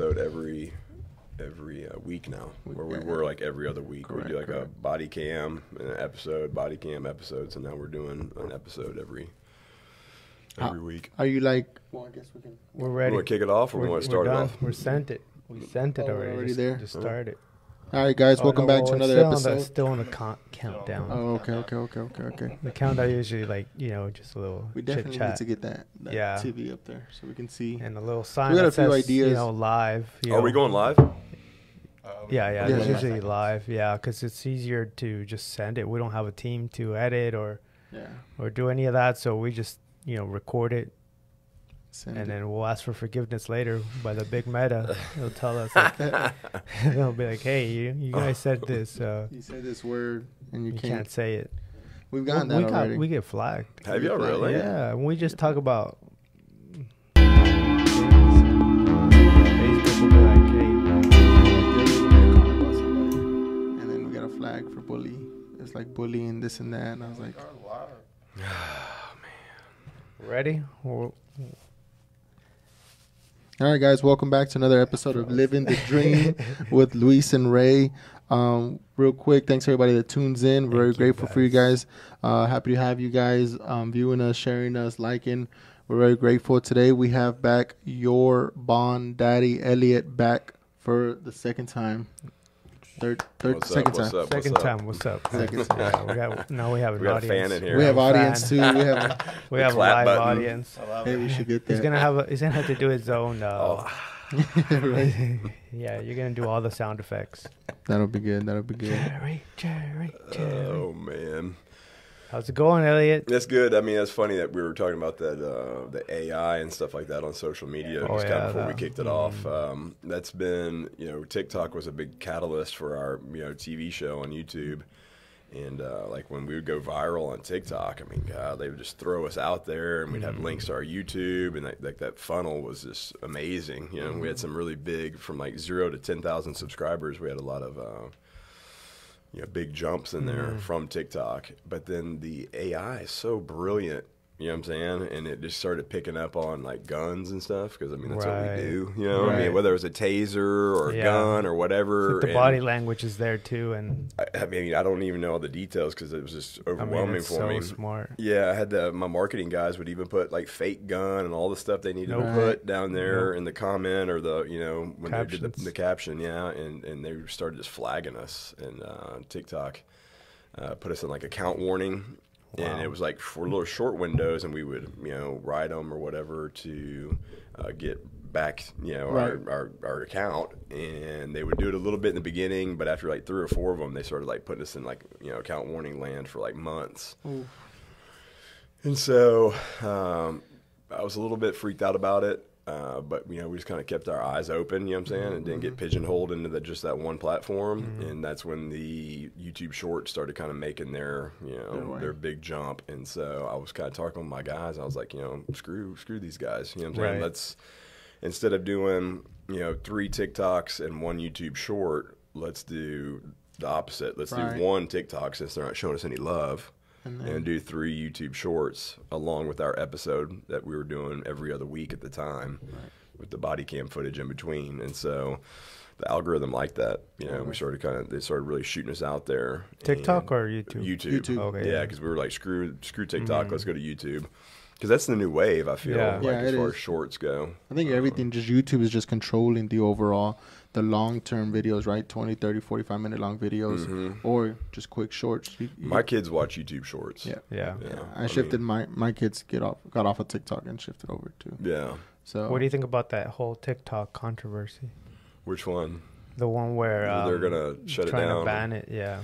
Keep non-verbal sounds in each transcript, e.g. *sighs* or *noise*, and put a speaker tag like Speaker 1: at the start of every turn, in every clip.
Speaker 1: episode every every uh, week now, where we were like every other week.
Speaker 2: Correct,
Speaker 1: we do like a body cam an episode, body cam episodes, and now we're doing an episode every every week.
Speaker 2: Are you like? Well, I guess we can.
Speaker 3: We're ready.
Speaker 1: We
Speaker 3: ready.
Speaker 1: want to kick it off, or we
Speaker 3: We're,
Speaker 1: want to start it off?
Speaker 3: We're sent it. We sent it
Speaker 2: Oh, we're
Speaker 3: already.
Speaker 2: already
Speaker 3: just,
Speaker 2: there?
Speaker 3: Just
Speaker 1: Oh.
Speaker 3: start it.
Speaker 2: All right, guys,
Speaker 3: Oh,
Speaker 2: welcome
Speaker 3: no,
Speaker 2: back to another
Speaker 3: still On the,
Speaker 2: episode.
Speaker 3: still on the con- countdown.
Speaker 2: Oh, okay, okay, okay, okay, okay.
Speaker 3: The countdown usually like you know just a little
Speaker 2: We
Speaker 3: chit
Speaker 2: definitely need
Speaker 3: chat
Speaker 2: to get that, that
Speaker 3: Yeah.
Speaker 2: TV up there so we can see.
Speaker 3: and a little sign.
Speaker 2: We got a few
Speaker 3: says,
Speaker 2: ideas.
Speaker 3: You know, live. You
Speaker 1: Are we going live?
Speaker 3: Yeah, uh, yeah.
Speaker 2: Yeah.
Speaker 3: It's usually live. Yeah, because it's easier to just send it. We don't have a team to edit or
Speaker 2: Yeah.
Speaker 3: or do any of that, so we just you know record it
Speaker 2: Send
Speaker 3: and
Speaker 2: it.
Speaker 3: then we'll ask for forgiveness later by the big meta. *laughs* He'll tell us. Like, *laughs* they'll be like, "Hey, you, you guys said *laughs* this. Uh,
Speaker 2: you said this word and you,
Speaker 3: you
Speaker 2: can't.
Speaker 3: can't say it."
Speaker 2: We've gotten
Speaker 3: we,
Speaker 2: that
Speaker 3: got-
Speaker 2: already.
Speaker 3: we get flagged.
Speaker 1: Have y'all
Speaker 2: Yeah.
Speaker 1: really?
Speaker 3: Yeah, and we just talk about. Facebook will be like,
Speaker 2: and then we got a flag for bully. It's like bullying this and that, and I was like, *sighs*
Speaker 3: "Hey, ready?" Or,
Speaker 2: All right, guys, welcome back to another episode of Living the Dream *laughs* with Luis and Ray. Um, real quick, thanks everybody that tunes in. Very
Speaker 3: Thank you,
Speaker 2: grateful for you guys. Uh, happy to have you guys um, viewing us, sharing us, liking. We're very grateful. Today we have back your Bond Daddy Elliot back for the second time. Third, third,
Speaker 1: What's
Speaker 2: second
Speaker 1: up? What's
Speaker 2: time.
Speaker 1: up?
Speaker 3: Second
Speaker 1: up?
Speaker 3: time. What's up?
Speaker 2: Second
Speaker 3: yeah, we got now we have an
Speaker 1: We got a
Speaker 3: audience.
Speaker 1: fan in here.
Speaker 2: We have
Speaker 3: a
Speaker 2: audience too. We have. *laughs*
Speaker 3: We have a live
Speaker 1: button.
Speaker 3: audience.
Speaker 2: hey, we should get
Speaker 3: He's gonna have a, he's gonna have to do his own. *laughs* Uh, *laughs*
Speaker 2: Right.
Speaker 3: yeah, you're gonna do all the sound effects.
Speaker 2: That'll be good. That'll be good.
Speaker 3: Jerry, Jerry, Jerry.
Speaker 1: Oh man,
Speaker 3: How's it going, Elliot?
Speaker 1: that's good. I mean, that's funny that we were talking about that uh, the AI and stuff like that on social media
Speaker 3: Oh,
Speaker 1: just kind of before we kicked it off. Um, that's been you know TikTok was a big catalyst for our you know TV show on YouTube. And uh, like when we would go viral on TikTok, I mean, God, they would just throw us out there, and we'd have links to our YouTube, and like, like that funnel was just amazing. You know, we had some really big from like zero to ten thousand subscribers. We had a lot of uh, you know big jumps in there mm. from TikTok. But then the AI is so brilliant, you know what I'm saying? And it just started picking up on like guns and stuff because I mean that's what we do, you know. I mean whether it was a taser or a
Speaker 3: Yeah.
Speaker 1: gun or whatever.
Speaker 3: Like the
Speaker 1: and
Speaker 3: body language is there too, and
Speaker 1: I, I mean I don't even know all the details because it was just
Speaker 3: I
Speaker 1: overwhelming
Speaker 3: mean, it's
Speaker 1: for
Speaker 3: so
Speaker 1: me.
Speaker 3: smart.
Speaker 1: Yeah, I had the, my marketing guys would even put like fake gun and all the stuff they needed
Speaker 3: Nope.
Speaker 1: to put down there in the comment or the you know when they did the, the caption, yeah, and and they started just flagging us and uh, TikTok uh, put us in like account warning. And it was like for little short windows, and we would, you know, write them or whatever to uh, get back, you know,
Speaker 2: Right.
Speaker 1: our, our, our account. And they would do it a little bit in the beginning, but after like three or four of them, they started like putting us in like, you know, account warning land for like months. And so um, I was a little bit freaked out about it, uh, but you know we just kind of kept our eyes open, you know what I'm saying, and didn't get pigeonholed into the, just that one platform. And that's when the YouTube Shorts started kind of making their you know their big jump. And so I was kind of talking with my guys. I was like, you know, screw screw these guys, you know what I'm saying. Let's instead of doing you know three TikToks and one YouTube Short, let's do the opposite. Let's
Speaker 2: Right.
Speaker 1: do one TikTok since they're not showing us any love
Speaker 2: And
Speaker 1: and, do three YouTube shorts along with our episode that we were doing every other week at the time with the body cam footage in between. And so the algorithm liked that. You know, we started kind of, they started really shooting us out there.
Speaker 3: TikTok or YouTube?
Speaker 1: YouTube.
Speaker 2: YouTube.
Speaker 3: Okay,
Speaker 1: Yeah,
Speaker 3: yeah.
Speaker 1: because we were like, screw, screw TikTok, mm-hmm. let's go to YouTube. Because that's the new wave, I feel,
Speaker 3: Yeah.
Speaker 1: like
Speaker 2: Yeah,
Speaker 1: as
Speaker 2: it
Speaker 1: far
Speaker 2: is.
Speaker 1: as shorts go.
Speaker 2: I think um, everything just YouTube is just controlling the overall the long term videos, right? 20, 30, 45 minute long videos or just quick shorts. You- you-
Speaker 1: Mm-hmm. My kids watch YouTube shorts.
Speaker 2: yeah.
Speaker 3: Yeah.
Speaker 1: Yeah.
Speaker 2: I shifted my my kids get off got off of TikTok and shifted over to.
Speaker 1: Yeah.
Speaker 2: So
Speaker 3: What do you think about that whole TikTok controversy?
Speaker 1: Which one?
Speaker 3: The one where um,
Speaker 1: They're gonna shut it
Speaker 3: trying
Speaker 1: down.
Speaker 3: to ban it. Yeah.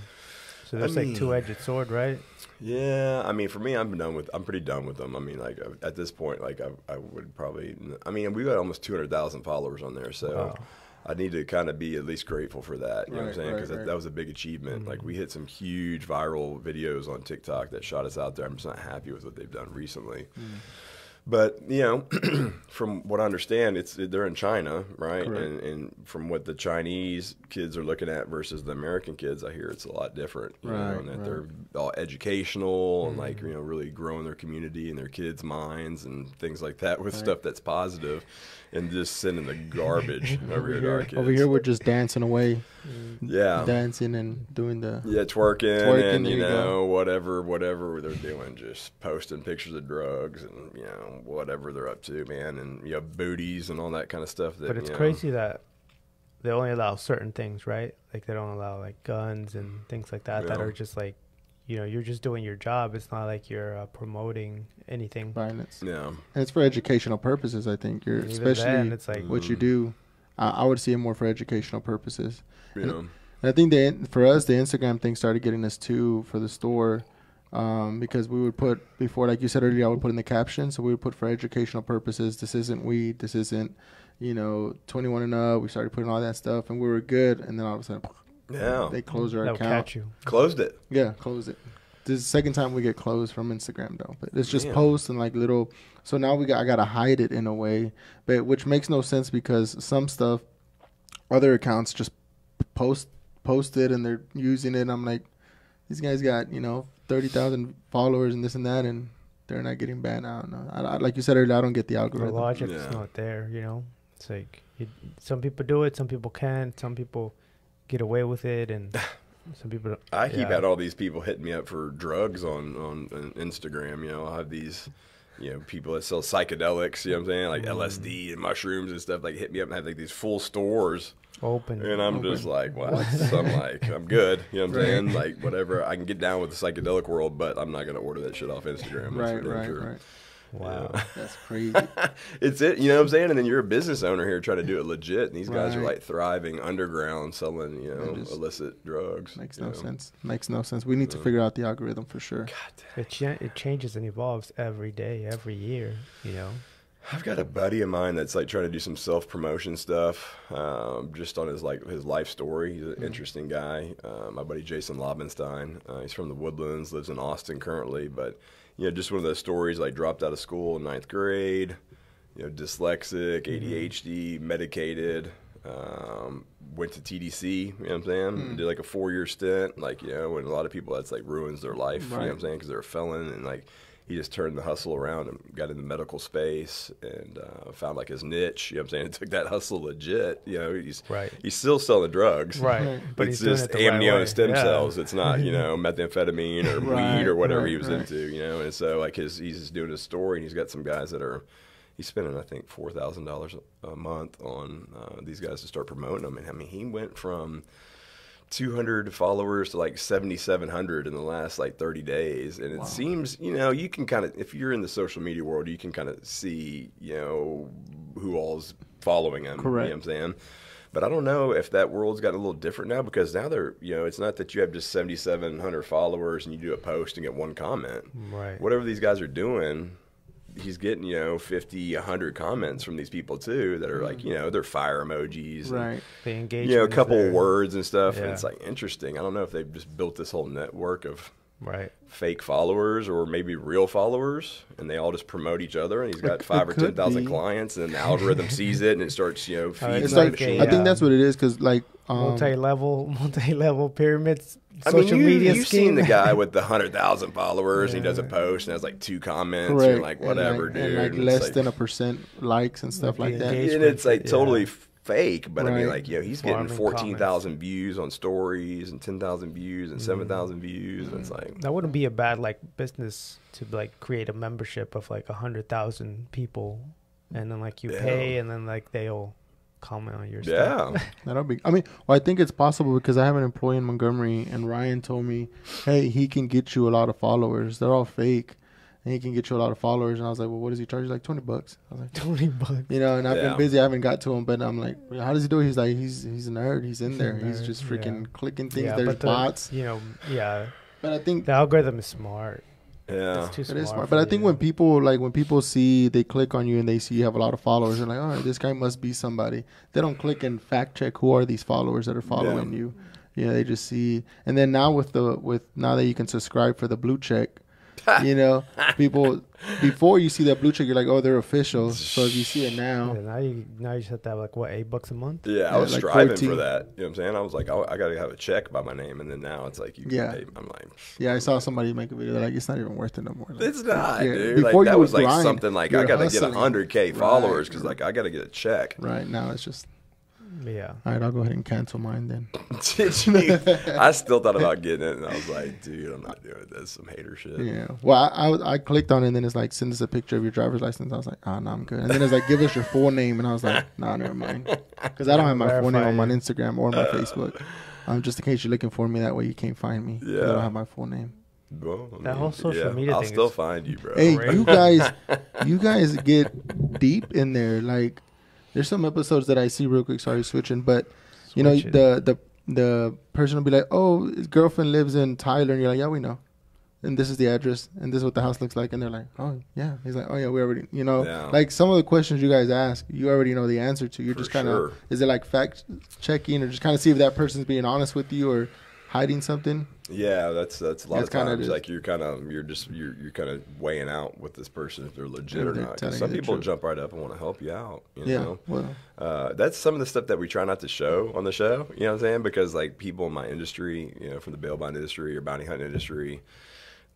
Speaker 3: So
Speaker 1: I
Speaker 3: there's like two-edged sword, right?
Speaker 1: Yeah, I mean, for me, I'm done with. I'm pretty done with them. I mean, like at this point, like I, I would probably. I mean, we got almost 200,000 followers on there, so
Speaker 3: Wow.
Speaker 1: I need to kind of be at least grateful for that. You know what I'm saying? Because
Speaker 2: right.
Speaker 1: that, that was a big achievement. Like mm-hmm. we hit some huge viral videos on TikTok that shot us out there. I'm just not happy with what they've done recently. Mm. But you know, *clears throat* from what I understand, it's they're in China, right? And, and from what the Chinese kids are looking at versus the American kids, I hear it's a lot different. You know,
Speaker 2: Right,
Speaker 1: and that
Speaker 2: right.
Speaker 1: they're all educational and mm-hmm. like you know really growing their community and their kids' minds and things like that with
Speaker 2: Right.
Speaker 1: stuff that's positive, and just sending the garbage *laughs* over here to our kids.
Speaker 2: Over here, we're just dancing away,
Speaker 1: yeah.
Speaker 2: dancing and doing the.
Speaker 1: Yeah, twerking,
Speaker 2: Twerking,
Speaker 1: and
Speaker 2: there
Speaker 1: you
Speaker 2: you
Speaker 1: know whatever, whatever they're doing, just posting pictures of drugs and you know whatever they're up to, man, and you know booties and all that kind of stuff. That,
Speaker 3: But it's
Speaker 1: you know,
Speaker 3: crazy that they only allow certain things, right? Like they don't allow like guns and things like that that are just like, you know, you're just doing your job. It's not like you're uh, promoting anything.
Speaker 2: Violence.
Speaker 1: Yeah,
Speaker 2: And it's for educational purposes. I think you're
Speaker 3: even
Speaker 2: especially
Speaker 3: then, it's like
Speaker 2: what you
Speaker 1: Mm.
Speaker 2: do. I, I would see it more for educational purposes.
Speaker 1: you
Speaker 2: And- And I think the for us the Instagram thing started getting us too for the store, um, because we would put before, like you said earlier, I would put in the caption, so we would put for educational purposes. This isn't weed. This isn't, you know, 21 and up. We started putting all that stuff, and we were good. And then all of a sudden,
Speaker 1: yeah,
Speaker 2: they closed our
Speaker 3: they'll
Speaker 2: account.
Speaker 3: catch you.
Speaker 1: closed it.
Speaker 2: Yeah, closed it. This is the second time we get closed from Instagram though. But it's just
Speaker 1: Damn.
Speaker 2: posts and like little so now we got I gotta hide it in a way. But which makes no sense because some stuff other accounts just post post it and they're using it. I'm like, these guys got, you know, thirty thousand followers and this and that and they're not getting banned out. No, I, I, like you said earlier, I don't get the
Speaker 3: The
Speaker 2: algorithm.
Speaker 3: logic is
Speaker 1: Yeah.
Speaker 3: not there. You know, it's like you, some people do it, some people can't, some people get away with it, and *sighs* some people. don't-
Speaker 1: I keep
Speaker 3: yeah.
Speaker 1: had all these people hitting me up for drugs on on, Instagram. You know, I have these. You know, people that sell psychedelics, you know what I'm saying? Like
Speaker 3: Mm.
Speaker 1: LSD and mushrooms and stuff, like hit me up and have like these full stores
Speaker 3: open.
Speaker 1: And I'm
Speaker 2: Open.
Speaker 1: just like, what? So I'm like, I'm good. You know what I'm
Speaker 2: Right.
Speaker 1: saying? Like, whatever. I can get down with the psychedelic world, but I'm not going to order that shit off Instagram. That's
Speaker 2: Right, right,
Speaker 1: sure.
Speaker 2: right.
Speaker 3: Wow.
Speaker 1: Yeah.
Speaker 2: That's crazy. *laughs*
Speaker 1: it's it. You know what I'm saying? And then you're a business owner here trying to do it legit. And these guys are like thriving underground selling, you know, illicit drugs.
Speaker 2: Makes no
Speaker 1: know?
Speaker 2: sense. Makes no sense. We need to figure out the algorithm for sure.
Speaker 1: God damn.
Speaker 3: It, cha- it changes and evolves every day, every year. You know.
Speaker 1: I've got a buddy of mine that's like trying to do some self promotion stuff, um, just on his like his life story. He's an interesting guy. Uh, my buddy Jason Lobenstein. Uh, he's from the Woodlands, lives in Austin currently, but you know, just one of those stories. Like dropped out of school in ninth grade. You know, dyslexic, ADHD, medicated. Um, went to TDC. You know what I'm saying? Did like a four year stint. Like you know, and a lot of people that's like ruins their life. You know what I'm saying? Because they're a felon and like he just turned the hustle around and got in the medical space and uh, found like his niche. You know what I'm saying? It *laughs* took that hustle legit. You know, he's
Speaker 3: Right.
Speaker 1: he's still selling drugs.
Speaker 3: Right. *laughs* But
Speaker 1: it's just
Speaker 3: it the right
Speaker 1: amniotic stem
Speaker 3: Yeah.
Speaker 1: cells. It's not, you know, *laughs* methamphetamine or
Speaker 2: Right,
Speaker 1: weed or whatever
Speaker 2: right,
Speaker 1: he was into, you know. And so like his he's just doing his story and he's got some guys that are he's spending I think four thousand dollars a month on uh, these guys to start promoting them. And I mean he went from 200 followers to like 7700 in the last like 30 days and it
Speaker 2: Wow.
Speaker 1: seems you know you can kind of if you're in the social media world you can kind of see you know who all's following him
Speaker 2: Correct.
Speaker 1: you know what i'm saying but i don't know if that world's gotten a little different now because now they're you know it's not that you have just 7700 followers and you do a post and get one comment
Speaker 3: Right.
Speaker 1: whatever these guys are doing he's getting you know 50 100 comments from these people too that are like mm. you know they're fire emojis and,
Speaker 2: Right.
Speaker 3: The engagement.
Speaker 1: you know, a couple
Speaker 3: there.
Speaker 1: words and stuff, and it's like interesting. I don't know if they've just built this whole network of
Speaker 3: Right.
Speaker 1: fake followers or maybe real followers, and they all just promote each other. And he's got
Speaker 2: It-
Speaker 1: five
Speaker 2: it
Speaker 1: or ten thousand
Speaker 2: be.
Speaker 1: clients, and the algorithm sees it and it starts, you know, *laughs* feeding
Speaker 3: it's
Speaker 1: the
Speaker 3: like
Speaker 1: machine.
Speaker 3: a,
Speaker 2: I think that's what it is because like um,
Speaker 3: multi-level, *laughs* multi-level pyramids.
Speaker 1: I mean,
Speaker 3: Social
Speaker 1: you,
Speaker 3: media
Speaker 1: you've
Speaker 3: scheme.
Speaker 1: seen the guy with the hundred thousand followers, and he does a post and has like two comments,
Speaker 2: correct.
Speaker 1: and like
Speaker 2: And,
Speaker 1: whatever,
Speaker 2: like,
Speaker 1: dude.
Speaker 2: and, like
Speaker 1: and
Speaker 2: less
Speaker 1: like-
Speaker 2: than a percent likes and stuff
Speaker 3: Like
Speaker 2: like that.
Speaker 1: and it's like
Speaker 3: Yeah.
Speaker 1: totally fake. But I mean, like, yo, know, he's getting
Speaker 3: Farming
Speaker 1: fourteen thousand views on stories and ten thousand views and seven mm-hmm. thousand views. And it's mm-hmm. like,
Speaker 3: That wouldn't be a bad like business to like create a membership of like a hundred thousand people, and then like you
Speaker 1: Yeah.
Speaker 3: pay, and then like they'll comment on your stuff.
Speaker 1: yeah, *laughs*
Speaker 2: That'll be. I mean, well, I think it's possible because I have an employee in Montgomery, and Ryan told me, "Hey, he can get you a lot of followers. They're all fake, and he can get you a lot of followers." And I was like, "Well, what does he charge? He's like twenty bucks." I was like,
Speaker 3: Twenty bucks.
Speaker 2: you know, and I've
Speaker 1: Yeah.
Speaker 2: been busy. I haven't got to him, but I'm like, "How does he do it?" He's like, "He's he's a nerd. He's in
Speaker 3: He's
Speaker 2: there. He's
Speaker 3: nerd,
Speaker 2: just freaking
Speaker 3: yeah.
Speaker 2: clicking things.
Speaker 3: Yeah,
Speaker 2: There's
Speaker 3: the,
Speaker 2: bots."
Speaker 3: You know, yeah.
Speaker 2: But I think
Speaker 3: The algorithm is smart.
Speaker 1: yeah.
Speaker 3: It's too smart.
Speaker 2: is smart.
Speaker 3: for
Speaker 2: But I think
Speaker 3: you.
Speaker 2: when people like when people see they click on you and they see you have a lot of followers, they're like, "Oh, this guy must be somebody." They don't click and fact check who are these followers that are following you. Yeah, they just see. And then now with the with now that you can subscribe for the blue check, *laughs* you know, people before you see that blue check, you're like, oh, they're official. So if you see it now,
Speaker 3: Yeah, now you now you just have to have like what eight bucks a month.
Speaker 1: Yeah, I was
Speaker 2: like
Speaker 1: striving
Speaker 2: 14.
Speaker 1: for that. You know what I'm saying? I was like, oh, I, I got to have a check by my name, and then now it's like you.
Speaker 2: Yeah.
Speaker 1: pay. I'm like,
Speaker 2: yeah, I saw somebody make a video they're like it's not even worth it no more. Like,
Speaker 1: it's not,
Speaker 2: Yeah,
Speaker 1: dude.
Speaker 2: before
Speaker 1: Like
Speaker 2: you
Speaker 1: that
Speaker 2: would
Speaker 1: was like
Speaker 2: grind,
Speaker 1: something like I got to get 100k followers because like I got to get a check.
Speaker 2: right now, it's just
Speaker 3: Yeah.
Speaker 2: all right. I'll go ahead and cancel mine then. *laughs*
Speaker 1: I still thought about getting it, and I was like, dude, I'm not doing this. Some hater shit.
Speaker 2: Yeah. Well, I, I I clicked on it, and then it's like send us a picture of your driver's license. I was like, oh no, I'm good. And then it's like give us your full name, and I was like, *laughs* nah, never mind, because I don't have my full name on my Instagram or my Facebook. Um, just in case you're looking for me, that way you can't find me. Yeah. I don't have my full name.
Speaker 1: Well, I
Speaker 3: That whole social
Speaker 1: yeah,
Speaker 3: media
Speaker 1: I'll
Speaker 3: thing
Speaker 1: still
Speaker 3: is-
Speaker 1: find you, bro.
Speaker 2: Hey, you guys, you guys get deep in there. Like, there's some episodes that I see real quick. Sorry, switching, but you know
Speaker 3: Switch
Speaker 2: the the the person will be like, "Oh, his girlfriend lives in Tyler," and you're like, "Yeah, we know." And this is the address, and this is what the house looks like, and they're like, "Oh, yeah." He's like, "Oh, yeah, we already, you know."
Speaker 1: Yeah.
Speaker 2: Like some of the questions you guys ask, you already know the answer to. You're
Speaker 1: For
Speaker 2: just kind of,
Speaker 1: sure.
Speaker 2: is it like fact checking, or just kind of see if that person's being honest with you or hiding something?
Speaker 1: Yeah, that's that's a lot
Speaker 2: That's
Speaker 1: of
Speaker 2: kinda
Speaker 1: times
Speaker 2: it.
Speaker 1: like you're kind of you're just you're you're kind of weighing out with this person if they're legit
Speaker 2: If
Speaker 1: or
Speaker 2: they're
Speaker 1: not. 'Cause
Speaker 2: telling
Speaker 1: some people
Speaker 2: truth.
Speaker 1: jump right up and want to help you out. You
Speaker 2: Yeah.
Speaker 1: know?
Speaker 2: Well,
Speaker 1: Uh, that's some of the stuff that we try not to show on the show. You know what I'm saying? Because like people in my industry, you know, from the bail bond industry or bounty hunting industry,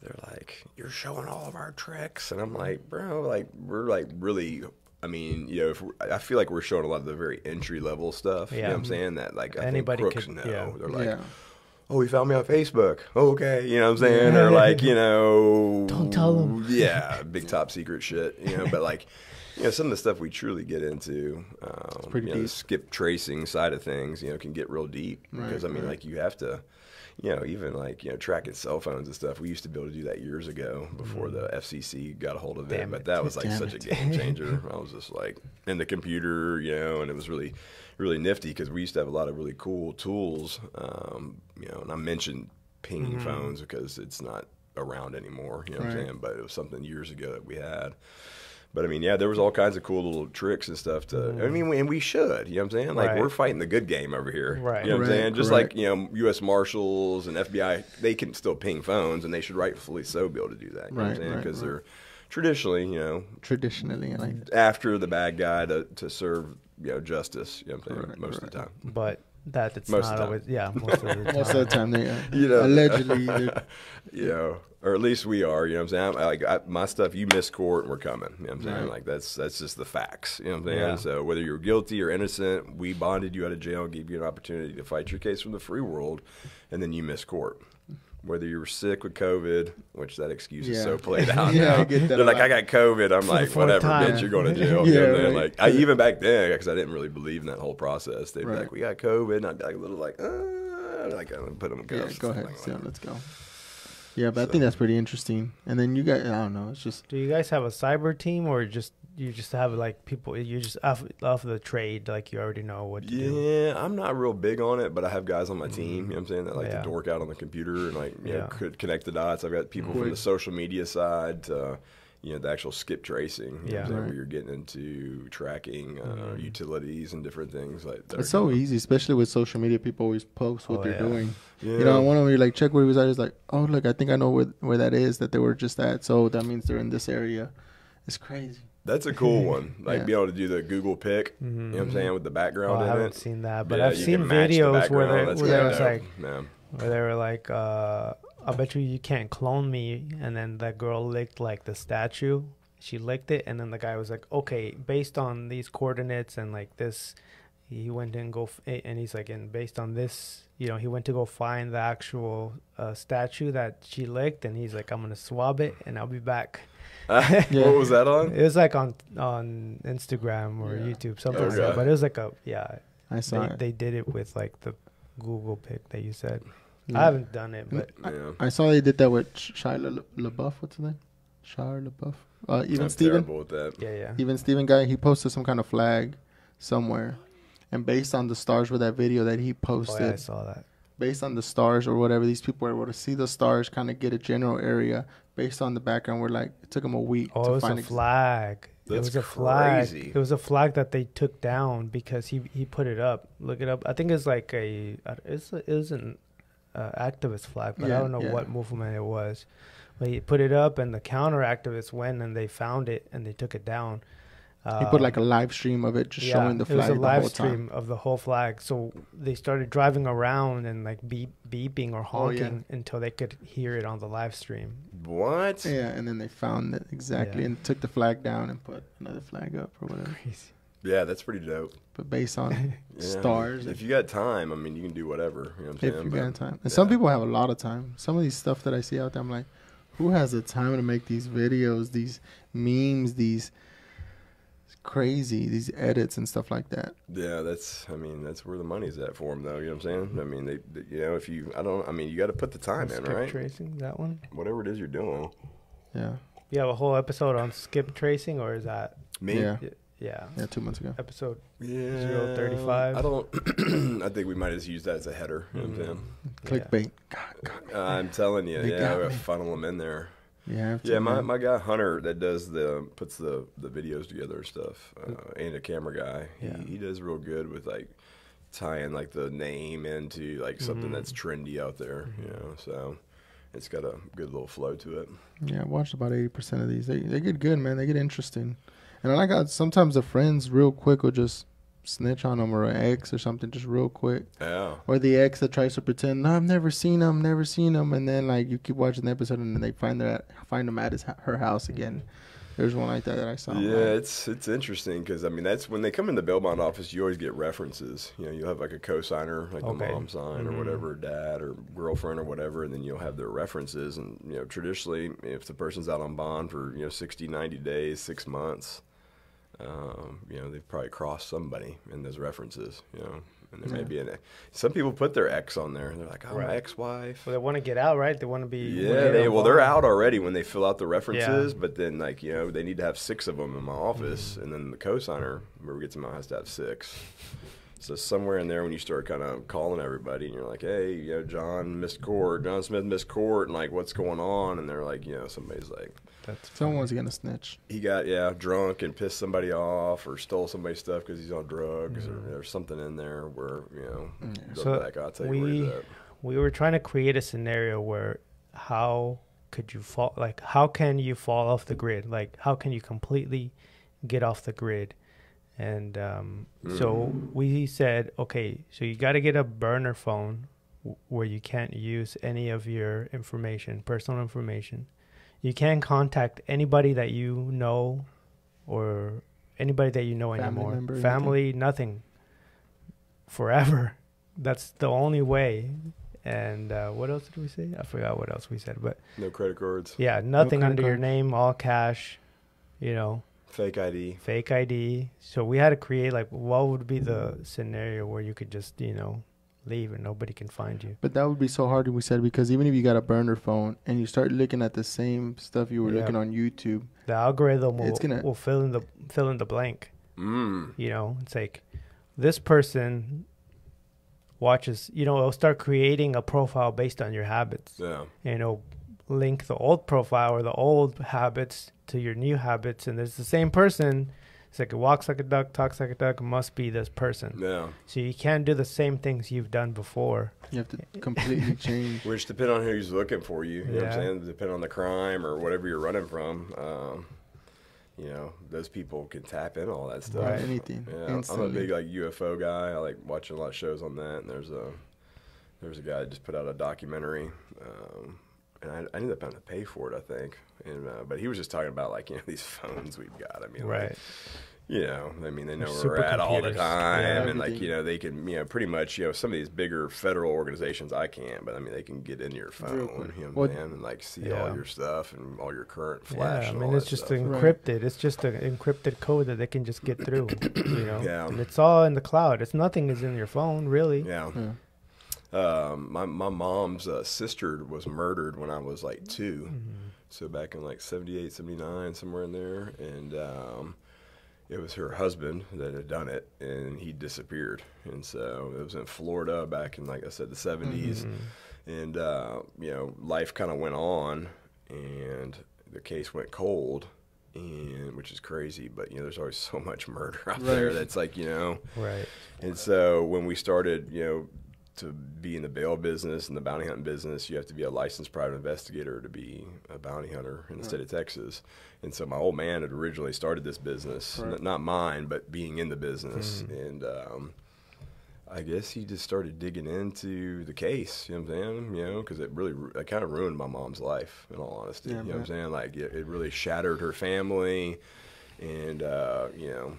Speaker 1: they're like, "You're showing all of our tricks," and I'm like, "Bro, like we're like really." I mean, you know, if we I feel like we're showing a lot of the very entry level stuff. You know
Speaker 3: Yeah.
Speaker 1: what I'm saying? That like I
Speaker 3: Anybody
Speaker 1: think crooks
Speaker 3: could-
Speaker 1: know.
Speaker 3: yeah.
Speaker 1: They're like,
Speaker 2: yeah.
Speaker 1: Oh, he found me on Facebook. Oh, okay. You know what I'm saying?
Speaker 3: Yeah.
Speaker 1: Or like, you *laughs* know,
Speaker 3: Don't tell them.
Speaker 1: Yeah, big *laughs* top secret shit. You know, but like, you know, some of the stuff we truly get into, um,
Speaker 2: pretty
Speaker 1: you know, the skip tracing side of things, you know, can get real deep
Speaker 2: Right,
Speaker 1: because I mean,
Speaker 2: right.
Speaker 1: like, you have to. You know, even like you know, tracking cell phones and stuff. We used to be able to do that years ago before the FCC got a hold of it.
Speaker 3: Damn
Speaker 1: But
Speaker 3: it.
Speaker 1: that was like *laughs*
Speaker 2: Damn
Speaker 1: such
Speaker 2: it.
Speaker 1: a game changer. I was just like in the computer, you know, and it was really, really nifty because we used to have a lot of really cool tools. Um, you know, and I mentioned pinging
Speaker 3: Mhm.
Speaker 1: phones because it's not around anymore. You know what I'm saying? But it was something years ago that we had. But I mean, yeah, there was all kinds of cool little tricks and stuff to. I mean, we, and we should. You know what I'm saying? Like
Speaker 3: Right.
Speaker 1: we're fighting the good game over here.
Speaker 3: Right.
Speaker 1: You know what I'm saying? Just
Speaker 2: correct.
Speaker 1: like you know, U.S. Marshals and FBI, they can still ping phones, and they should rightfully so be able to do that. You know what I'm
Speaker 2: Right,
Speaker 1: saying?
Speaker 2: right,
Speaker 1: Because
Speaker 2: right.
Speaker 1: they're traditionally, you know,
Speaker 2: Traditionally, like
Speaker 1: after the bad guy to, to serve you know justice. You know what I'm saying?
Speaker 2: Correct,
Speaker 1: Most
Speaker 2: correct.
Speaker 1: of the time.
Speaker 3: but that it's
Speaker 1: Most
Speaker 3: not always. Yeah, most of the *laughs* time.
Speaker 2: most of the time they uh, *laughs*
Speaker 1: You know,
Speaker 2: allegedly. they're- *laughs*
Speaker 1: you know, or at least we are. You know what I'm saying? I, like I, my stuff, you miss court, and we're coming. You know what I'm saying?
Speaker 2: Right.
Speaker 1: Like that's that's just the facts. You know what I'm saying?
Speaker 3: Yeah.
Speaker 1: So whether you're guilty or innocent, we bonded you out of jail and gave you an opportunity to fight your case from the free world, and then you miss court. Whether you were sick with COVID, which that excuse is
Speaker 2: Yeah.
Speaker 1: so played *laughs* out.
Speaker 2: Yeah,
Speaker 1: now.
Speaker 2: I get that
Speaker 1: They're like,
Speaker 2: lot.
Speaker 1: I got COVID. I'm like, whatever,
Speaker 3: time.
Speaker 1: bitch, you're going to jail. *laughs* you know what I'm saying?
Speaker 2: right.
Speaker 1: Like, I even back then, because I didn't really believe in that whole process. They'd be like, we got COVID, and I'd be like a little like, uh, like I would put them in
Speaker 2: yeah,
Speaker 1: cuffs.
Speaker 2: go ahead.
Speaker 1: Like,
Speaker 2: So
Speaker 1: whatever.
Speaker 2: let's go. Yeah, but I think that's pretty interesting. And then you guys, I don't know, it's just
Speaker 3: Do you guys have a cyber team or just you just have like people you just off off the trade like you already know what to do?
Speaker 1: Yeah, I'm not real big on it, but I have guys on my team. You know what I'm saying that like
Speaker 3: Yeah.
Speaker 1: to dork out on the computer and like you know could connect the dots. I've got people from the social media side to you know the actual skip tracing. You
Speaker 3: Yeah.
Speaker 1: I'm saying,
Speaker 2: Right.
Speaker 1: where you're getting into tracking uh,
Speaker 3: Mhm.
Speaker 1: utilities and different things like that.
Speaker 2: it's so
Speaker 1: going-
Speaker 2: easy, especially with social media. People always post what
Speaker 3: Oh,
Speaker 2: they're
Speaker 3: yeah.
Speaker 2: doing.
Speaker 1: Yeah.
Speaker 2: You know, one of them you're like, check where he was at. It's like, oh look, I think I know where where that is. That they were just at. So that means they're in this area. It's crazy.
Speaker 1: That's a cool one. *laughs* Like
Speaker 2: Yeah.
Speaker 1: being able to do the Google pick.
Speaker 3: Mhm.
Speaker 1: You know what I'm saying with the background
Speaker 3: I
Speaker 1: in
Speaker 3: haven't
Speaker 1: it.
Speaker 3: seen that, but
Speaker 1: Yeah,
Speaker 3: I've seen
Speaker 1: match the
Speaker 3: videos where they where was like
Speaker 1: Man.
Speaker 3: where they were like, uh, I bet you you can't clone me, and then that girl licked like the statue. She licked it, and then the guy was like, okay, based on these coordinates and like this, he went and go f- and he's like, and based on this, you know, he went to go find the actual uh, statue that she licked, and he's like, I'm gonna swab it, and I'll be back.
Speaker 2: Yeah. *laughs*
Speaker 1: What was that on?
Speaker 3: It was like on on Instagram or
Speaker 2: Yeah.
Speaker 3: YouTube, something like that. But it was like a yeah.
Speaker 2: I saw
Speaker 3: They,
Speaker 2: it.
Speaker 3: they did it with like the Google pic that you said.
Speaker 2: Yeah.
Speaker 3: I haven't done it, but
Speaker 1: Yeah.
Speaker 2: I saw they did that with Sh- Shia LaBeouf. What's his name? Shia LaBeouf. Uh, even
Speaker 1: I'm
Speaker 2: Steven.
Speaker 1: with that.
Speaker 3: yeah, yeah.
Speaker 2: Even Steven guy. He posted some kind of flag somewhere, and based on the stars with that video that he
Speaker 3: Oh,
Speaker 2: posted,
Speaker 3: yeah, I saw that.
Speaker 2: based on the stars or whatever, these people were able to see the stars, kind of get a general area based on the background. Where like it took them a week
Speaker 3: Oh,
Speaker 2: to
Speaker 3: it was
Speaker 2: find.
Speaker 3: a
Speaker 2: ex-
Speaker 3: flag. it
Speaker 1: That's
Speaker 3: was a flag.
Speaker 1: crazy.
Speaker 3: It was a flag that they took down because he he put it up. Look it up. I think it's like a uh, it's a, it was an uh, activist flag, but I don't know
Speaker 2: yeah.
Speaker 3: what movement it was. But he put it up, and the counter activists went and they found it and they took it down.
Speaker 2: He put like a live stream of it, just showing the flag.
Speaker 3: it was
Speaker 2: flag
Speaker 3: a
Speaker 2: the
Speaker 3: live
Speaker 2: whole time.
Speaker 3: stream of the whole flag. So they started driving around and like beep, beeping or
Speaker 2: Oh, yeah.
Speaker 3: honking until they could hear it on the live stream.
Speaker 1: What?
Speaker 2: Yeah, and then they found it exactly
Speaker 3: Yeah.
Speaker 2: and took the flag down and put another flag up or whatever.
Speaker 3: Crazy.
Speaker 1: Yeah, that's pretty dope.
Speaker 2: But based on *laughs* stars,
Speaker 1: If you got time, I mean, you can do whatever. You know what I'm
Speaker 2: if
Speaker 1: saying?
Speaker 2: you
Speaker 1: But-
Speaker 2: got time, and some people have a lot of time. Some of these stuff that I see out there, I'm like, who has the time to make these videos, these memes, these crazy, these edits and stuff like that?
Speaker 1: Yeah, that's. I mean, that's where the money's at for them, though. You know what I'm saying? I mean, they, they you know, if you, I don't. I mean, you got to put the time in, right?
Speaker 3: tracing that one.
Speaker 1: Whatever it is you're doing.
Speaker 2: Yeah,
Speaker 3: You have a whole episode on skip tracing, or is that
Speaker 1: Me?
Speaker 2: yeah,
Speaker 3: yeah
Speaker 2: yeah. Two months ago.
Speaker 3: episode?
Speaker 1: Yeah.
Speaker 3: 035.
Speaker 1: I don't. *clears throat* I think we might just use that as a header. You know what I'm saying?
Speaker 2: Clickbait. God, God,
Speaker 1: Uh, I'm telling you,
Speaker 2: They
Speaker 1: yeah,
Speaker 2: got
Speaker 1: funnel them in there.
Speaker 2: You have to.
Speaker 1: Yeah, my, my guy Hunter that does the puts the the videos together stuff, uh, and a camera guy.
Speaker 3: Yeah.
Speaker 1: He, he does real good with like tying like the name into like something
Speaker 3: Mhm.
Speaker 1: that's trendy out there. You know, so it's got a good little flow to it.
Speaker 2: Yeah, I watched about eighty percent of these. They they get good, man. They get interesting, and I like how sometimes the friends real quick will just snitch on them or an ex or something, just real quick.
Speaker 1: Yeah,
Speaker 2: Or the ex that tries to pretend, no, I've never seen him, never seen him, and then like you keep watching the episode and then they find their find him at his her house again. There's one like that that I saw.
Speaker 1: yeah,
Speaker 2: like,
Speaker 1: it's it's interesting because I mean that's when they come in the bail bond office, you always get references. You know, you'll have like a co-signer, like
Speaker 3: Okay.
Speaker 1: the mom sign or
Speaker 3: Mhm.
Speaker 1: whatever, dad or girlfriend or whatever, and then you'll have their references. And you know, traditionally, if the person's out on bond for you know 60, 90 days, six months, um, you know, they've probably crossed somebody in those references. You know, and there may be an. Some people put their ex on there. And they're like, oh, my ex-wife.
Speaker 3: Well, they want to get out, right? They want to be.
Speaker 1: Yeah, they well, they're out already when they fill out the references,
Speaker 3: Yeah.
Speaker 1: but then like you know they need to have six of them in my office, and then the cosigner, whoever gets them out, has to have six. So somewhere in there, when you start kind of calling everybody, and you're like, "Hey, you know, John missed court, John Smith missed court, and like, what's going on?" And they're like, you know, somebody's like,
Speaker 3: That's
Speaker 2: someone's gonna snitch.
Speaker 1: he got yeah drunk and pissed somebody off, or stole somebody's stuff because he's on drugs, or mm. there's something in there where you know,
Speaker 2: Yeah.
Speaker 1: go
Speaker 3: So
Speaker 1: back, I'll tell you where he's
Speaker 3: we-
Speaker 1: at.
Speaker 3: we were trying to create a scenario where how could you fall like how can you fall off the grid like how can you completely get off the grid and um, so mm. we said okay so you got to get a burner phone w- where you can't use any of your information personal information you can't contact anybody that you know or anybody that you know
Speaker 2: Family
Speaker 3: anymore
Speaker 2: member, anything.
Speaker 3: family nothing forever *laughs* that's the only way and uh, what else did we say? I forgot what else we said, but
Speaker 1: No credit cards,
Speaker 3: yeah, nothing
Speaker 2: credit
Speaker 3: under your name, all cash, you know,
Speaker 1: fake ID.
Speaker 3: fake ID. So we had to create like what would be the scenario where you could just you know leave and nobody can find you.
Speaker 2: But that would be so hard, we said, because even if you got a burner phone and you start looking at the same stuff you were
Speaker 3: Yeah.
Speaker 2: looking on YouTube,
Speaker 3: The algorithm will
Speaker 2: It's gonna-
Speaker 3: will fill in the fill in the blank.
Speaker 1: Mm.
Speaker 3: You know, it's like this person watches. You know, it'll start creating a profile based on your habits.
Speaker 1: Yeah.
Speaker 3: you know, link the old profile or the old habits to your new habits, and there's the same person. It's like it walks like a duck, talks like a duck, must be this person.
Speaker 1: Yeah.
Speaker 3: So you can't do the same things you've done before.
Speaker 2: you have to completely *laughs* change.
Speaker 1: Which depend on who's looking for you. You know what I'm
Speaker 3: Yeah.
Speaker 1: saying? Depend on the crime or whatever you're running from. Um, you know, those people can tap in all that stuff.
Speaker 3: Right.
Speaker 2: Anything.
Speaker 1: Yeah, I'm a big like UFO guy. I like watching a lot of shows on that. And there's a there's a guy that just put out a documentary, um, and I, I ended up having to pay for it. I think, and uh, but he was just talking about like you know *laughs* these phones we've got. I mean, like,
Speaker 3: Right.
Speaker 1: you know, I mean, they know where we're at all the time,
Speaker 3: Yeah.
Speaker 1: and like you know, they can you know pretty much you know some of these bigger federal organizations I can't, but I mean they can get into your phone, you know,
Speaker 2: What-
Speaker 1: man, and like see
Speaker 3: Yeah.
Speaker 1: all your stuff and all your current flash.
Speaker 3: Yeah, I
Speaker 1: and
Speaker 3: mean
Speaker 1: all
Speaker 3: it's just
Speaker 1: stuff.
Speaker 2: Right.
Speaker 3: encrypted. It's just an encrypted code that they can just get through. you know,
Speaker 1: Yeah.
Speaker 3: and it's all in the cloud. It's nothing is in your phone really.
Speaker 1: yeah.
Speaker 2: Yeah.
Speaker 1: Um, my my mom's uh, sister was murdered when I was like 2
Speaker 3: Mm-hmm.
Speaker 1: so back in like 78, 79, somewhere in there, and um, it was her husband that had done it, and he disappeared, and so it was in Florida back in like I said the 70s,
Speaker 3: Mm-hmm.
Speaker 1: and uh, you know life kind of went on, and the case went cold. And which is crazy, but you know, there's always so much murder out there that's like, you know,
Speaker 3: Right.
Speaker 1: and so when we started, you know, to be in the bail business and the bounty hunting business, you have to be a licensed private investigator to be a bounty hunter in the state of Texas. And so my old man had originally started this business,
Speaker 2: right.
Speaker 1: not mine, but being in the business.
Speaker 3: Mm-hmm.
Speaker 1: And um, I guess he just started digging into the case. You know what I'm saying? You know, because it really, it kind of ruined my mom's life. In all honesty,
Speaker 2: Yeah,
Speaker 1: you know what I'm saying? Like it, it really shattered her family, and uh, you know.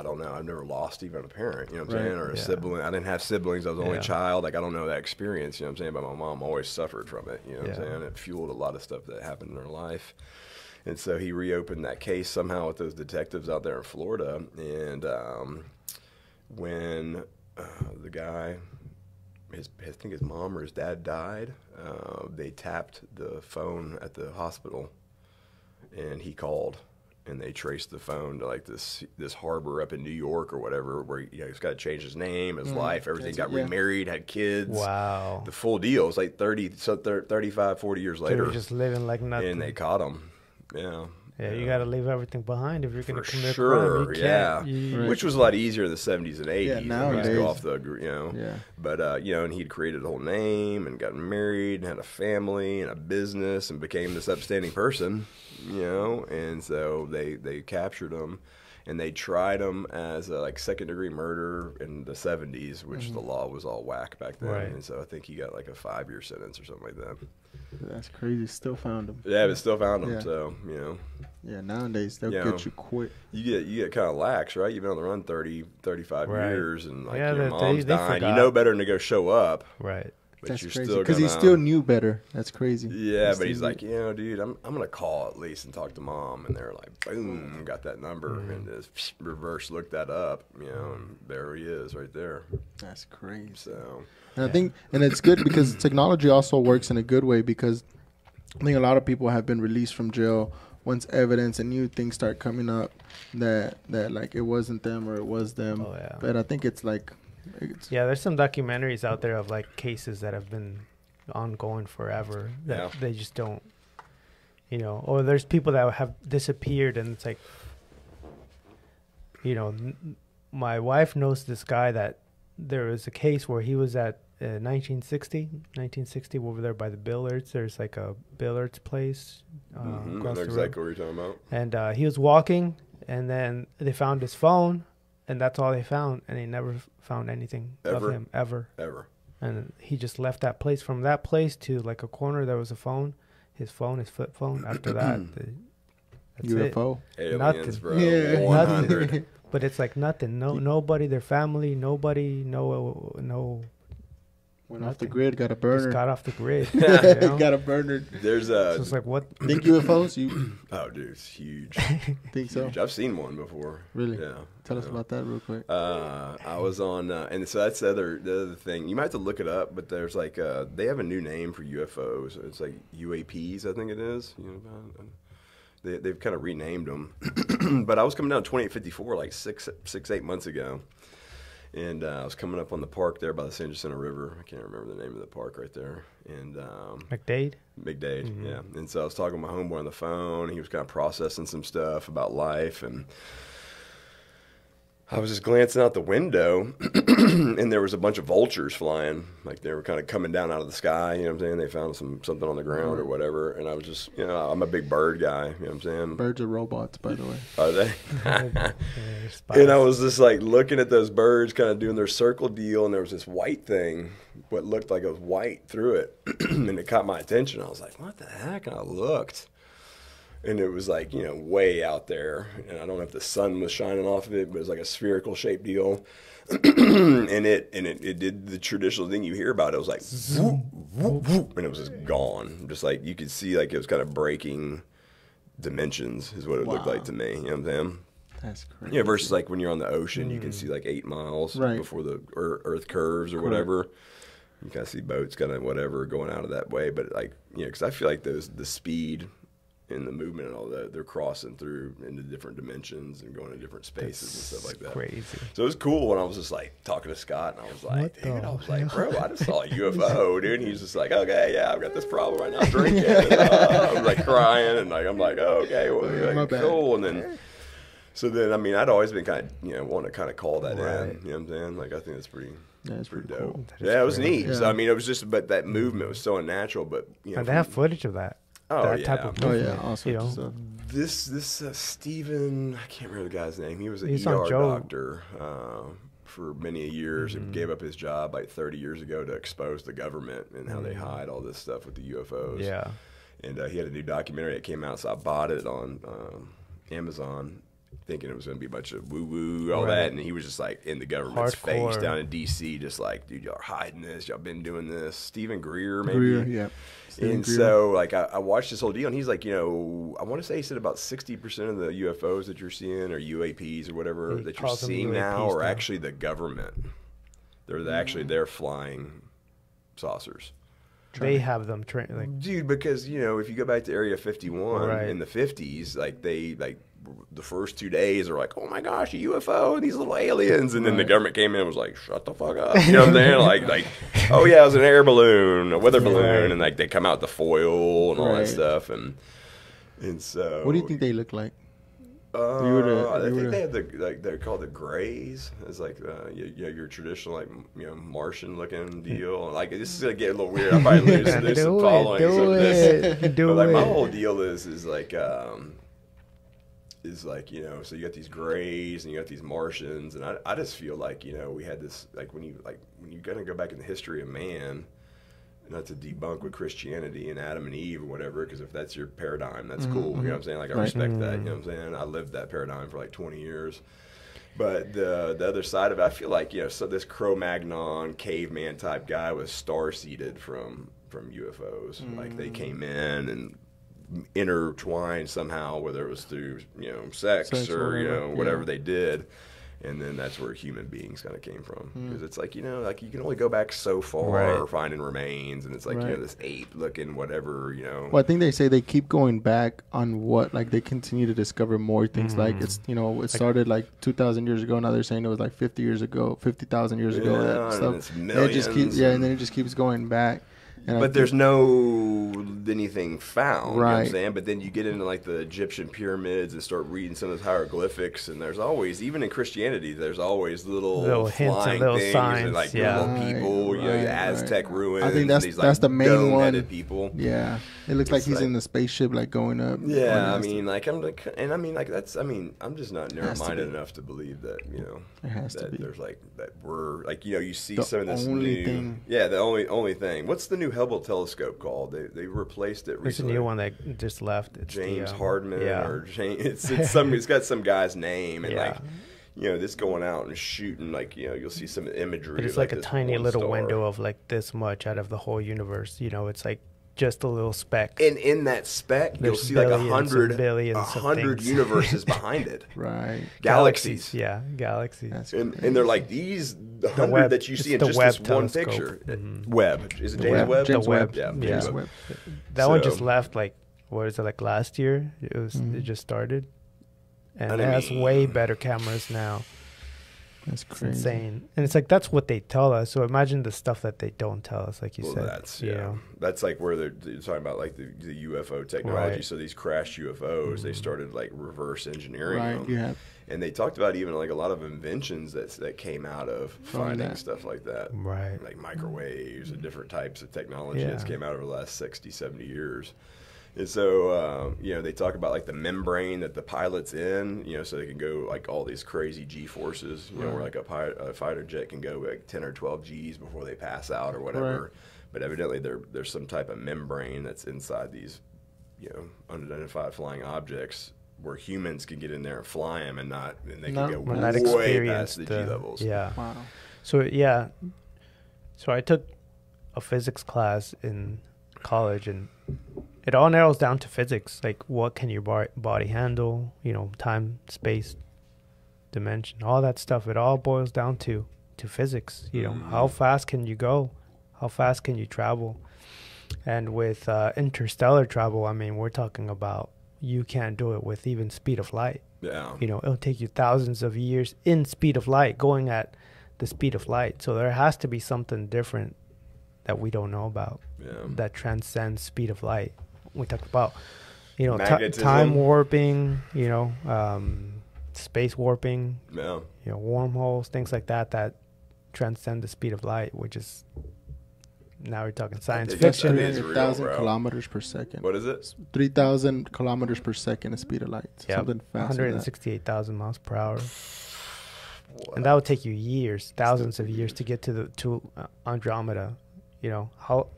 Speaker 1: I don't know. I've never lost even a parent, you know what I'm
Speaker 2: Right.
Speaker 1: saying, or a
Speaker 3: Yeah.
Speaker 1: sibling. I didn't have siblings. I was the only
Speaker 3: Yeah.
Speaker 1: child. Like I don't know that experience, you know what I'm saying. But my mom always suffered from it, you know what I'm saying. It fueled a lot of stuff that happened in her life. And so he reopened that case somehow with those detectives out there in Florida. And um, when uh, the guy, his I think his mom or his dad died, uh, they tapped the phone at the hospital, and he called. And they traced the phone to like this this harbor up in New York or whatever, where you know he's got to change his name, his life, everything. Got
Speaker 2: yeah.
Speaker 1: remarried, had kids.
Speaker 3: Wow.
Speaker 1: The full deal. It's like 30, so thir- 35, 40 years later
Speaker 3: were just living like nothing.
Speaker 1: and they caught him. Yeah.
Speaker 3: yeah, you got to leave everything behind if you're going to commit
Speaker 1: sure,
Speaker 3: crime.
Speaker 1: Yeah.
Speaker 3: you-
Speaker 2: Right.
Speaker 1: Which was a lot easier in the seventies and eighties.
Speaker 2: Yeah,
Speaker 1: Just
Speaker 2: nowadays-
Speaker 1: go off the, you know.
Speaker 2: Yeah.
Speaker 1: But uh, you know, and he'd created a whole name and gotten married and had a family and a business and became this upstanding person. You know, and so they they captured him. And they tried him as a like second degree murder in the 70s, which mm-hmm. the law was all whack back then.
Speaker 3: Right.
Speaker 1: And so I think he got like a five year sentence or something like that.
Speaker 2: That's crazy. Still found him.
Speaker 1: Yeah, but still found him.
Speaker 2: Yeah.
Speaker 1: So, you know,
Speaker 2: Yeah, nowadays they'll
Speaker 1: Yeah.
Speaker 2: get you quick.
Speaker 1: you get you get kind of lax, right? You've been on the run 30, 35
Speaker 3: Right.
Speaker 1: years, and like
Speaker 3: Yeah,
Speaker 1: your
Speaker 3: they-
Speaker 1: mom's
Speaker 3: they
Speaker 1: dying. You know better than to go show up,
Speaker 3: right.
Speaker 1: But
Speaker 2: That's crazy because he still knew better. That's crazy.
Speaker 1: Yeah,
Speaker 2: He
Speaker 1: but he's like, you know, dude, I'm I'm gonna call at least and talk to mom, and they're like, boom, got that number,
Speaker 3: Mm-hmm.
Speaker 1: and just *sniffs* reverse looked that up, you know, and there he is, right there.
Speaker 2: That's crazy.
Speaker 1: So
Speaker 2: And I think, and it's good because *clears throat* technology also works in a good way because I think a lot of people have been released from jail once evidence and new things start coming up that that like it wasn't them or it was them.
Speaker 3: Oh, yeah.
Speaker 2: But I think it's like, it's,
Speaker 3: Yeah, there's some documentaries out there of like cases that have been ongoing forever that
Speaker 1: Yeah.
Speaker 3: they just don't, you know, or there's people that have disappeared and it's like, you know, n- my wife knows this guy that there was a case where he was at uh, 1960, 1960 over there by the Billards. There's like a Billards place. Uh,
Speaker 1: mhm, I know exactly what you're talking about.
Speaker 3: And uh, he was walking, and then they found his phone, and that's all they found, and they never found anything
Speaker 1: Ever?
Speaker 3: of him ever.
Speaker 1: Ever.
Speaker 3: And he just left that place. From that place to like a corner, there was a phone, his phone, his flip phone. After that, *clears throat* the, that's it.
Speaker 2: UFO.
Speaker 1: Aliens,
Speaker 3: Nothing.
Speaker 1: bro.
Speaker 2: Yeah, *laughs*
Speaker 3: nothing. But it's like nothing. No, nobody, their family, nobody, no, no.
Speaker 2: Went off the grid, got a
Speaker 3: Just
Speaker 2: burner.
Speaker 3: got off the grid. *laughs* you know?
Speaker 2: got a burner.
Speaker 1: There's a
Speaker 3: so it's like what?
Speaker 2: Think UFOs? You *clears throat*
Speaker 1: oh, dude, it's huge. *laughs*
Speaker 2: think so?
Speaker 1: Huge. I've seen one before.
Speaker 2: Really?
Speaker 1: Yeah.
Speaker 2: Tell us
Speaker 1: Yeah.
Speaker 2: about that real quick.
Speaker 1: Uh, I was on, uh, and so that's the other the other thing. You might have to look it up, but there's like uh, they have a new name for UFOs. It's like UAPs, I think it is. You know, uh, they they've kind of renamed them. *clears throat* but I was coming down 2854 like six six eight months ago, and uh, I was coming up on the park there by the San Jacinto River. I can't remember the name of the park right there. And um,
Speaker 3: McDade?
Speaker 1: Big Dade,
Speaker 3: Mhm.
Speaker 1: yeah. And so I was talking to my homeboy on the phone. He was kind of processing some stuff about life, and I was just glancing out the window, *clears throat* and there was a bunch of vultures flying, like they were kind of coming down out of the sky. You know what I'm saying? They found some something on the ground or whatever, and I was just, you know, I'm a big bird guy. You know what I'm saying?
Speaker 2: Birds are robots, by the way.
Speaker 1: Are they? *laughs* And I was just like looking at those birds, kind of doing their circle deal, and there was this white thing, what looked like it was white through it, *clears throat* and it caught my attention. I was like, "What the heck?" And I looked, and it was like you know way out there, and I don't know if the sun was shining off of it, but it was like a spherical shaped deal. *clears throat* and it and it, it did the traditional thing you hear about. It was like whoop, whoop, whoop, and it was just gone. Just like you could see, like it was kind of breaking dimensions, is what it looked like to me. You know what I'm saying?
Speaker 2: That's crazy.
Speaker 1: Yeah, versus like when you're on the ocean, you can mm. see like eight miles
Speaker 2: Right.
Speaker 1: before the Earth curves or
Speaker 2: Correct.
Speaker 1: whatever. You kind of see boats kind of whatever going out of that way, but like you know, because I feel like those the speed and the movement and all that they're crossing through into different dimensions and going to different spaces and stuff like that.
Speaker 3: Crazy.
Speaker 1: So it was cool when I was just like talking to Scott and I was like,
Speaker 3: What
Speaker 1: dude, I was like, bro, I just saw a UFO, *laughs* dude. And he's just like, okay, yeah, I've got this problem right now, drinking. *laughs* and uh, I'm like crying and like I'm like, oh, okay, well, like, cool. And then So then, I mean, I'd always been kind of, you know, want to kind of call that
Speaker 3: Right.
Speaker 1: in. You know what I'm saying? Like, I think that's pretty,
Speaker 2: Yeah, it's
Speaker 1: pretty
Speaker 2: pretty
Speaker 1: dope.
Speaker 2: cool.
Speaker 3: That
Speaker 1: Yeah, it was neat. So I mean, it was just, but that movement was so unnatural. But you know,
Speaker 3: And they have footage of that.
Speaker 1: Oh
Speaker 3: that
Speaker 1: yeah.
Speaker 3: type of
Speaker 2: Oh yeah, all sorts of stuff.
Speaker 1: this this uh, Steven, I can't remember the guy's name. He was an
Speaker 3: He's
Speaker 1: ER doctor uh, for many years and gave up his job like 30 years ago to expose the government and how they hide all this stuff with the UFOs.
Speaker 3: Yeah.
Speaker 1: and uh, he had a new documentary that came out, so I bought it on um, Amazon, thinking it was going to be a bunch of woo woo, all
Speaker 3: Right.
Speaker 1: that, and he was just like in the government's face down in D.C., just like, dude, y'all are hiding this, y'all been doing this. Steven Greer, maybe.
Speaker 2: Greer, yeah. Steven
Speaker 1: And
Speaker 2: Greer.
Speaker 1: so, like, I, I watched this whole deal, and he's like, you know, I want to say he said about sixty percent of the UFOs that you're seeing, or UAPs, or whatever
Speaker 3: He
Speaker 1: that you're seeing now, are
Speaker 3: now.
Speaker 1: actually the government. They're the, actually mm. they're flying saucers.
Speaker 3: They have them trained like
Speaker 1: Dude, because you know, if you go back to Area 51
Speaker 3: Right.
Speaker 1: in the 50s, like they like the first two days are like, oh my gosh, a UFO these little aliens, and then the government came in and was like, shut the fuck up, you know what I'm saying? Like, like, oh yeah, it was an air balloon, a weather balloon,
Speaker 3: Right.
Speaker 1: and like they come out the foil and all
Speaker 2: Right.
Speaker 1: that stuff, and and so.
Speaker 2: What do you think they look like?
Speaker 1: Uh,
Speaker 2: You were the-
Speaker 1: I think they have the like they're called the grays. It's like uh, you, you know, your traditional like you know Martian looking *laughs* deal. Like this is gonna get a little weird. I probably lose, *laughs* lose some
Speaker 3: do it,
Speaker 1: following
Speaker 3: do it, do
Speaker 1: but like my whole deal is is like um is like you know so you got these grays and you got these Martians and I I just feel like you know we had this like when you like when you're gonna go back in the history of man. Not to debunk with Christianity and Adam and Eve or whatever, because if that's your paradigm, that's mm-hmm. cool. You know what I'm saying? Like I
Speaker 2: Right.
Speaker 1: respect that. You know mm-hmm. what I'm saying? I lived that paradigm for like 20 years. But the the other side of it, I feel like you know, so this Cro-Magnon caveman type guy was star seeded from from UFOs. Like they mm. came in and intertwined somehow, whether it was through you know sex,
Speaker 2: Sex or
Speaker 1: or you
Speaker 2: whatever,
Speaker 1: know whatever
Speaker 2: yeah.
Speaker 1: they did. And then that's where human beings kind of came from,
Speaker 2: Hmm.
Speaker 1: because it's like you know, like you can only go back so far
Speaker 3: Right.
Speaker 1: finding remains, and it's like you know this ape looking whatever, you know.
Speaker 2: Well, I think they say they keep going back on what, like they continue to discover more things. Like
Speaker 1: Mm.
Speaker 2: it's, you know, it started like 2,000 years ago. Now they're saying it was like 50 years ago, 50,000 years ago.
Speaker 1: Yeah,
Speaker 2: that
Speaker 1: and
Speaker 2: stuff.
Speaker 1: it's
Speaker 2: And it just keeps, yeah,
Speaker 1: and-
Speaker 2: and then it just keeps going back. And I
Speaker 1: but there's
Speaker 2: think-
Speaker 1: no anything found. You know what I'm saying? But then you get into like the Egyptian pyramids and start reading some of those hieroglyphics, and there's always, even in Christianity, there's always little,
Speaker 3: Little hints and
Speaker 1: flying
Speaker 3: little
Speaker 1: things
Speaker 3: signs,
Speaker 1: and like
Speaker 3: yeah.
Speaker 1: little
Speaker 2: Right,
Speaker 1: people, you know,
Speaker 2: right,
Speaker 1: Aztec
Speaker 2: right.
Speaker 1: ruins.
Speaker 2: I think that's-
Speaker 1: these,
Speaker 2: that's
Speaker 1: like,
Speaker 2: the main one.
Speaker 1: people.
Speaker 2: yeah, it looks like he's
Speaker 1: like-
Speaker 2: in the spaceship, like going up.
Speaker 1: Yeah, I mean, like I'm like, and I mean, like that's, I mean, I'm just not narrow-minded
Speaker 2: be.
Speaker 1: enough to believe that you know
Speaker 2: It has to
Speaker 1: that
Speaker 2: be.
Speaker 1: there's like that we're like you know you see
Speaker 2: The
Speaker 1: some of this
Speaker 2: only
Speaker 1: new,
Speaker 2: thing-
Speaker 1: yeah, the only only thing. What's the new Hubble telescope called? They they replaced it
Speaker 3: There's a
Speaker 1: recently.
Speaker 3: new one that just left. It's the,
Speaker 1: James
Speaker 3: um,
Speaker 1: Hardman
Speaker 3: yeah.
Speaker 1: or James. *laughs* It's, it's some. It's got some guy's name and
Speaker 3: Yeah.
Speaker 1: like, you know, this going out and shooting like you know you'll see some imagery.
Speaker 3: But it's
Speaker 1: of,
Speaker 3: like, a tiny little
Speaker 1: star.
Speaker 3: window of like this much out of the whole universe. You know, it's like just a little speck.
Speaker 1: And in that speck, you'll see like a
Speaker 3: billions and
Speaker 1: hundred,
Speaker 3: billions
Speaker 1: a hundred universes *laughs* behind it,
Speaker 2: right.
Speaker 1: galaxies.
Speaker 3: Yeah, galaxies.
Speaker 2: That's
Speaker 1: And, and they're like these the hundred
Speaker 3: web-
Speaker 1: that you see in just
Speaker 3: Webb
Speaker 1: this one picture. Uh,
Speaker 3: Mhm.
Speaker 1: Webb is it
Speaker 2: The
Speaker 1: James
Speaker 2: Webb.
Speaker 1: Webb?
Speaker 2: James
Speaker 3: The
Speaker 2: Webb.
Speaker 3: Webb,
Speaker 1: Yeah,
Speaker 3: yeah.
Speaker 1: James
Speaker 2: James
Speaker 1: Webb.
Speaker 2: Webb.
Speaker 3: that one just left like what is it like last year? It was
Speaker 2: Mhm.
Speaker 3: it just started, and
Speaker 1: And
Speaker 3: it has
Speaker 1: mean-
Speaker 3: way better cameras now.
Speaker 2: That's
Speaker 3: It's
Speaker 2: crazy.
Speaker 3: insane, and it's like that's what they tell us. So imagine the stuff that they don't tell us, like you
Speaker 1: well,
Speaker 3: said.
Speaker 1: that's
Speaker 3: you
Speaker 1: yeah.
Speaker 3: know?
Speaker 1: That's like where they're, they're talking about like the, the UFO technology.
Speaker 3: Right.
Speaker 1: So these crashed UFOs, they
Speaker 3: Mhm.
Speaker 1: started like reverse engineering
Speaker 2: Right.
Speaker 1: them.
Speaker 2: You have
Speaker 1: And they talked about even like a lot of inventions that that came out of
Speaker 2: From
Speaker 1: finding
Speaker 2: that.
Speaker 1: stuff like that.
Speaker 3: Right.
Speaker 1: Like microwaves and different types of technology that's came out over the last 60, 70 years. And so, um, you know, they talk about like the membrane that the pilot's in, you know, so they can go like all these crazy G forces, you know, where like a, pi- a fighter jet can go like 10 or 12 Gs before they pass out or whatever.
Speaker 2: Right.
Speaker 1: But evidently there, there's some type of membrane that's inside these, you know, unidentified flying objects where humans can get in there and fly them and not, and they
Speaker 2: Not-
Speaker 1: can go
Speaker 3: not
Speaker 1: way past the G
Speaker 3: uh,
Speaker 1: levels.
Speaker 3: Yeah.
Speaker 2: wow.
Speaker 3: So yeah, so I took a physics class in college, and it all narrows down to physics. Like, what can your bar- body handle? You know, time, space, dimension, all that stuff. It all boils down to to physics. You know, how
Speaker 1: Mhm.
Speaker 3: fast can you go? How fast can you travel? And with uh, interstellar travel, I mean, we're talking about you can't do it with even speed of light
Speaker 1: Yeah.
Speaker 3: you know it'll take you thousands of years in speed of light going at the speed of light so there has to be something different that we don't know about
Speaker 1: Yeah.
Speaker 3: that transcends speed of light we talked about you know ti time warping you know um space warping,
Speaker 1: Yeah.
Speaker 3: you know, wormholes, things like that that transcend the speed of light, which is now we're talking science
Speaker 1: think that's-
Speaker 3: fiction.
Speaker 1: that is real,
Speaker 2: 3,000 kilometers per second.
Speaker 1: What is it?
Speaker 2: 3,000 kilometers per second, the speed of light.
Speaker 3: Yeah,
Speaker 2: Something faster.
Speaker 3: 168,000 miles per hour, and that would take you years, thousands of years to get to the to uh, Andromeda. You know how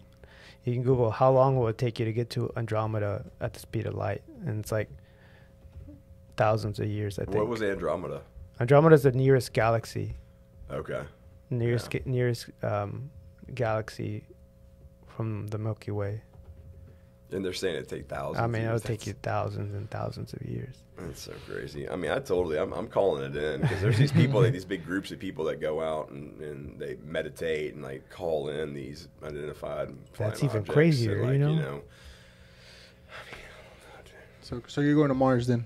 Speaker 3: you can Google how long will it take you to get to Andromeda at the speed of light, and it's like thousands of years. I think
Speaker 1: What was Andromeda?
Speaker 3: Andromeda is the nearest galaxy,
Speaker 1: Okay.
Speaker 3: nearest ga- nearest um, galaxy from the Milky Way.
Speaker 1: And they're saying it'd take thousands.
Speaker 3: I mean,
Speaker 1: of
Speaker 3: it
Speaker 1: years.
Speaker 3: would take you thousands and thousands of years.
Speaker 1: That's so crazy. I mean, I totally, I'm, I'm calling it in because there's these people, like, *laughs* these big groups of people that go out and, and they meditate and like call in these identified.
Speaker 3: That's even
Speaker 1: objects
Speaker 3: crazier,
Speaker 1: and,
Speaker 3: you
Speaker 1: like,
Speaker 3: know?
Speaker 2: So, so you're going to Mars then?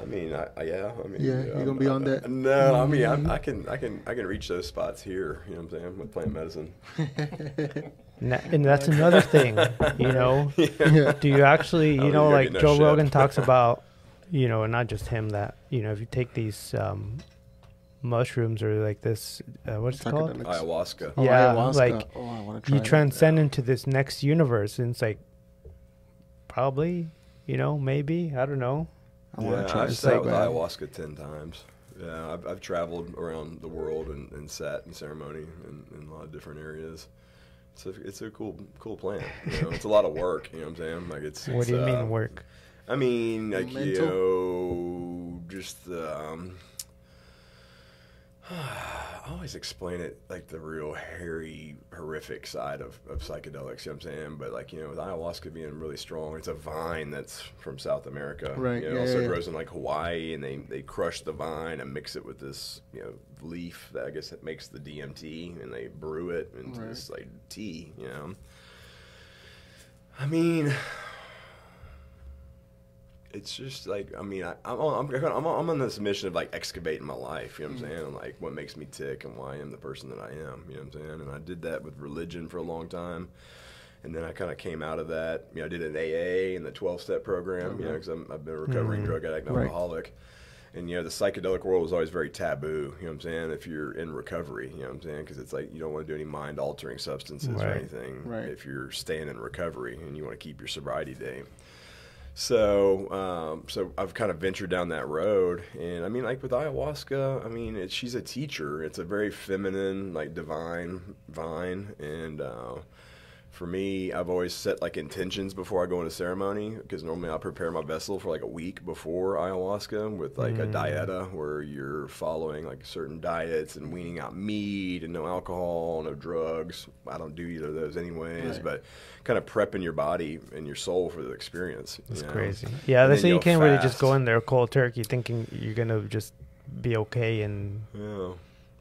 Speaker 1: I mean, I, I yeah. I mean,
Speaker 2: Yeah, you're gonna be on that?
Speaker 1: No, I mean, I, mm-hmm. I can, I can, I can reach those spots here. You know what I'm saying? With plant medicine. *laughs*
Speaker 3: And, that's another thing, you *laughs* know.
Speaker 2: Yeah.
Speaker 3: Do you actually, you
Speaker 1: Oh,
Speaker 3: know, like
Speaker 1: getting that
Speaker 3: Joe
Speaker 1: shit.
Speaker 3: Rogan talks about, you know, and not just him, that, you know, if you take these um, mushrooms or like this, uh, what's it called?
Speaker 2: Psychedelics.
Speaker 1: Ayahuasca.
Speaker 2: Oh,
Speaker 3: Yeah,
Speaker 2: ayahuasca.
Speaker 3: like,
Speaker 2: oh, I try
Speaker 3: You
Speaker 2: it.
Speaker 3: transcend into this next universe, and it's like, probably, you know, maybe, I don't know.
Speaker 2: I want
Speaker 1: yeah,
Speaker 2: to try
Speaker 1: I've
Speaker 2: it
Speaker 1: sat with ayahuasca ten times. Yeah, I've, I've traveled around the world and, and sat in ceremony in, in a lot of different areas. It's a, it's a cool cool plant. You know, it's a lot of work. You know what I'm saying? Like it's.
Speaker 3: What
Speaker 1: it's,
Speaker 3: do you
Speaker 1: uh,
Speaker 3: mean work?
Speaker 1: I mean, like you know, just um. *sighs* I always explain it like the real hairy, horrific side of, of psychedelics. You know what I'm saying? But like you know, with ayahuasca being really strong, it's a vine that's from South America.
Speaker 2: Right,
Speaker 1: You know,
Speaker 2: yeah,
Speaker 1: also
Speaker 2: yeah, yeah.
Speaker 1: grows in like Hawaii, and they they crush the vine and mix it with this you know leaf that I guess it makes the DMT, and they brew it into
Speaker 2: Right.
Speaker 1: this like tea. You know. I mean, it's just like I mean I, I'm on, I'm I'm on, I'm on this mission of like excavating my life. You know what I'm saying? And like what makes me tick and why I am the person that I am. You know what I'm saying? And I did that with religion for a long time. And then I kind of came out of that. You know, I did an AA and the 12 step program. You know, because I've been a recovering
Speaker 3: Mhm.
Speaker 1: drug addict, and
Speaker 2: Right.
Speaker 1: alcoholic. And you know, the psychedelic world was always very taboo. You know what I'm saying? If you're in recovery, you know what I'm saying? Because it's like you don't want to do any mind altering substances or anything.
Speaker 2: Right.
Speaker 1: If you're staying in recovery and you want to keep your sobriety date. So, um, so I've kind of ventured down that road, and I mean, like with ayahuasca, I mean, it, she's a teacher. It's a very feminine, like divine vine, and uh, for me, I've always set like intentions before I go into ceremony because normally I prepare my vessel for like a week before ayahuasca with like a
Speaker 3: Mm.
Speaker 1: dieta where you're following like certain diets and weaning out meat and no alcohol, no drugs. I don't do either of those anyways,
Speaker 2: Right.
Speaker 1: but kind of prepping your body and your soul for the experience.
Speaker 3: It's crazy. Yeah,
Speaker 1: And
Speaker 3: they say you can't really just go in there cold turkey thinking you're gonna just be okay and
Speaker 1: Yeah.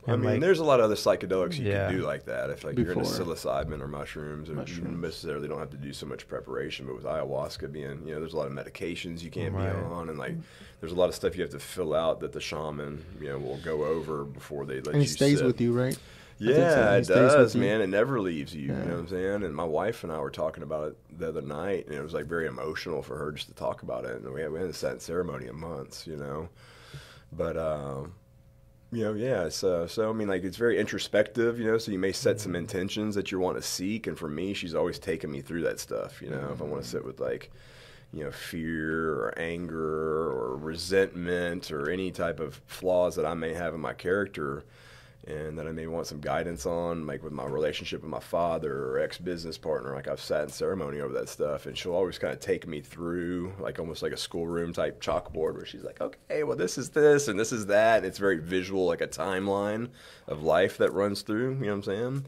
Speaker 1: I mean,
Speaker 3: like-
Speaker 1: there's a lot of other psychedelics you
Speaker 3: Yeah.
Speaker 1: can do like that. If like you're into psilocybin or mushrooms, or you necessarily don't have to do so much preparation. But with ayahuasca being, you know, there's a lot of medications you can't
Speaker 3: Right.
Speaker 1: be on, and like there's a lot of stuff you have to fill out that the shaman, you know, will go over before they let
Speaker 2: And
Speaker 1: you.
Speaker 2: he stays
Speaker 1: sit.
Speaker 2: with you, right? I think so.
Speaker 1: Yeah, it does, man. It never leaves you. You know what I'm saying? And my wife and I were talking about it the other night, and it was like very emotional for her just to talk about it. And we, we hadn't sat in ceremony in months, you know. But um, you know, yeah. So, so I mean, like it's very introspective, you know. So you may set some mm-hmm. intentions that you want to seek, and for me, she's always taken me through that stuff. You know, if I want to mm-hmm. sit with like you know, fear or anger or resentment or any type of flaws that I may have in my character and that I may want some guidance on, like with my relationship with my father or ex business partner. Like I've sat in ceremony over that stuff, and she'll always kind of take me through, like almost like a schoolroom type chalkboard, where she's like, "Okay, well, this is this and this is that." It's very visual, like a timeline of life that runs through. You know what I'm saying?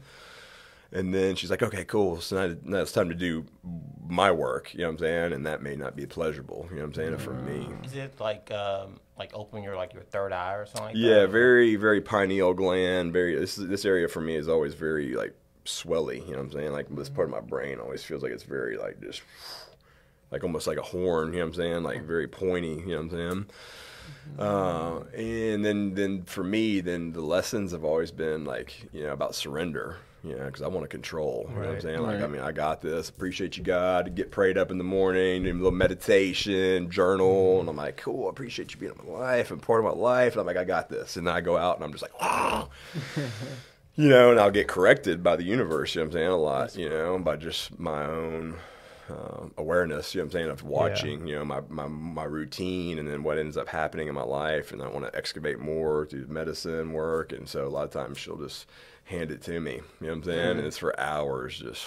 Speaker 1: And then she's like, okay, cool. So now, now it's time to do my work. You know what I'm saying? And that may not be pleasurable. You know what I'm saying? For me.
Speaker 4: Is it like um, like open your like your third eye or something like that?
Speaker 1: Yeah, very, very pineal gland. Very. This this area for me is always very like swelly. You know what I'm saying? Like this part of my brain always feels like it's very like just like almost like a horn. You know what I'm saying? Like very pointy. You know what I'm saying? Uh, and then, then for me, then the lessons have always been like, you know, about surrender, you know, because I want to control. You know what I'm saying? Like, I mean, I got this. Appreciate you, God. Get prayed up in the morning, do a little meditation, journal. And I'm like, cool, I appreciate you being in my life and part of my life. And I'm like, I got this. And then I go out and I'm just like, wow. *laughs* you know, and I'll get corrected by the universe, you know what I'm saying? A lot, you know, by just my own um, awareness, you know what I'm saying, of watching, you know, my, my, my routine and then what ends up happening in my life. And I want to excavate more through medicine work. And so a lot of times she'll just hand it to me, you know what I'm saying? And it's for hours, just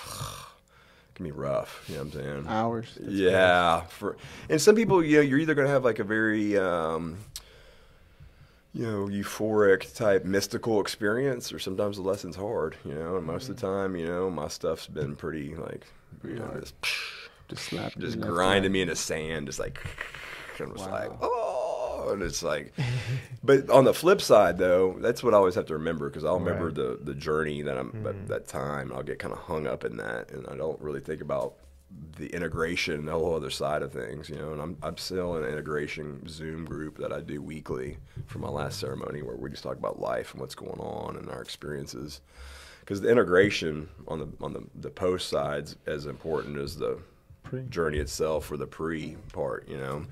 Speaker 1: *sighs* can be rough, you know what I'm saying?
Speaker 2: Hours.
Speaker 1: Yeah, for and some people, you know, you're either going to have like a very, um, you know, euphoric type mystical experience, or sometimes the lesson's hard, you know. And most of the time, you know, my stuff's been pretty like, you know, just,
Speaker 2: Just slap.
Speaker 1: just grinding me in the sand, just like, *laughs* and was like,
Speaker 2: Wow.
Speaker 1: Oh, and it's like, but on the flip side, though, that's what I always have to remember because I'll remember
Speaker 3: Right.
Speaker 1: the the journey that I'm at mm-hmm. that time. I'll get kind of hung up in that, and I don't really think about the integration, the whole other side of things, you know. And I'm I'm still in an integration Zoom group that I do weekly for my last ceremony, where we just talk about life and what's going on and our experiences. Because the integration on the on the, the post side's as important as the
Speaker 2: Pre.
Speaker 1: journey itself or the pre part, you know.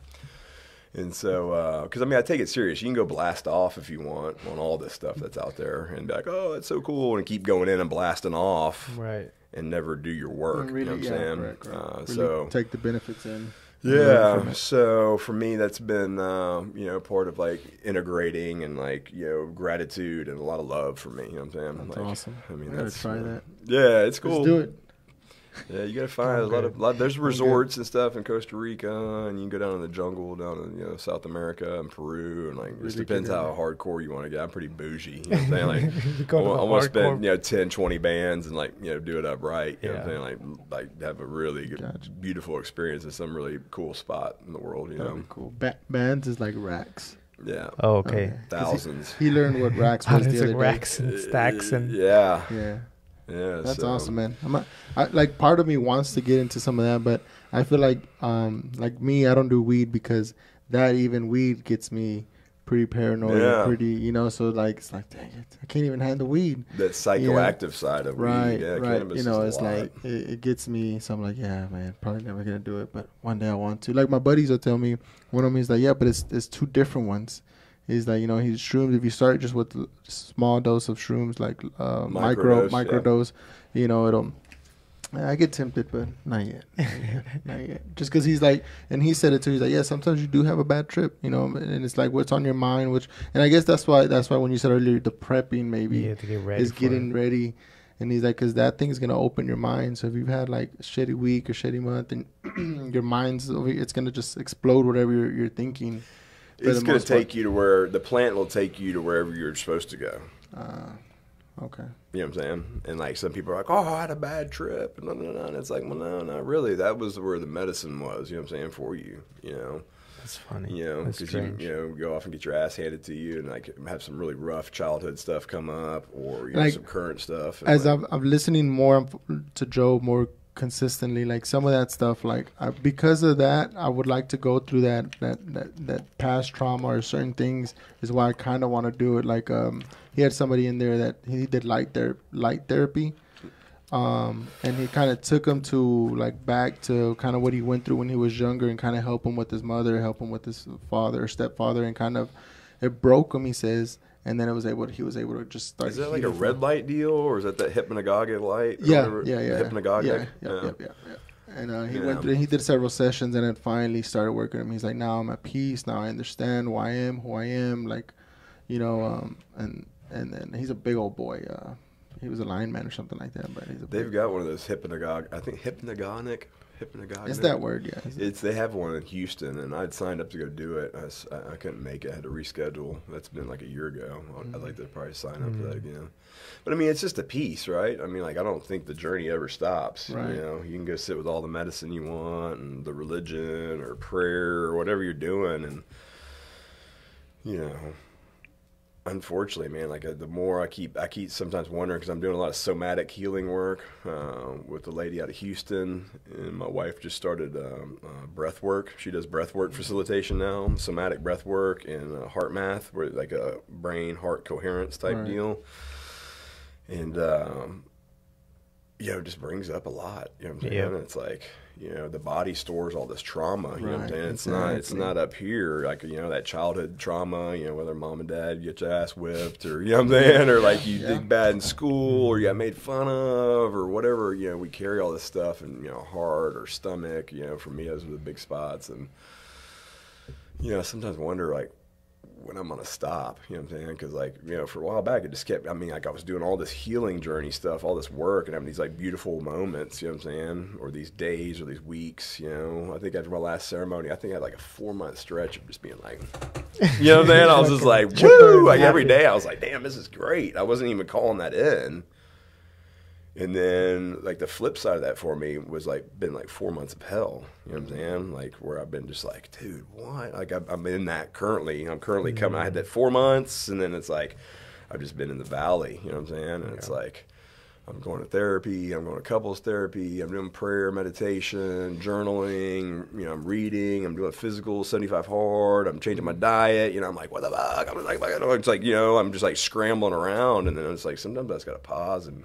Speaker 1: And so, because I mean, I take it serious. You can go blast off if you want on all this stuff that's out there and be like, oh, that's so cool, and keep going in and blasting off
Speaker 3: Right.
Speaker 1: and never do your work.
Speaker 2: Really,
Speaker 1: you know what I'm
Speaker 2: yeah,
Speaker 1: saying?
Speaker 2: correct, correct.
Speaker 1: Uh,
Speaker 2: Really
Speaker 1: so,
Speaker 2: take the benefits in. and learn from
Speaker 1: yeah. So for me, that's been, uh, you know, part of like integrating and like, you know, gratitude and a lot of love for me. You know what I'm saying?
Speaker 2: That's
Speaker 1: like,
Speaker 2: awesome.
Speaker 1: I mean,
Speaker 2: I gotta
Speaker 1: that's
Speaker 2: try
Speaker 1: uh,
Speaker 2: that.
Speaker 1: Yeah, it's cool.
Speaker 2: Let's do it.
Speaker 1: Yeah, you gotta find a lot of lot, there's resorts and stuff in Costa Rica, and you can go down in the jungle down in you know South America and Peru, and like
Speaker 2: Really
Speaker 1: just depends
Speaker 2: in
Speaker 1: how hardcore you want to get. I'm pretty bougie, you know what I'm saying? Like *laughs*
Speaker 3: You
Speaker 1: I
Speaker 3: go to the
Speaker 1: want to spend you know 10, 20 bands and like you know do it up right. You know what I'm saying? Like like have a really good,
Speaker 2: Gotcha.
Speaker 1: beautiful experience in some really cool spot in the world. You
Speaker 2: That'd
Speaker 1: know?
Speaker 2: be cool. Ba- bands is like racks.
Speaker 1: Yeah,
Speaker 3: Oh, okay.
Speaker 2: Okay.
Speaker 1: thousands.
Speaker 2: He learned what racks
Speaker 3: How *laughs*
Speaker 2: was
Speaker 3: does
Speaker 2: the
Speaker 3: it
Speaker 2: other
Speaker 3: racks and stacks and
Speaker 1: uh,
Speaker 2: yeah. Yeah.
Speaker 1: Yeah.
Speaker 2: That's
Speaker 1: so-
Speaker 2: awesome, man. I'm not, I, like part of me wants to get into some of that, but I feel like um like me, I don't do weed because that even weed gets me pretty paranoid,
Speaker 1: Yeah.
Speaker 2: pretty you know. So like it's like dang it, I can't even handle weed.
Speaker 1: That psychoactive side of
Speaker 2: Right,
Speaker 1: weed. Yeah,
Speaker 2: right. You know, it's like it, it gets me. So I'm like, yeah, man, probably never gonna do it, but one day I want to. Like my buddies will tell me, one of them is like, yeah, but it's it's two different ones. He's like, you know, he's shrooms. If you start just with a small dose of shrooms, like uh, micro
Speaker 1: Microdose,
Speaker 2: micro
Speaker 1: yeah.
Speaker 2: dose, you know, it'll. I get tempted, but not yet. *laughs* Not yet. Just because he's like, and he said it too. He's like, yeah, sometimes you do have a bad trip, you know, and it's like what's on your mind, which, and I guess that's why that's why when you said earlier the prepping maybe
Speaker 3: you get ready
Speaker 2: is getting
Speaker 3: it.
Speaker 2: ready. And he's like, because that thing's gonna open your mind. So if you've had like a shitty week or shitty month, and *clears throat* your mind's over, it's gonna just explode whatever you're, you're thinking. For
Speaker 1: it's going to
Speaker 2: most part.
Speaker 1: take you to where the plant will take you to wherever you're supposed to go.
Speaker 2: Uh, okay.
Speaker 1: You know what I'm saying? And like some people are like, "Oh, I had a bad trip," and, no, no, no. and it's like, well, no, not really. That was where the medicine was. You know what I'm saying for you. You know,
Speaker 3: That's funny.
Speaker 1: you know, because you, you know go off and get your ass handed to you, and like have some really rough childhood stuff come up, or you know, some current stuff. and,
Speaker 2: As
Speaker 1: like,
Speaker 2: I'm, I'm listening more to Joe more consistently, like some of that stuff, like I, because of that, I would like to go through that that that, that past trauma or certain things is why I kind of want to do it. Like um, he had somebody in there that he did light their light therapy. Um, and he kind of took him to like back to kind of what he went through when he was younger and kind of help him with his mother, help him with his father stepfather, and kind of it broke him. He says, and then it was able. to, He was able to just start.
Speaker 1: is that like a red light deal, or is that that hypnagogic light?
Speaker 2: Yeah, yeah, yeah.
Speaker 1: Hypnagogic.
Speaker 2: Yeah, yeah, yeah, yeah, yeah. And uh, he
Speaker 1: Yeah.
Speaker 2: went through. He did several sessions, and then finally started working him. He's like, now I'm at peace. Now I understand who I am, who I am. Like, you know, um, and and then he's a big old boy. Uh, he was a lineman or something like that. But he's a
Speaker 1: They've got one of those hypnagogic. I think hypnagogic. *laughs* Hypnagogic.
Speaker 2: It's that word, yeah.
Speaker 1: It's they have one in Houston, and I'd signed up to go do it. I, I couldn't make it. I had to reschedule. That's been like a year ago. I'd- I'd like to mm. probably sign up for that mm. again. But I mean, it's just a piece, right? I mean, like I don't think the journey ever stops.
Speaker 2: Right.
Speaker 1: You know, you can go sit with all the medicine you want, and the religion or prayer or whatever you're doing, and you know, unfortunately, man, like uh, the more I keep, I keep sometimes wondering because I'm doing a lot of somatic healing work uh, with a lady out of Houston, and my wife just started um, uh, breath work. She does breath work facilitation now, somatic breath work and uh, HeartMath, where like a brain heart coherence type
Speaker 2: Right.
Speaker 1: deal. And um, you know, it just brings up a lot. You know what I'm saying?
Speaker 3: Yep.
Speaker 1: It's like, you know, the body stores all this trauma. You know what I'm saying? It's not it's not up here, like, you know, that childhood trauma, you know, whether mom and dad get your ass whipped or *laughs* you know what I'm saying? Or like you
Speaker 2: Yeah.
Speaker 1: did bad in school or you got made fun of or whatever, you know, we carry all this stuff in, you know, heart or stomach, you know, for me those are the big spots and you know, I sometimes wonder like when I'm gonna stop, you know what I'm saying? Because like you know, for a while back, it just kept. I mean, like I was doing all this healing journey stuff, all this work, and having these like beautiful moments, you know what I'm saying? Or these days, or these weeks, you know. I think after my last ceremony, I think I had like a four month stretch of just being like, you know what I'm saying? I was just *laughs* like, woo! Like every day, I was like, damn, this is great. I wasn't even calling that in. And then like the flip side of that for me was like been like four months of hell. You know what I'm mm-hmm. saying? Like where I've been just like, dude, what? Like I'm, I'm in that currently. I'm currently coming. I had mm-hmm. that four months, and then it's like I've just been in the valley. You know what I'm saying? And it's like I'm going to therapy. I'm going to couples therapy. I'm doing prayer, meditation, journaling. You know, I'm reading. I'm doing physical 75 hard. I'm changing my diet. You know, I'm like, what the fuck? I'm like, it's like you know, I'm just like scrambling around, and then it's like sometimes I just got to pause and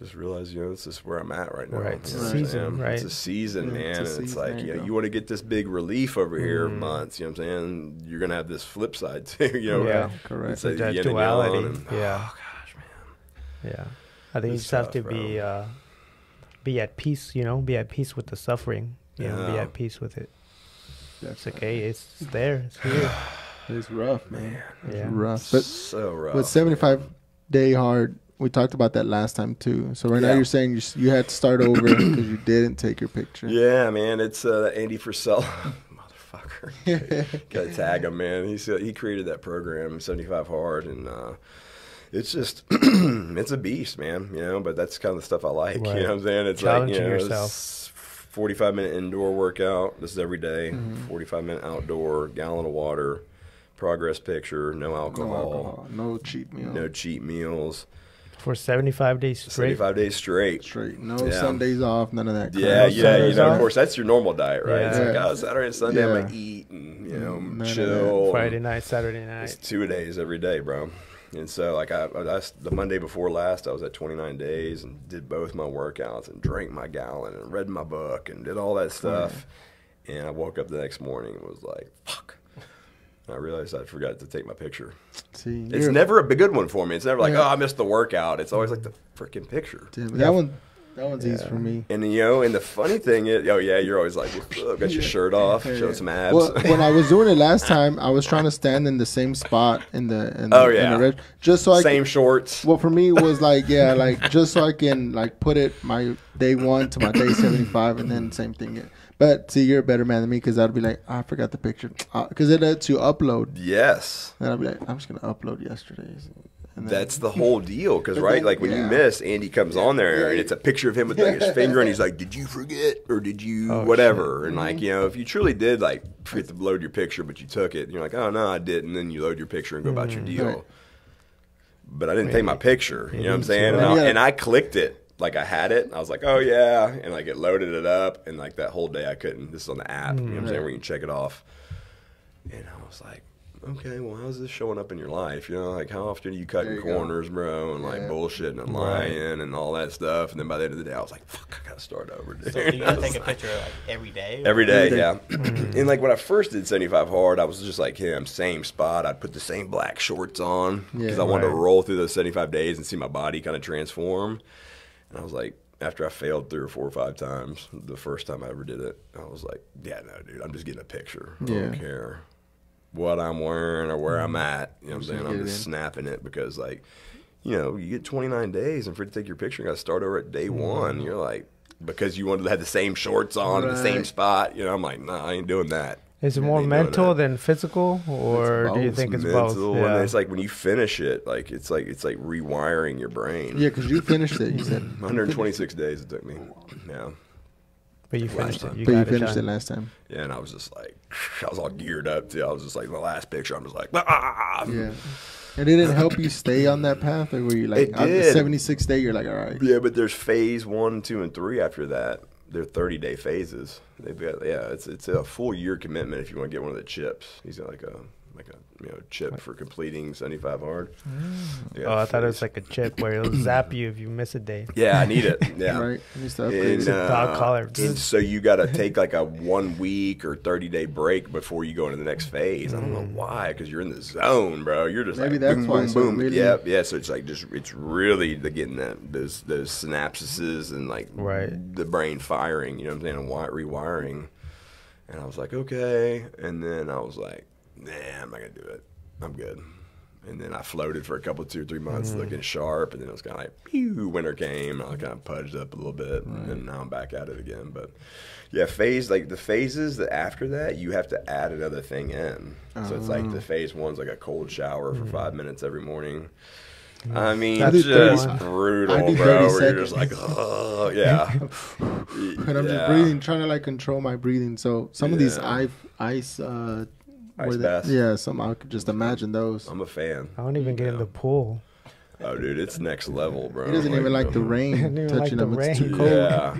Speaker 1: just realize, you know, this is where I'm at right now.
Speaker 3: Right, it's
Speaker 1: You
Speaker 3: a
Speaker 1: know what I'm
Speaker 3: season,
Speaker 1: saying?
Speaker 3: right?
Speaker 1: It's a season,
Speaker 2: Yeah,
Speaker 1: man.
Speaker 2: it's a
Speaker 1: and it's like,
Speaker 2: There you
Speaker 1: you know,
Speaker 2: go.
Speaker 1: you want to get this big relief over here
Speaker 3: Mm.
Speaker 1: months, you know what I'm saying? You're going to have this flip side too, *laughs* you know?
Speaker 3: Yeah,
Speaker 2: correct.
Speaker 1: It's like
Speaker 3: that duality.
Speaker 1: and-
Speaker 3: Yeah.
Speaker 1: Oh, gosh, man.
Speaker 3: Yeah, I think you
Speaker 1: It's
Speaker 3: just have
Speaker 1: tough,
Speaker 3: to be uh, be at peace. You know, be at peace with the suffering. You know, be at peace with it.
Speaker 2: That's
Speaker 3: It's like, hey, it's there. It's *sighs* here.
Speaker 2: It's rough, man. It's
Speaker 3: Yeah.
Speaker 2: rough. But
Speaker 1: so rough.
Speaker 2: But 75 day hard, we talked about that last time too. So right now you're saying you, you had to start over *coughs* because you didn't take your picture.
Speaker 1: Yeah, man. It's uh, Andy Frisella. *laughs* Motherfucker. *laughs* Got to tag him, man. He said he created that program, 75 Hard, and uh, it's just *clears throat* it's a beast, man. You know, but that's kind of the stuff I like.
Speaker 3: Right.
Speaker 1: You know what I'm saying? It's
Speaker 3: Challenging
Speaker 1: like you know,
Speaker 3: yourself.
Speaker 1: it's 45 minute indoor workout. This is every day.
Speaker 2: Mm-hmm.
Speaker 1: 45 minute outdoor, gallon of water, progress picture, no
Speaker 2: No
Speaker 1: alcohol,
Speaker 2: alcohol, no cheat meal,
Speaker 1: no cheat meals,
Speaker 3: For 75 days straight.
Speaker 1: 75 days straight.
Speaker 2: straight, no
Speaker 1: Yeah.
Speaker 2: Sundays off, none of that. crap.
Speaker 1: Yeah,
Speaker 3: No
Speaker 1: yeah, you know,
Speaker 3: off.
Speaker 1: of course, that's your normal diet, right? It's
Speaker 3: Yeah.
Speaker 1: like, oh, Saturday and Sunday, I'm
Speaker 2: Yeah.
Speaker 1: gonna eat and, you know,
Speaker 2: mm, None
Speaker 1: chill.
Speaker 3: Friday night, Saturday night.
Speaker 1: It's
Speaker 3: night.
Speaker 1: two days every day, bro. And so, like, I, I, the Monday before last, I was at 29 days and did both my workouts and drank my gallon and read my book and did all that stuff. And I woke up the next morning and was like, fuck. And I realized I forgot to take my picture.
Speaker 2: See,
Speaker 1: It's never a good one for me. It's never like,
Speaker 2: Yeah.
Speaker 1: oh, I missed the workout. It's always like the freaking picture.
Speaker 2: Damn, that one, that one's easy for me.
Speaker 1: And you know, and the funny thing is, oh yeah, you're always like, what's up? got your shirt off, showing some abs.
Speaker 2: Well, *laughs* when I was doing it last time, I was trying to stand in the same spot in the in the,
Speaker 1: Oh,
Speaker 2: in
Speaker 1: yeah.
Speaker 2: the red, just so I
Speaker 1: Same
Speaker 2: could,
Speaker 1: shorts.
Speaker 2: well for me it was like yeah like just so I can like put it my day one to my day seventy five and then same thing. But see, you're a better man than me because I'd be like I forgot the picture *tsk* because it lets you upload.
Speaker 1: Yes,
Speaker 2: And I'd be like I'm just gonna upload yesterday's. Then,
Speaker 1: that's the *laughs* whole deal. Because right,
Speaker 2: then-
Speaker 1: like when you miss, Andy comes on there
Speaker 2: Yeah.
Speaker 1: and it's a picture of him with like his *laughs* finger, and he's like, "Did you forget or did you
Speaker 3: Oh,
Speaker 1: whatever?" And
Speaker 2: Mm-hmm.
Speaker 1: like you know, if you truly did like forget to load your picture, but you took it, and you're like, "Oh no, I didn't," and then you load your picture and go about your deal.
Speaker 2: Mm, Right.
Speaker 1: But I didn't take my picture. You know what I'm saying? And, I,
Speaker 2: Yeah.
Speaker 1: and I clicked it. Like I had it, I was like, "Oh yeah," and like it loaded it up, and like that whole day I couldn't. This is on the app, you know what I'm saying,
Speaker 2: Right.
Speaker 1: where you can check it off. And I was like, okay, well, how's this showing up in your life? You know, like how often are you cutting
Speaker 2: There you go.
Speaker 1: corners, bro, and like
Speaker 2: Yeah.
Speaker 1: bullshitting and lying and all that stuff? And then by the end of the day, I was like, fuck, I gotta start over. Dude.
Speaker 4: So do you gotta *laughs*
Speaker 1: I was
Speaker 4: take a picture like every day?
Speaker 1: Every day,
Speaker 2: Every day.
Speaker 1: yeah. *clears throat* Mm-hmm. and like when I first did 75 hard, I was just like him, same spot. I'd put the same black shorts on because
Speaker 2: Yeah.
Speaker 1: I wanted to roll through those 75 days and see my body kind of transform. And I was like, after I failed three or four or five times, the first time I ever did it, I was like, yeah, no, dude, I'm just getting a picture. I don't care what I'm wearing or where I'm at. You know what I'm saying? I'm just
Speaker 2: in.
Speaker 1: snapping it because, like, you know, you get 29 days and for you to take your picture, you got to start over at day mm-hmm. one. You're like, because you wanted to have the same shorts on, in the same spot. You know, I'm like, nah, I ain't doing that.
Speaker 3: Is it more mental than physical, or do you think it's
Speaker 1: mental,
Speaker 3: both?
Speaker 1: and
Speaker 3: Yeah.
Speaker 1: it's like when you finish it, like it's like it's like rewiring your brain.
Speaker 2: yeah, because you finished it. You said *clears throat*
Speaker 1: 126 days it took me. Yeah,
Speaker 3: But you finished it. You
Speaker 2: but you
Speaker 3: got it
Speaker 2: finished
Speaker 3: done.
Speaker 2: it last time.
Speaker 1: Yeah, and I was just like, *laughs* I was all geared up too. I was just like, the last picture, I'm just like, ah.
Speaker 2: ah, ah, ah yeah. And it didn't help you stay on that path, or were you like
Speaker 1: It
Speaker 2: on the
Speaker 1: did.
Speaker 2: 76th day? You're like, all right.
Speaker 1: Yeah, but there's phase one, two, and three after that. They're 30 day phases. They've got yeah, it's it's a full year commitment if you want to get one of the chips. He's like a like a you know chip for completing 75 hard. Mm. Yeah,
Speaker 3: Oh, I thought it was like a chip where it'll *clears throat* zap you if you miss a day.
Speaker 1: yeah, I need it. *laughs* Yeah.
Speaker 2: Right. You need to upgrade
Speaker 1: And,
Speaker 2: it.
Speaker 3: Uh, dog collar.
Speaker 1: and so you got to *laughs* take like a one week or 30 day break before you go into the next phase. I don't know mm. why, because you're in the zone, bro. You're just
Speaker 2: Maybe
Speaker 1: like
Speaker 2: that's
Speaker 1: boom,
Speaker 2: why,
Speaker 1: boom,
Speaker 2: so
Speaker 1: boom.
Speaker 2: really-
Speaker 1: Yeah, yeah. So it's like just it's really the getting that those those synapses and like
Speaker 3: Right.
Speaker 1: the brain firing. You know what I'm saying? And rewiring. And I was like, okay. And then I was like, nah, I'm not gonna do it. I'm good. And then I floated for a couple, two, or three months, mm-hmm. looking sharp. And then it was kind of like, pew, winter came. And I kind of pudged up a little bit. And now I'm back at it again. But yeah, phase, like the phases that after that, you have to add another thing in. So it's like oh. the phase one's like a cold shower for five mm-hmm. minutes every morning. Mm-hmm. I mean,
Speaker 3: That's
Speaker 1: just
Speaker 3: 30
Speaker 1: brutal,
Speaker 2: I
Speaker 1: bro. Where you're just like, oh, yeah. *laughs*
Speaker 2: and I'm
Speaker 1: Yeah.
Speaker 2: just breathing, trying to like control my breathing. So some of these
Speaker 1: Yeah.
Speaker 2: ice, ice, uh,
Speaker 1: Ice
Speaker 2: they-
Speaker 1: baths.
Speaker 2: yeah, some I could just imagine those.
Speaker 1: I'm a fan.
Speaker 3: I don't even get in the pool.
Speaker 1: Oh, dude, it's next level, bro.
Speaker 2: He doesn't even like the
Speaker 1: um, *laughs*
Speaker 2: rain
Speaker 3: Didn't like
Speaker 2: touching
Speaker 3: the
Speaker 2: him. It's too
Speaker 3: rain.
Speaker 2: cold.
Speaker 1: Yeah,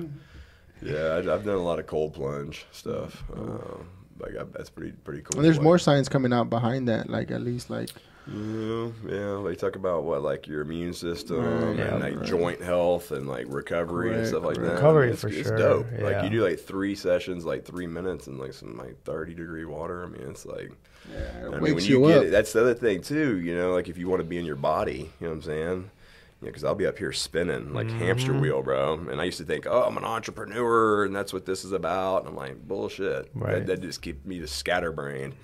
Speaker 1: yeah. I- I've done a lot of cold plunge stuff. Uh, like I, that's pretty pretty cool.
Speaker 2: And there's
Speaker 1: Like,
Speaker 2: more science coming out behind that. Like at least like
Speaker 1: Yeah, yeah. They talk about what like your immune system
Speaker 2: Right,
Speaker 3: yeah,
Speaker 1: and like
Speaker 2: right.
Speaker 1: joint health and like recovery and stuff like
Speaker 2: correct.
Speaker 1: that.
Speaker 3: Recovery
Speaker 1: it's,
Speaker 3: for
Speaker 1: it's
Speaker 3: sure,
Speaker 1: dope. Like you do like three sessions, like three minutes, and like some like 30 degree water. I mean, it's like.
Speaker 2: yeah,
Speaker 1: I
Speaker 2: it
Speaker 1: mean,
Speaker 2: wakes
Speaker 1: when
Speaker 2: you,
Speaker 1: you, get
Speaker 2: up.
Speaker 1: it, that's the other thing too. You know, like if you want to be in your body, you know what I'm saying? Yeah, because I'll be up here spinning like hamster
Speaker 3: Mm-hmm.
Speaker 1: wheel, bro. And I used to think, oh, I'm an entrepreneur, and that's what this is about. And I'm like, bullshit.
Speaker 3: Right.
Speaker 1: That, that just keep me to scatterbrain.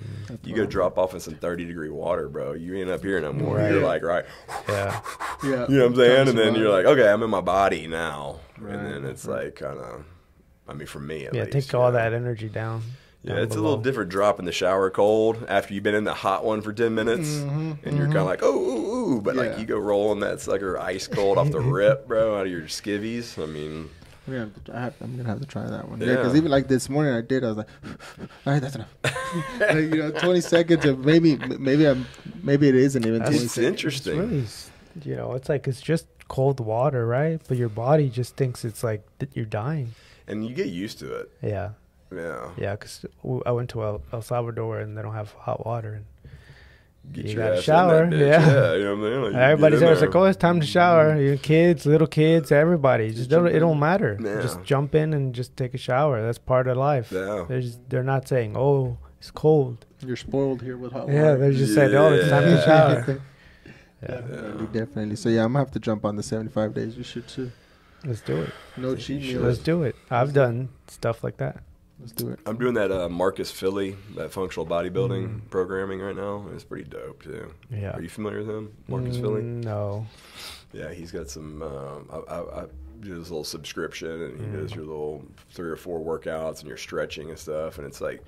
Speaker 1: You go drop off in some 30 degree water, bro. You ain't up here no more.
Speaker 3: Right.
Speaker 1: You're like, right.
Speaker 3: Yeah.
Speaker 2: yeah,
Speaker 1: You know what I'm saying? And then you're like, okay, I'm in my body now.
Speaker 2: Right,
Speaker 1: And then it's
Speaker 2: right.
Speaker 1: like kind of, I mean, for me, at
Speaker 3: Yeah,
Speaker 1: least,
Speaker 3: take all
Speaker 1: yeah.
Speaker 3: that energy down.
Speaker 1: Yeah,
Speaker 3: down
Speaker 1: it's a little different drop in the shower cold after you've been in the hot one for 10 minutes mm-hmm, and you're mm-hmm. kind of like, oh, ooh, ooh. But like you go rolling that sucker ice cold off the *laughs* rip, bro, out of your skivvies. I mean,
Speaker 2: We have to, I have, I'm gonna have to try that one. Yeah,
Speaker 1: Yeah.
Speaker 2: because even like this morning, I did. I was like, all right, that's enough. *laughs* like, you know, 20 seconds of maybe, maybe I'm, maybe it isn't even 20
Speaker 1: it's
Speaker 2: seconds.
Speaker 3: It's
Speaker 1: interesting.
Speaker 3: really, you know, it's like it's just cold water, right? But your body just thinks it's like that you're dying.
Speaker 1: And you get used to it.
Speaker 3: Yeah,
Speaker 1: Yeah.
Speaker 3: yeah. Because I went to El, El Salvador and they don't have hot water, and
Speaker 1: Get
Speaker 3: You
Speaker 1: your
Speaker 3: gotta shower, yeah.
Speaker 1: yeah. You know what I mean? Like, you
Speaker 3: everybody's
Speaker 1: get
Speaker 3: there. It's like, oh, it's time to shower. Mm-hmm. Your kids, little kids, everybody. Just don't. It don't matter.
Speaker 1: Yeah.
Speaker 3: Just jump in and just take a shower. That's part of life.
Speaker 1: Yeah.
Speaker 3: They're just, they're not saying, oh, it's cold.
Speaker 2: You're spoiled here with hot water.
Speaker 3: Yeah,
Speaker 2: water.
Speaker 3: they're just saying, oh, it's time to shower. *laughs* *laughs* Yeah,
Speaker 2: Definitely, definitely. So yeah, I'm gonna have to jump on the 75 days. You should too.
Speaker 3: let's do it.
Speaker 2: No cheat
Speaker 1: should.
Speaker 3: Let's do it. I've done stuff like that.
Speaker 2: Let's do it.
Speaker 1: I'm doing that uh, Marcus Filly, that functional bodybuilding
Speaker 3: Mm.
Speaker 1: programming right now. It's pretty dope too.
Speaker 3: Yeah.
Speaker 1: Are you familiar with him, Marcus Filly?
Speaker 3: Mm, No.
Speaker 1: Yeah, he's got some. Um, I, I, I do this little subscription, and he does
Speaker 3: Mm.
Speaker 1: your little three or four workouts and your stretching and stuff. And it's like,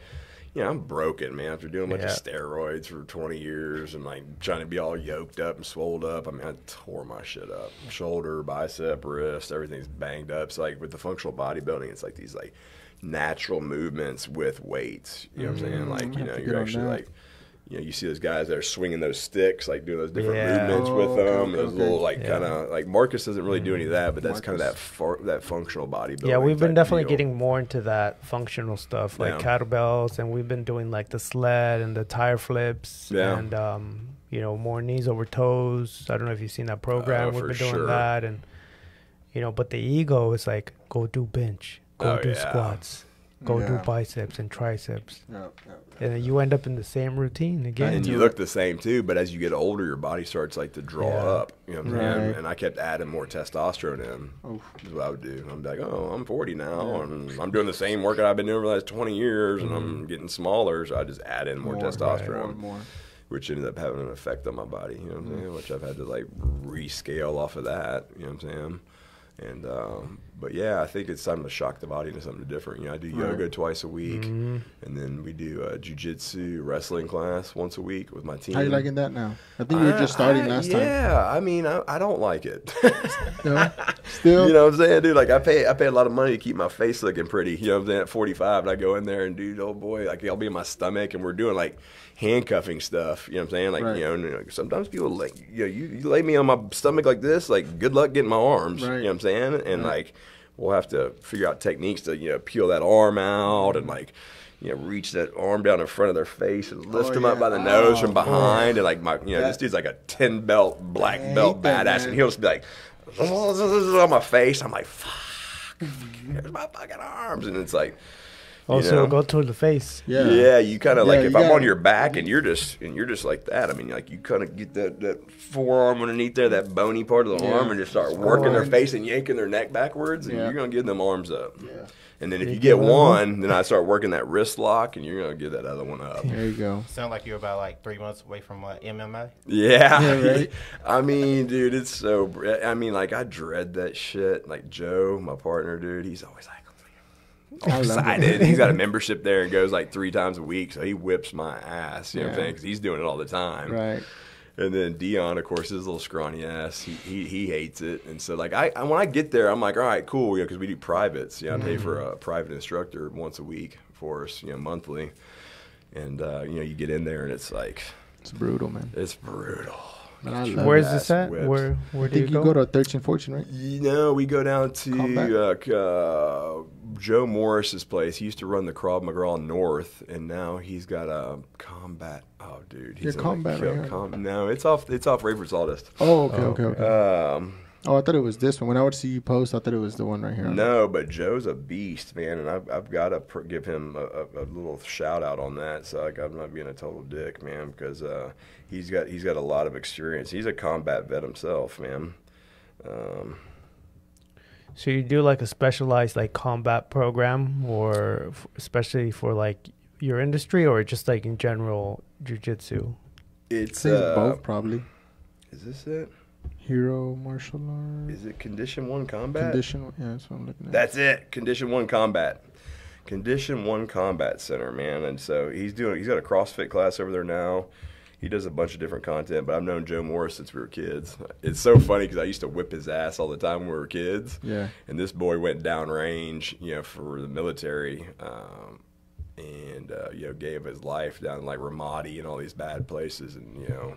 Speaker 1: you know, I'm broken, man. After doing a bunch of steroids for 20 years and like trying to be all yoked up and swolled up, I mean, I tore my shit up. Shoulder, bicep, wrist, everything's banged up. So like with the functional bodybuilding, it's like these like natural movements with weights. You know what I'm saying?
Speaker 2: Mm,
Speaker 1: Like
Speaker 2: I'm
Speaker 1: you know, you're actually like. You know, you see those guys that are swinging those sticks, like doing those different
Speaker 3: Yeah.
Speaker 1: movements
Speaker 2: Oh,
Speaker 1: with them.
Speaker 2: okay,
Speaker 1: those
Speaker 2: okay.
Speaker 1: little like
Speaker 3: Yeah.
Speaker 1: kind of like Marcus doesn't really do any of that, but that's kind of that
Speaker 2: Marcus.
Speaker 1: far, that functional bodybuilding.
Speaker 3: Yeah, we've been definitely
Speaker 1: deal.
Speaker 3: getting more into that functional stuff, like
Speaker 1: Yeah.
Speaker 3: kettlebells, and we've been doing like the sled and the tire flips,
Speaker 1: Yeah.
Speaker 3: and um, you know more knees over toes. I don't know if you've seen that program.
Speaker 1: Oh,
Speaker 3: we've been doing
Speaker 1: sure.
Speaker 3: that, and you know, but the ego is like go do bench, go
Speaker 1: Oh,
Speaker 3: do
Speaker 1: yeah.
Speaker 3: squats, go do biceps and triceps,
Speaker 2: Yeah, yeah,
Speaker 3: and then you end up in the same routine again.
Speaker 1: and you look the same too, but as you get older, your body starts like to draw
Speaker 3: Yeah.
Speaker 1: up. You know what I'm saying? And I kept adding more testosterone in.
Speaker 2: Oof.
Speaker 1: Is what I would do. I'm like, oh, I'm 40 now, and I'm doing the same workout I've been doing for the last 20 years, and I'm mm-hmm. getting smaller, so I just add in more,
Speaker 2: More,
Speaker 1: testosterone.
Speaker 2: More, more.
Speaker 1: which ended up having an effect on my body. You know what I'm saying? Mm. Which I've had to like rescale off of that. You know what I'm saying? And um, but yeah, I think it's time to shock the body into something different. You know, I do
Speaker 2: Right.
Speaker 1: yoga twice a week,
Speaker 3: Mhm.
Speaker 1: and then we do a jujitsu wrestling class once a week with my team.
Speaker 2: How are you liking that now? I think you were just starting
Speaker 1: I-
Speaker 2: last time.
Speaker 1: Yeah, I mean, I, I don't like it. *laughs*
Speaker 2: No? *laughs* Still?
Speaker 1: You know what I'm saying, dude? Like I pay I pay a lot of money to keep my face looking pretty. You know what I'm saying? At 45, and I go in there and dude, oh boy, like I'll be in my stomach, and we're doing like handcuffing stuff. You know what I'm saying? Like
Speaker 2: Right.
Speaker 1: you know, sometimes people like you know, you, you lay me on my stomach like this, like good luck getting my arms.
Speaker 2: Right.
Speaker 1: You know what I'm saying? And like we'll have to figure out techniques to you know peel that arm out and like. You know, reach that arm down in front of their face and lift
Speaker 2: Oh,
Speaker 1: them up by the nose
Speaker 2: Oh,
Speaker 1: from behind, and like my, you know,
Speaker 2: That-
Speaker 1: this dude's like a ten belt black belt
Speaker 2: that,
Speaker 1: badass,
Speaker 2: man.
Speaker 1: and he'll just be like, *laughs* on my face. I'm like, fuck, *laughs* here's my fucking arms, and it's like,
Speaker 3: Also,
Speaker 1: know?
Speaker 3: go to the face.
Speaker 2: Yeah.
Speaker 1: yeah, you kind of
Speaker 2: Yeah,
Speaker 1: like
Speaker 2: you
Speaker 1: if I'm
Speaker 2: gotta-
Speaker 1: on your back and you're just and you're just like that. I mean, like you kind of get that that forearm underneath there, that bony part of the
Speaker 2: Yeah.
Speaker 1: arm, and just start working their face and yanking their neck backwards, and
Speaker 2: Yeah.
Speaker 1: you're gonna get them arms up.
Speaker 2: Yeah.
Speaker 1: And then if
Speaker 3: You
Speaker 1: you
Speaker 3: get
Speaker 1: get
Speaker 3: one.
Speaker 1: one, then I start working that wrist lock, and you're gonna get that other one up.
Speaker 2: There you go.
Speaker 4: Sound like you're about like three months away from uh, MMA.
Speaker 1: Yeah.
Speaker 2: Yeah, right? *laughs*
Speaker 1: I mean, dude, it's so. I mean, like, I dread that shit. Like, Joe, my partner, dude, he's always like,
Speaker 2: I love it. *laughs*
Speaker 1: excited. he's got a *laughs* membership there and goes like three times a week, so he whips my ass. You know what I'm saying? Because he's doing it all the time.
Speaker 2: Right.
Speaker 1: And then Dion, of course, his little scrawny ass, he, he, he hates it. And so, like, I, I when I get there, I'm like, all right, cool, you know, because we do privates. You know, I pay for
Speaker 2: Mm-hmm.
Speaker 1: a private instructor once a week for us, you know, monthly. And, uh, you know, you get in there and it's like,
Speaker 2: It's brutal, man.
Speaker 1: it's brutal.
Speaker 2: Man, I love
Speaker 3: Where this at?
Speaker 1: whips.
Speaker 3: Where Where
Speaker 2: I
Speaker 3: do you
Speaker 2: think you
Speaker 3: go?
Speaker 2: go to 13, 14, right?
Speaker 1: You know, we go down to uh, uh, Joe Morris's place. He used to run the Krav Maga North, and now he's got a combat. Oh, dude, he's
Speaker 2: Yeah,
Speaker 1: in,
Speaker 2: Combat
Speaker 1: Kill-
Speaker 2: right
Speaker 1: com- no, it's off. It's off Rayford Sawdust.
Speaker 2: Oh, okay,
Speaker 3: Oh,
Speaker 2: okay, okay.
Speaker 1: Um,
Speaker 2: oh, I thought it was this one. When I would see you post, I thought it was the one right here.
Speaker 1: no, but Joe's a beast, man, and I've, I've got to pr- give him a, a, a little shout out on that. So like, I'm not being a total dick, man, because uh, he's got he's got a lot of experience. He's a combat vet himself, man. Um,
Speaker 3: So you do like a specialized like combat program, or f- especially for like your industry, or just like in general jujitsu?
Speaker 1: it's
Speaker 2: I think
Speaker 1: uh,
Speaker 2: both probably.
Speaker 1: Is this it?
Speaker 2: Hero martial art.
Speaker 1: Is it Condition One Combat?
Speaker 2: Condition. Yeah, that's what I'm looking at.
Speaker 1: That's it. Condition One Combat. Condition One Combat Center, man. And so he's doing. He's got a CrossFit class over there now. He does a bunch of different content, but I've known Joe Morris since we were kids. It's so funny because I used to whip his ass all the time when we were kids.
Speaker 2: Yeah.
Speaker 1: And this boy went downrange, you know, for the military, um, and uh, you know, gave his life down in like Ramadi and all these bad places, and you know,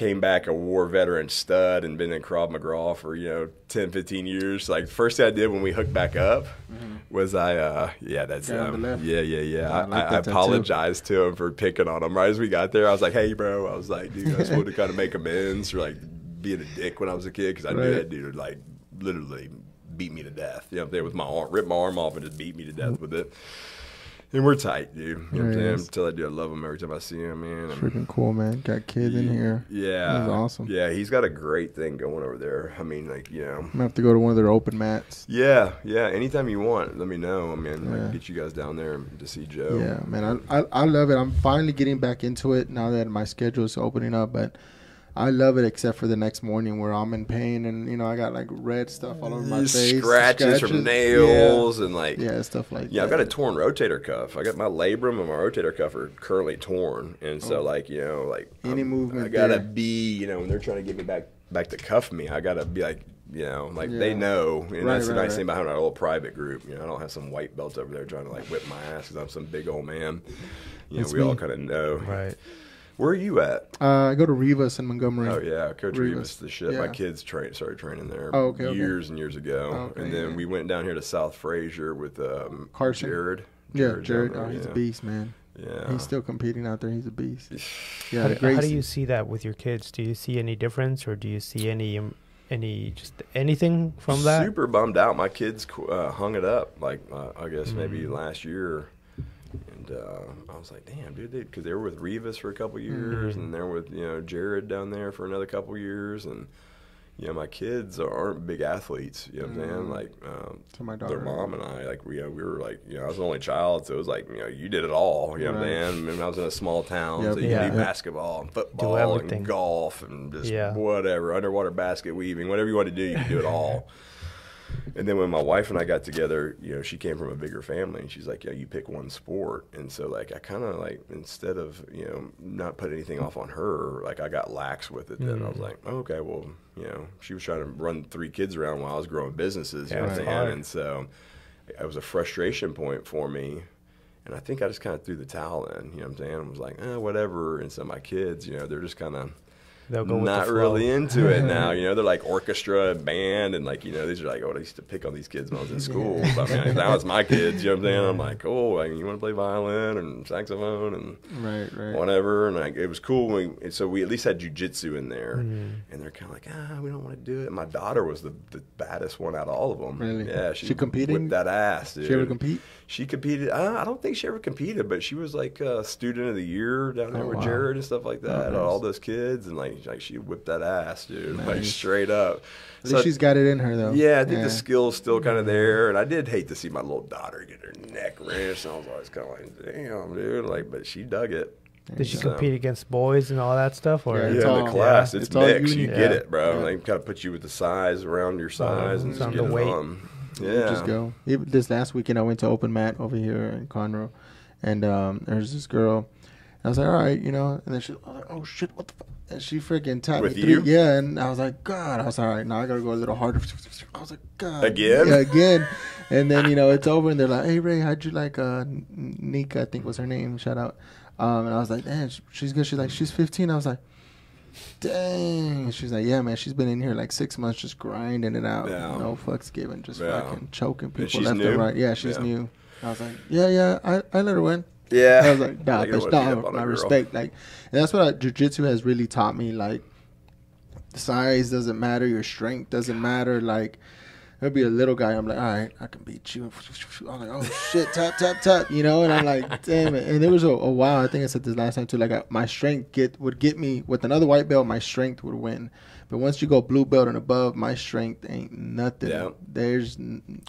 Speaker 1: came back a war veteran stud and been in Krav Maga for you know 10, 15 years. Like first thing I did when we hooked back up was I, uh, yeah, that's
Speaker 2: Guy on
Speaker 1: him.
Speaker 2: the left.
Speaker 1: Yeah, yeah, yeah.
Speaker 2: I like
Speaker 1: I, apologized to him for picking on him right as we got there. I was like, hey, bro. I was like, dude, I just wanted to kind of make amends for like being a dick when I was a kid because I knew that dude would like literally beat me to death. You know, there with my arm, rip my arm off and just beat me to death with it. And we're tight, dude. You know what I'm saying? Tell that dude I love him every time I see him, man. And-
Speaker 2: Freaking cool, man. Got kids in here.
Speaker 1: yeah,
Speaker 2: That's awesome.
Speaker 1: Yeah, he's got a great thing going over there. I mean, like, you know,
Speaker 2: I'm gonna have to go to one of their open mats.
Speaker 1: yeah, yeah. Anytime you want, let me know. I mean, I
Speaker 2: Yeah.
Speaker 1: can get you guys down there to see Joe.
Speaker 2: Yeah, man, I, I I love it. I'm finally getting back into it now that my schedule is opening up. But I love it, except for the next morning where I'm in pain and you know I got like red stuff all over my
Speaker 1: These
Speaker 2: face,
Speaker 1: scratches, from nails and like.
Speaker 2: yeah, yeah, stuff like that.
Speaker 1: Yeah,
Speaker 2: that.
Speaker 1: I've got a torn rotator cuff. I got my labrum and my rotator cuff are currently torn, and so
Speaker 2: Oh.
Speaker 1: like you know, like
Speaker 2: Any
Speaker 1: I'm-
Speaker 2: movement
Speaker 1: I gotta
Speaker 2: there.
Speaker 1: be, you know, when they're trying to get me back back to cuff me, I gotta be like, you know, like they know, and
Speaker 2: Right,
Speaker 1: that's the
Speaker 2: right,
Speaker 1: nice
Speaker 2: right.
Speaker 1: thing about having a little private group. You know, I don't have some white belt over there trying to like whip my ass because I'm some big old man. You know,
Speaker 2: That's
Speaker 1: we all kind of know.
Speaker 3: Right.
Speaker 1: Where are you at?
Speaker 2: Uh, I go to Rivas in Montgomery.
Speaker 1: Oh yeah, Coach
Speaker 2: Rivas.
Speaker 1: Rivas, the shit. My kids train started training there
Speaker 2: Oh, okay, okay.
Speaker 1: years and years ago,
Speaker 2: Oh, okay,
Speaker 1: and then
Speaker 2: yeah.
Speaker 1: we went down here to South Fraser with um,
Speaker 2: Carson.
Speaker 1: Jared.
Speaker 2: yeah, Jared. Oh, he's
Speaker 1: yeah.
Speaker 2: a beast, man.
Speaker 1: Yeah,
Speaker 2: He's still competing out there. He's a beast. *sighs* Yeah,
Speaker 3: how, do, how do you see that with your kids? Do you see any difference, or do you see any um, any just anything from that?
Speaker 1: Super bummed out. My kids uh, hung it up like uh, I guess maybe
Speaker 2: Mm.
Speaker 1: last year, and uh, I was like, damn, dude, because they were with Rivas for a couple years,
Speaker 2: Mm-hmm.
Speaker 3: Mhm.
Speaker 1: and they're with you know Jared down there for another couple years, and you know my kids aren't big athletes. You know what I'm saying?
Speaker 2: Mm.
Speaker 1: Like um,
Speaker 2: To my daughter.
Speaker 1: their mom and I, like we, you know, we were like, you know, I was the only child, so it was like, you know, you did it all. You know what I'm saying? And I was in a small town,
Speaker 2: Yep.
Speaker 1: so you
Speaker 3: Yeah.
Speaker 1: do basketball and football and golf and just
Speaker 3: Yeah.
Speaker 1: whatever, underwater basket weaving, whatever you want to do, you can do it all. *laughs* And then when my wife and I got together, you know, she came from a bigger family, and she's like, "Yeah, you pick one sport." And so, like, I kind of like instead of you know not put anything off on her, like I got lax with it. Then I was
Speaker 3: Mm.
Speaker 1: like, oh, "Okay, well, you know, she was trying to run three kids around while I was growing businesses." You know
Speaker 3: Yeah,
Speaker 1: what I'm saying? And so, it was a frustration point for me. And I think I just kind of threw the towel in, you know what I'm saying? I was like, eh, whatever. And so my kids, you know, they're just kind of
Speaker 3: They'll go with
Speaker 1: not
Speaker 3: the
Speaker 1: really into it now. *laughs* You know, they're like orchestra and band, and like you know, these are like, oh, I used to pick on these kids when I was in school. But, I mean, now it's my kids. You know what I'm saying? I'm like, oh, I mean, you want to play violin and saxophone and
Speaker 2: Right, right.
Speaker 1: whatever. And like, it was cool. When we, so we at least had jujitsu in there,
Speaker 3: Mm.
Speaker 1: and they're kind of like, ah, we don't want to do it. My daughter was the, the baddest one out of all of them.
Speaker 2: Really?
Speaker 1: Yeah, she,
Speaker 2: She competing?
Speaker 1: whipped that ass. Dude.
Speaker 2: She ever compete?
Speaker 1: She competed. Uh, I don't think she ever competed, but she was like a student of the year down there
Speaker 2: Oh,
Speaker 1: with
Speaker 2: wow.
Speaker 1: Jared and stuff like that.
Speaker 2: nice.
Speaker 1: All those kids and like like she whipped that ass, dude, like straight up.
Speaker 2: At least she's got it in her though.
Speaker 1: yeah, I think the skill's still kind of there, and I did hate to see my little daughter get her neck wrenched. And I was always kind of like, damn, dude, like, but she dug it.
Speaker 3: Did she
Speaker 1: So-
Speaker 3: compete against boys and all that stuff? Or
Speaker 2: Yeah,
Speaker 1: Yeah,
Speaker 2: It's
Speaker 1: in
Speaker 2: all-
Speaker 1: the class,
Speaker 2: yeah,
Speaker 1: it's,
Speaker 2: it's
Speaker 1: mixed. You
Speaker 2: uni-
Speaker 1: get it, bro.
Speaker 2: Yeah.
Speaker 1: They kind of put you with the size around your size and
Speaker 3: it's
Speaker 1: just
Speaker 3: on
Speaker 1: get
Speaker 3: the
Speaker 1: it
Speaker 3: weight.
Speaker 1: on. Yeah,
Speaker 2: Just go. Even this last weekend, I went to open mat over here in Conroe, and um, there's this girl. I was like, all right, you know, and then she, like, oh shit, what the fuck? And she freaking tapped
Speaker 1: With
Speaker 2: me
Speaker 1: you?
Speaker 2: yeah, and I was like, God, I was like, all right, now I gotta go a little harder. I was like, God,
Speaker 1: Again?
Speaker 2: yeah, again, and then you know it's over, and they're like, hey Ray, how'd you like uh, Nika? I think was her name. Shout out. Um, and I was like, man, she's good. She's like, she's 15. I was like, dang. She's like, yeah, man, she's been in here like six months, just grinding it out.
Speaker 1: Yeah.
Speaker 2: No fucks given, just
Speaker 1: Yeah.
Speaker 2: fucking choking people left
Speaker 1: new?
Speaker 2: and right. Yeah, she's
Speaker 1: Yeah.
Speaker 2: new. I was like, yeah, yeah, I, I let her win.
Speaker 1: yeah.
Speaker 2: I was like, *laughs* nah, bitch, nah,
Speaker 1: up on a
Speaker 2: my respect. Like, and that's what I, jujitsu has really taught me. Like, size doesn't matter, your strength doesn't matter. Like, there'll be a little guy. I'm like, all right, I can beat you. I'm like, oh shit, tap, tap, tap, you know. And I'm like, *laughs* damn it. And there was a, a while. I think I said this last time too. Like, I, my strength get would get me with another white belt. My strength would win. But once you go blue belt and above, my strength ain't nothing.
Speaker 1: Yeah.
Speaker 2: There's n-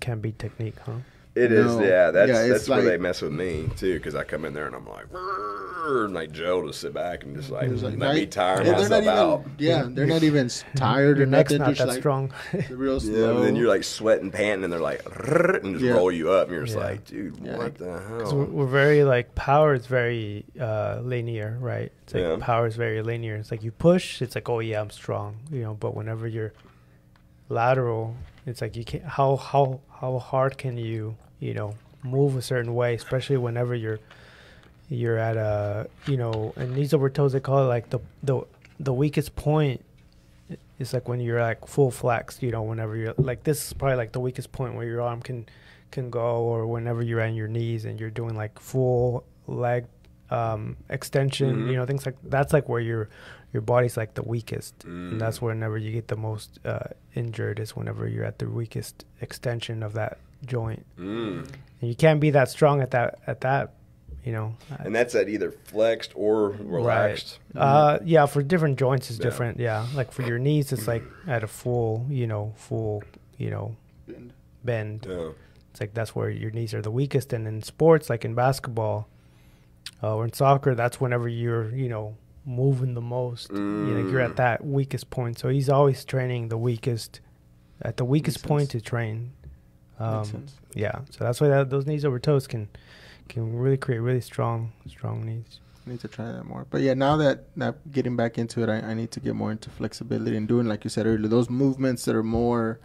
Speaker 3: Can be technique, huh?
Speaker 1: It is,
Speaker 2: No.
Speaker 1: yeah. That's
Speaker 2: Yeah, it's
Speaker 1: that's where they mess with me too, because I come in there and I'm like, and like Joe to sit back and just like
Speaker 2: there's
Speaker 1: let
Speaker 2: like
Speaker 1: me tire
Speaker 2: Yeah, they're
Speaker 1: myself
Speaker 2: not
Speaker 1: out.
Speaker 2: even. Yeah, they're not even tired
Speaker 3: Your
Speaker 2: or
Speaker 3: neck's
Speaker 2: nothing.
Speaker 3: not
Speaker 2: Just
Speaker 3: that
Speaker 2: like
Speaker 3: strong.
Speaker 2: the real *laughs*
Speaker 1: Yeah, and then you're like sweating, panting, and they're like, and just
Speaker 2: Yeah.
Speaker 1: roll you up, and you're just
Speaker 3: Yeah.
Speaker 1: like, dude,
Speaker 2: Yeah.
Speaker 1: what the
Speaker 3: 'Cause we're, we're very like power is very uh, linear, right? It's like
Speaker 1: Yeah.
Speaker 3: power is very linear. It's like you push, it's like oh yeah, I'm strong, you know. But whenever you're lateral, it's like you can't. How how how hard can you you know move a certain way, especially whenever you're you're at a you know and these over toes they call it like the the the weakest point. It's like when you're like full flex, you know. Whenever you're like this is probably like the weakest point where your arm can can go or whenever you're on your knees and you're doing like full leg um, extension,
Speaker 1: Mhm.
Speaker 3: you know, things like that's like where your your body's like the weakest, and that's
Speaker 1: Mm.
Speaker 3: whenever you get the most uh, injured is whenever you're at the weakest extension of that joint,
Speaker 1: Mm.
Speaker 3: and you can't be that strong at that at that, you know.
Speaker 1: And that's at either flexed or relaxed.
Speaker 3: Uh, yeah, for different joints is
Speaker 1: Yeah.
Speaker 3: different. Yeah, like for your knees, it's like at a full, you know, full, you know, bend.
Speaker 1: Yeah.
Speaker 3: It's like that's where your knees are the weakest. And in sports, like in basketball uh, or in soccer, that's whenever you're, you know, moving the most. You know, you're
Speaker 1: Mm.
Speaker 3: at that weakest point. So he's always training the weakest, at the weakest
Speaker 2: Makes
Speaker 3: point
Speaker 2: sense.
Speaker 3: to train.
Speaker 2: Makes
Speaker 3: Um,
Speaker 2: sense.
Speaker 3: yeah, so that's why that, those knees over toes can can really create really strong strong knees.
Speaker 2: I need to try that more. But yeah, now that that getting back into it, I, I need to get more into flexibility and doing like you said earlier, those movements that are more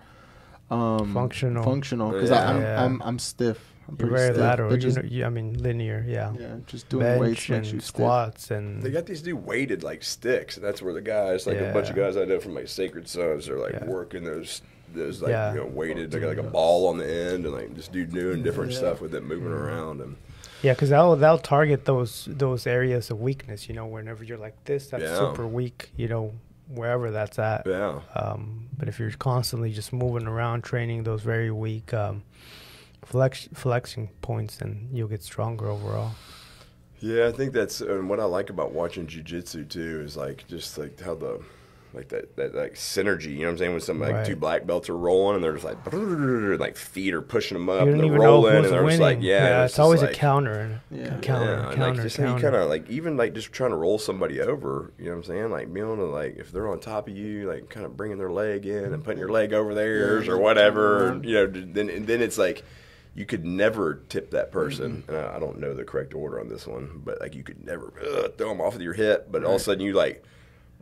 Speaker 2: um,
Speaker 3: Functional.
Speaker 2: Functional, because
Speaker 1: Yeah.
Speaker 2: I'm,
Speaker 3: Yeah.
Speaker 2: I'm I'm stiff. I'm
Speaker 3: You're very
Speaker 2: stiff,
Speaker 3: lateral. You
Speaker 2: just,
Speaker 3: know, you, I mean linear. Yeah.
Speaker 2: yeah, just doing
Speaker 3: Bench
Speaker 2: weights
Speaker 3: and
Speaker 2: makes you stiff.
Speaker 3: squats and
Speaker 1: They got these new weighted like sticks, and that's where the guys, like a bunch of guys I know from like Sacred Sons, are like
Speaker 3: Yeah.
Speaker 1: working those those like
Speaker 3: Yeah.
Speaker 1: you know weighted. They got like a ball on the end, and like just do doing different
Speaker 2: Yeah.
Speaker 1: stuff with it, moving
Speaker 3: Mm-hmm.
Speaker 1: around, and
Speaker 3: Yeah, because that'll that'll target those those areas of weakness. You know, whenever you're like this, that's
Speaker 1: Yeah.
Speaker 3: super weak. You know, wherever that's at.
Speaker 1: yeah,
Speaker 3: Um, but if you're constantly just moving around, training those very weak um, flex flexing points, and you'll get stronger overall.
Speaker 1: yeah. I think that's and what I like about watching jujitsu too is like just like how the like that, that like synergy. You know what I'm saying? When some like
Speaker 3: Right.
Speaker 1: two black belts are rolling and they're just like like feet are pushing them up and they're rolling and they're
Speaker 3: winning.
Speaker 1: just like yeah,
Speaker 3: it's, always
Speaker 1: just
Speaker 3: a counter and
Speaker 2: Yeah.
Speaker 3: counter,
Speaker 1: yeah,
Speaker 3: counter,
Speaker 1: like just you
Speaker 3: counter.
Speaker 1: kind of like even like just trying to roll somebody over. You know what I'm saying? Like being able to like if they're on top of you, like kind of bringing their leg in and putting your leg over theirs
Speaker 2: Yeah,
Speaker 1: or whatever. And, you know, then and then it's like you could never tip that person.
Speaker 2: Mm-hmm.
Speaker 1: And I, I don't know the correct order on this one, but like you could never uh, throw them off of your hip. But all of a sudden you like.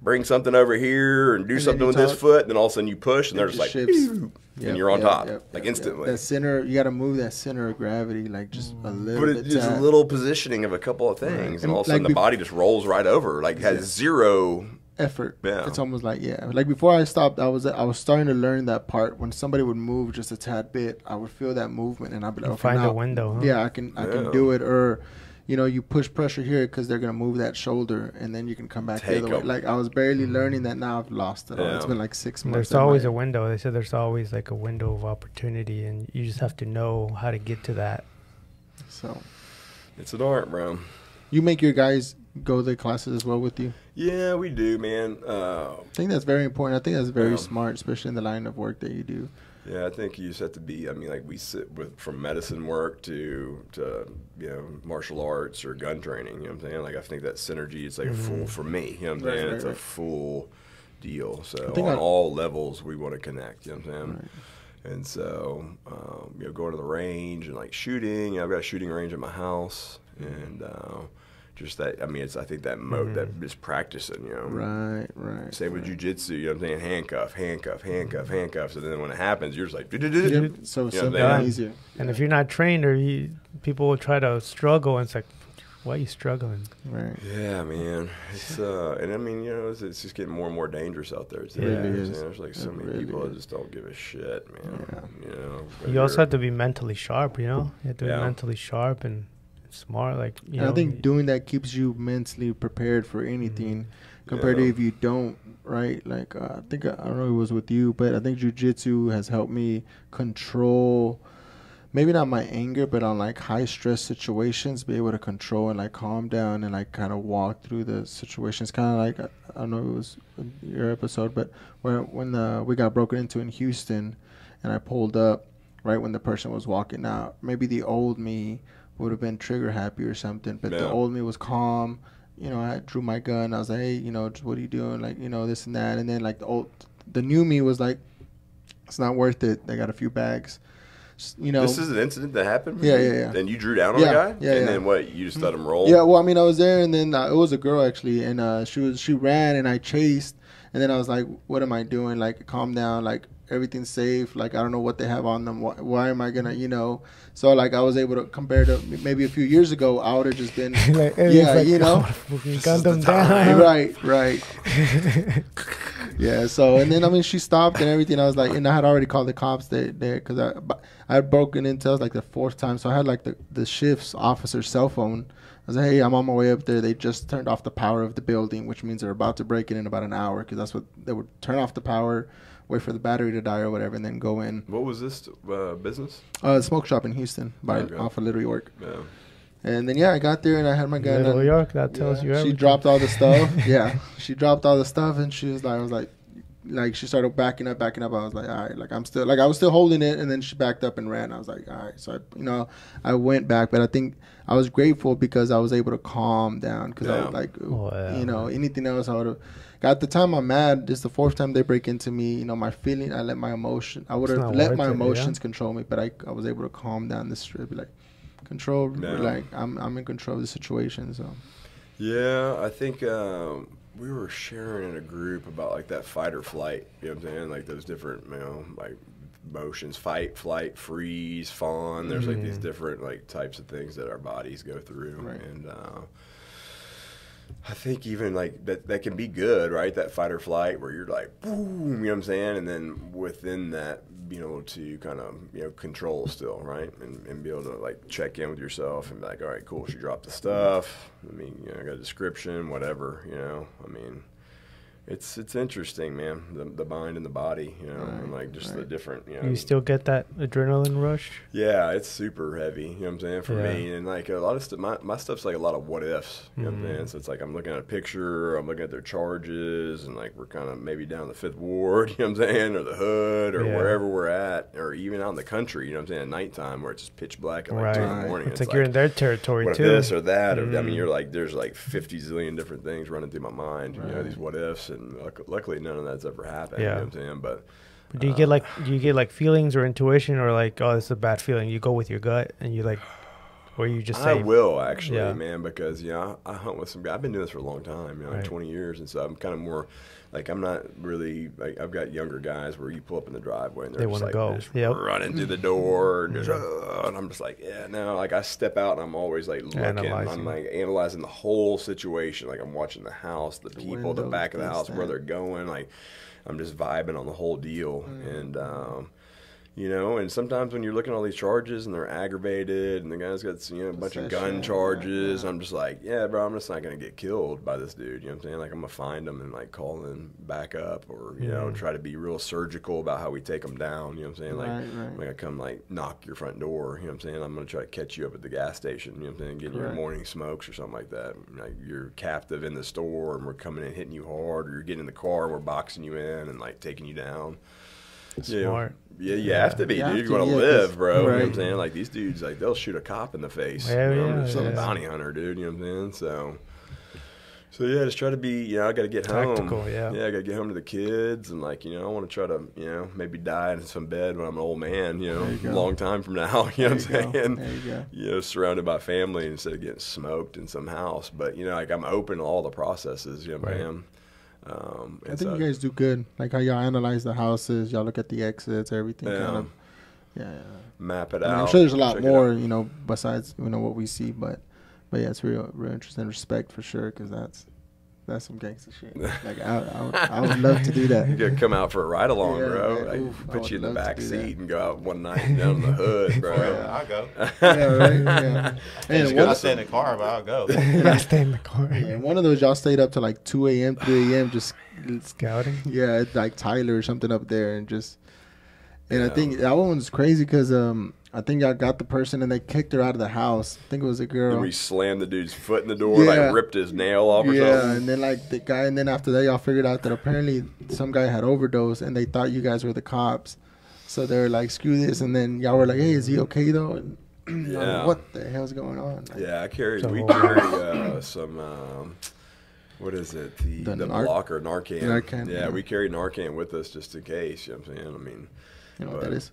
Speaker 1: Bring something over here and do
Speaker 2: And
Speaker 1: something with this foot, and then all of a sudden you push, and
Speaker 2: It
Speaker 1: they're just like,
Speaker 2: just shifts. Yep,
Speaker 1: and you're on
Speaker 2: yep,
Speaker 1: top,
Speaker 2: yep,
Speaker 1: like instantly.
Speaker 2: That center, you got to move that center of gravity, like just a little
Speaker 1: But
Speaker 2: bit.
Speaker 1: it's just a little positioning of a couple of things, and,
Speaker 2: And
Speaker 1: all of a
Speaker 2: like
Speaker 1: sudden the body just rolls right over, like has zero.
Speaker 2: Effort.
Speaker 1: Yeah.
Speaker 2: It's almost like yeah. Like before I stopped, I was I was starting to learn that part. When somebody would move just a tad bit, I would feel that movement, and I'd be like,
Speaker 3: You
Speaker 2: okay,
Speaker 3: find a window, huh?
Speaker 2: Yeah, I can I
Speaker 1: Yeah.
Speaker 2: can do it. Or, you know, you push pressure here because they're gonna move that shoulder, and then you can come back
Speaker 1: Take
Speaker 2: the other way.
Speaker 1: 'em.
Speaker 2: Like I was barely mm-hmm. learning that. Now I've lost it. all. It's
Speaker 1: Yeah.
Speaker 2: been like six months.
Speaker 3: There's always
Speaker 2: my-
Speaker 3: a window. They said there's always like a window of opportunity, and you just have to know how to get to that.
Speaker 2: So
Speaker 1: It's an art, bro.
Speaker 2: you make your guys go the classes as well with you.
Speaker 1: Yeah, we do, man. Uh,
Speaker 2: I think that's very important. I think that's very smart, especially in the line of work that you do.
Speaker 1: yeah, I think you just have to be. I mean, like we sit with from medicine work to to you know martial arts or gun training. You know what I'm saying? Like I think that synergy is like a full for me. You know what I'm
Speaker 2: Right,
Speaker 1: saying?
Speaker 2: right,
Speaker 1: it's
Speaker 2: right.
Speaker 1: a full deal. So on
Speaker 2: I-
Speaker 1: all levels, we want to connect. You know what I'm saying? And so, um, you know, going to the range and like shooting. I've got a shooting range at my house, and uh, just that. I mean, it's I think that mode that just practicing. You know,
Speaker 2: Right, right.
Speaker 1: Same with jujitsu. You know what I'm saying? Handcuff, handcuff, handcuff, handcuff. So then when it happens, you're just like,
Speaker 2: Yep. So *laughs*
Speaker 1: You know
Speaker 2: simple and
Speaker 3: saying?
Speaker 2: easier.
Speaker 3: And if you're not trained, or you, people will try to struggle, and it's like, why are you struggling?
Speaker 2: Right.
Speaker 1: yeah, man. It's uh, and I mean, you know, it's, it's just getting more and more dangerous out there. Too,
Speaker 3: It
Speaker 1: you
Speaker 3: really
Speaker 1: know what I'm
Speaker 2: is.
Speaker 1: saying? There's like so
Speaker 2: It
Speaker 1: many
Speaker 2: really
Speaker 1: people that
Speaker 2: is.
Speaker 1: just don't give a shit, man.
Speaker 2: Yeah.
Speaker 1: You know.
Speaker 3: You also have to be mentally sharp. You know, you have to
Speaker 1: Yeah.
Speaker 3: be mentally sharp and smart. Like you know,
Speaker 2: I think doing that keeps you mentally prepared for anything compared
Speaker 1: Yeah.
Speaker 2: to if you don't, right? Like, uh, I think, I don't know if it was with you, but I think jujitsu has helped me control, maybe not my anger, but on like high stress situations, be able to control and like calm down and like kind of walk through the situations. Kind of like, I I don't know if it was your episode, but where when uh, we got broken into in Houston and I pulled up right when the person was walking out, maybe the old me would have been trigger happy or something, but the old me was calm. You know, I drew my gun. I was like, hey, you know, what are you doing? Like, you know, this and that. And then like the old, the new me was like, it's not worth it. They got a few bags. You know.
Speaker 1: This is an incident that happened.
Speaker 2: Yeah, yeah, yeah.
Speaker 1: And you drew down on
Speaker 2: Yeah,
Speaker 1: the guy.
Speaker 2: yeah,
Speaker 1: And
Speaker 2: yeah.
Speaker 1: then what? You just let him roll.
Speaker 2: Yeah, well, I mean, I was there, and then uh, it was a girl actually, and uh, she was she ran, and I chased, and then I was like, "What am I doing? Like, calm down. Like, everything's safe. Like, I don't know what they have on them. Why, why am I gonna, you know?" So like, I was able to compare to maybe a few years ago, I would have just been, *laughs*
Speaker 3: like,
Speaker 2: yeah,
Speaker 3: like,
Speaker 2: you know,
Speaker 3: "Oh, *laughs* fucking gun
Speaker 1: is the
Speaker 3: them down.
Speaker 2: right, right. *laughs* Yeah, so and then I mean she stopped and everything. I was like, and I had already called the cops there there because I but I had broken into it was like the fourth time, so I had like the the shift's officer's cell phone. I was like, hey, I'm on my way up there. They just turned off the power of the building, which means they're about to break it in about an hour because that's what they would turn off the power, wait for the battery to die or whatever, and then go in.
Speaker 1: What was this uh, business?
Speaker 2: Uh, smoke shop in Houston by
Speaker 1: Okay.
Speaker 2: off of Little York,
Speaker 1: Yeah.
Speaker 2: and then yeah, I got there and I had my gun.
Speaker 3: Little
Speaker 2: and-
Speaker 3: York, that tells
Speaker 2: yeah.
Speaker 3: you everything.
Speaker 2: She dropped all the stuff. *laughs* yeah, she dropped all the stuff, and she was like, I was like, like she started backing up, backing up. I was like, all right, like I'm still, like I was still holding it, and then she backed up and ran. I was like, all right, so I, you know, I went back, but I think I was grateful because I was able to calm down because I was like,
Speaker 3: Oh, yeah.
Speaker 2: you know, anything else I would have. At the time, I'm mad. This is the fourth time they break into me. You know, my feeling. I let my emotion. I would have let my
Speaker 3: it, yeah.
Speaker 2: emotions control me, but I, I was able to calm down this trip. Be like, control.
Speaker 1: Yeah.
Speaker 2: Like I'm, I'm in control of the situation. So.
Speaker 1: Yeah, I think um, we were sharing in a group about like that fight or flight. You know what I'm saying? Like those different, you know, like motions: fight, flight, freeze, fawn. There's like these
Speaker 3: Mhm.
Speaker 1: different like types of things that our bodies go through,
Speaker 2: Right.
Speaker 1: and uh, I think even like that that can be good, right? That fight or flight where you're like, boom, you know what I'm saying? And then within that, being able to kind of, you know, control still, right? And, and be able to like check in with yourself and be like, all right, cool, she dropped the stuff. I mean, you know, I got a description, whatever, you know. I mean, it's it's interesting, man. The, the mind and the body, you know, and like just the different, you know.
Speaker 3: You still get that adrenaline rush?
Speaker 1: Yeah, it's super heavy. You know what I'm saying for
Speaker 3: Yeah.
Speaker 1: me, and like a lot of stuff. My, my stuff's like a lot of what ifs. You know what I'm
Speaker 3: Mhm.
Speaker 1: saying? So it's like I'm looking at a picture, I'm looking at their charges, and like we're kind of maybe down the fifth ward. *laughs* You know what I'm saying, or the hood, or
Speaker 3: Yeah.
Speaker 1: wherever we're at, or even out in the country. You know what I'm saying? At nighttime where it's just pitch black at like
Speaker 3: Right.
Speaker 1: two in the morning.
Speaker 3: It's, like, you're in their territory
Speaker 1: what
Speaker 3: too.
Speaker 1: this or that? Or, I mean,
Speaker 3: Mhm.
Speaker 1: you're like, there's like 50 zillion different things running through my mind. You know, these what ifs, and luckily none of that's ever happened.
Speaker 3: Yeah.
Speaker 1: You know I'm saying? But
Speaker 3: do you
Speaker 1: uh,
Speaker 3: get like do you get like feelings or intuition or like oh this is a bad feeling? You go with your gut and you like, or you just say I
Speaker 1: will actually,
Speaker 3: Yeah.
Speaker 1: man, because you know I, I hunt with some guys. I've been doing this for a long time, you know, like 20 years, and so I'm kind of more like I'm not really like I've got younger guys where you pull up in the driveway and they're
Speaker 3: They
Speaker 1: just like
Speaker 3: go.
Speaker 1: just
Speaker 3: Yep.
Speaker 1: running through the door, and, just, "Uh," and I'm just like, yeah, no, like I step out and I'm always like looking,
Speaker 3: Analyzing.
Speaker 1: I'm like analyzing the whole situation, like I'm watching the house, the,
Speaker 2: The
Speaker 1: people, the back of the
Speaker 2: this,
Speaker 1: house, where they're going, like I'm just vibing on the whole deal,
Speaker 2: Mm.
Speaker 1: and. um you know, and sometimes when you're looking at all these charges and they're aggravated, and the guy's got you know a bunch of gun charges,
Speaker 2: yeah.
Speaker 1: I'm just like, yeah, bro, I'm just not gonna get killed by this dude. You know what I'm saying? Like I'm gonna find him and like call him back up, or you know,
Speaker 3: Mhm.
Speaker 1: try to be real surgical about how we take them down. You know what I'm saying? Like
Speaker 2: Right,
Speaker 1: I'm gonna come like knock your front door. You know what I'm saying? I'm gonna try to catch you up at the gas station. You know what I'm saying? Getting your morning smokes or something like that. Like you're captive in the store, and we're coming in hitting you hard, or you're getting in the car and we're boxing you in and like taking you down. You know,
Speaker 3: Smart.
Speaker 1: yeah, you
Speaker 3: Yeah.
Speaker 1: have to be,
Speaker 2: You
Speaker 1: dude.
Speaker 2: have
Speaker 1: You want to
Speaker 2: yeah, 'cause-
Speaker 1: live, bro. You know what I'm saying? Like these dudes, like they'll shoot a cop in the face.
Speaker 3: Yeah,
Speaker 1: you know,
Speaker 3: yeah,
Speaker 1: some
Speaker 3: yeah.
Speaker 1: bounty hunter, dude. You know what I'm saying? So, so yeah, just try to be. You know, I got to get
Speaker 3: Tactical,
Speaker 1: home.
Speaker 3: yeah.
Speaker 1: yeah, I got to get home to the kids, and like you know, I want to try to you know maybe die in some bed when I'm an old man. You know,
Speaker 2: you
Speaker 1: a long time from now. *laughs* You know what I'm
Speaker 2: you go.
Speaker 1: saying?
Speaker 2: There you go.
Speaker 1: You know, surrounded by family instead of getting smoked in some house. But you know, like I'm open to all the processes. You know what
Speaker 3: Right.
Speaker 1: I am. Um,
Speaker 2: I think
Speaker 1: so-
Speaker 2: you guys do good. Like how y'all analyze the houses, y'all look at the exits, everything.
Speaker 1: Yeah.
Speaker 2: Kind of. Yeah. yeah.
Speaker 1: map it
Speaker 2: I mean,
Speaker 1: out.
Speaker 2: I'm sure there's a lot more, you know, besides you know what we see, but but yeah, it's real, real interesting. Respect for sure, because that's that's some gangster shit. *laughs* Like I, I, would, I would love to do
Speaker 1: You
Speaker 2: that.
Speaker 1: could come out for a ride along,
Speaker 2: Yeah,
Speaker 1: bro.
Speaker 2: man.
Speaker 1: Like,
Speaker 2: Oof, I
Speaker 1: put
Speaker 2: would
Speaker 1: you in the back seat and go out one night down in the *laughs* hood, bro.
Speaker 2: Yeah.
Speaker 4: I'll go. *laughs*
Speaker 2: yeah, right. Yeah. And one,
Speaker 4: I stay in the car, but I'll go.
Speaker 3: and I stay in the car
Speaker 2: yeah, one of those y'all stayed up to like 2 a.m., 3 a.m. *sighs* Just
Speaker 3: scouting.
Speaker 2: yeah, like Tyler or something up there, and just and I think that one was crazy because um I think I got the person and they kicked her out of the house. I think it was a girl.
Speaker 1: And we slammed the dude's foot in the door,
Speaker 2: Yeah.
Speaker 1: like ripped his nail off or
Speaker 2: yeah,
Speaker 1: something.
Speaker 2: and then like the guy, and then after that, y'all figured out that apparently some guy had overdosed, and they thought you guys were the cops. So they were like, "Screw this," and then y'all were like, "Hey, is he okay though?" And I *clears throat* was like,
Speaker 1: Yeah.
Speaker 2: what the hell's going on? Like,
Speaker 1: Yeah, I carried. We carried uh, some. Um, what is it? The
Speaker 2: The
Speaker 1: the,
Speaker 2: Narc-
Speaker 1: blocker Narcan.
Speaker 2: Narcan,
Speaker 1: Yeah,
Speaker 2: yeah.
Speaker 1: we carried Narcan with us just in case. You know what I'm saying? I mean,
Speaker 2: You know what that is?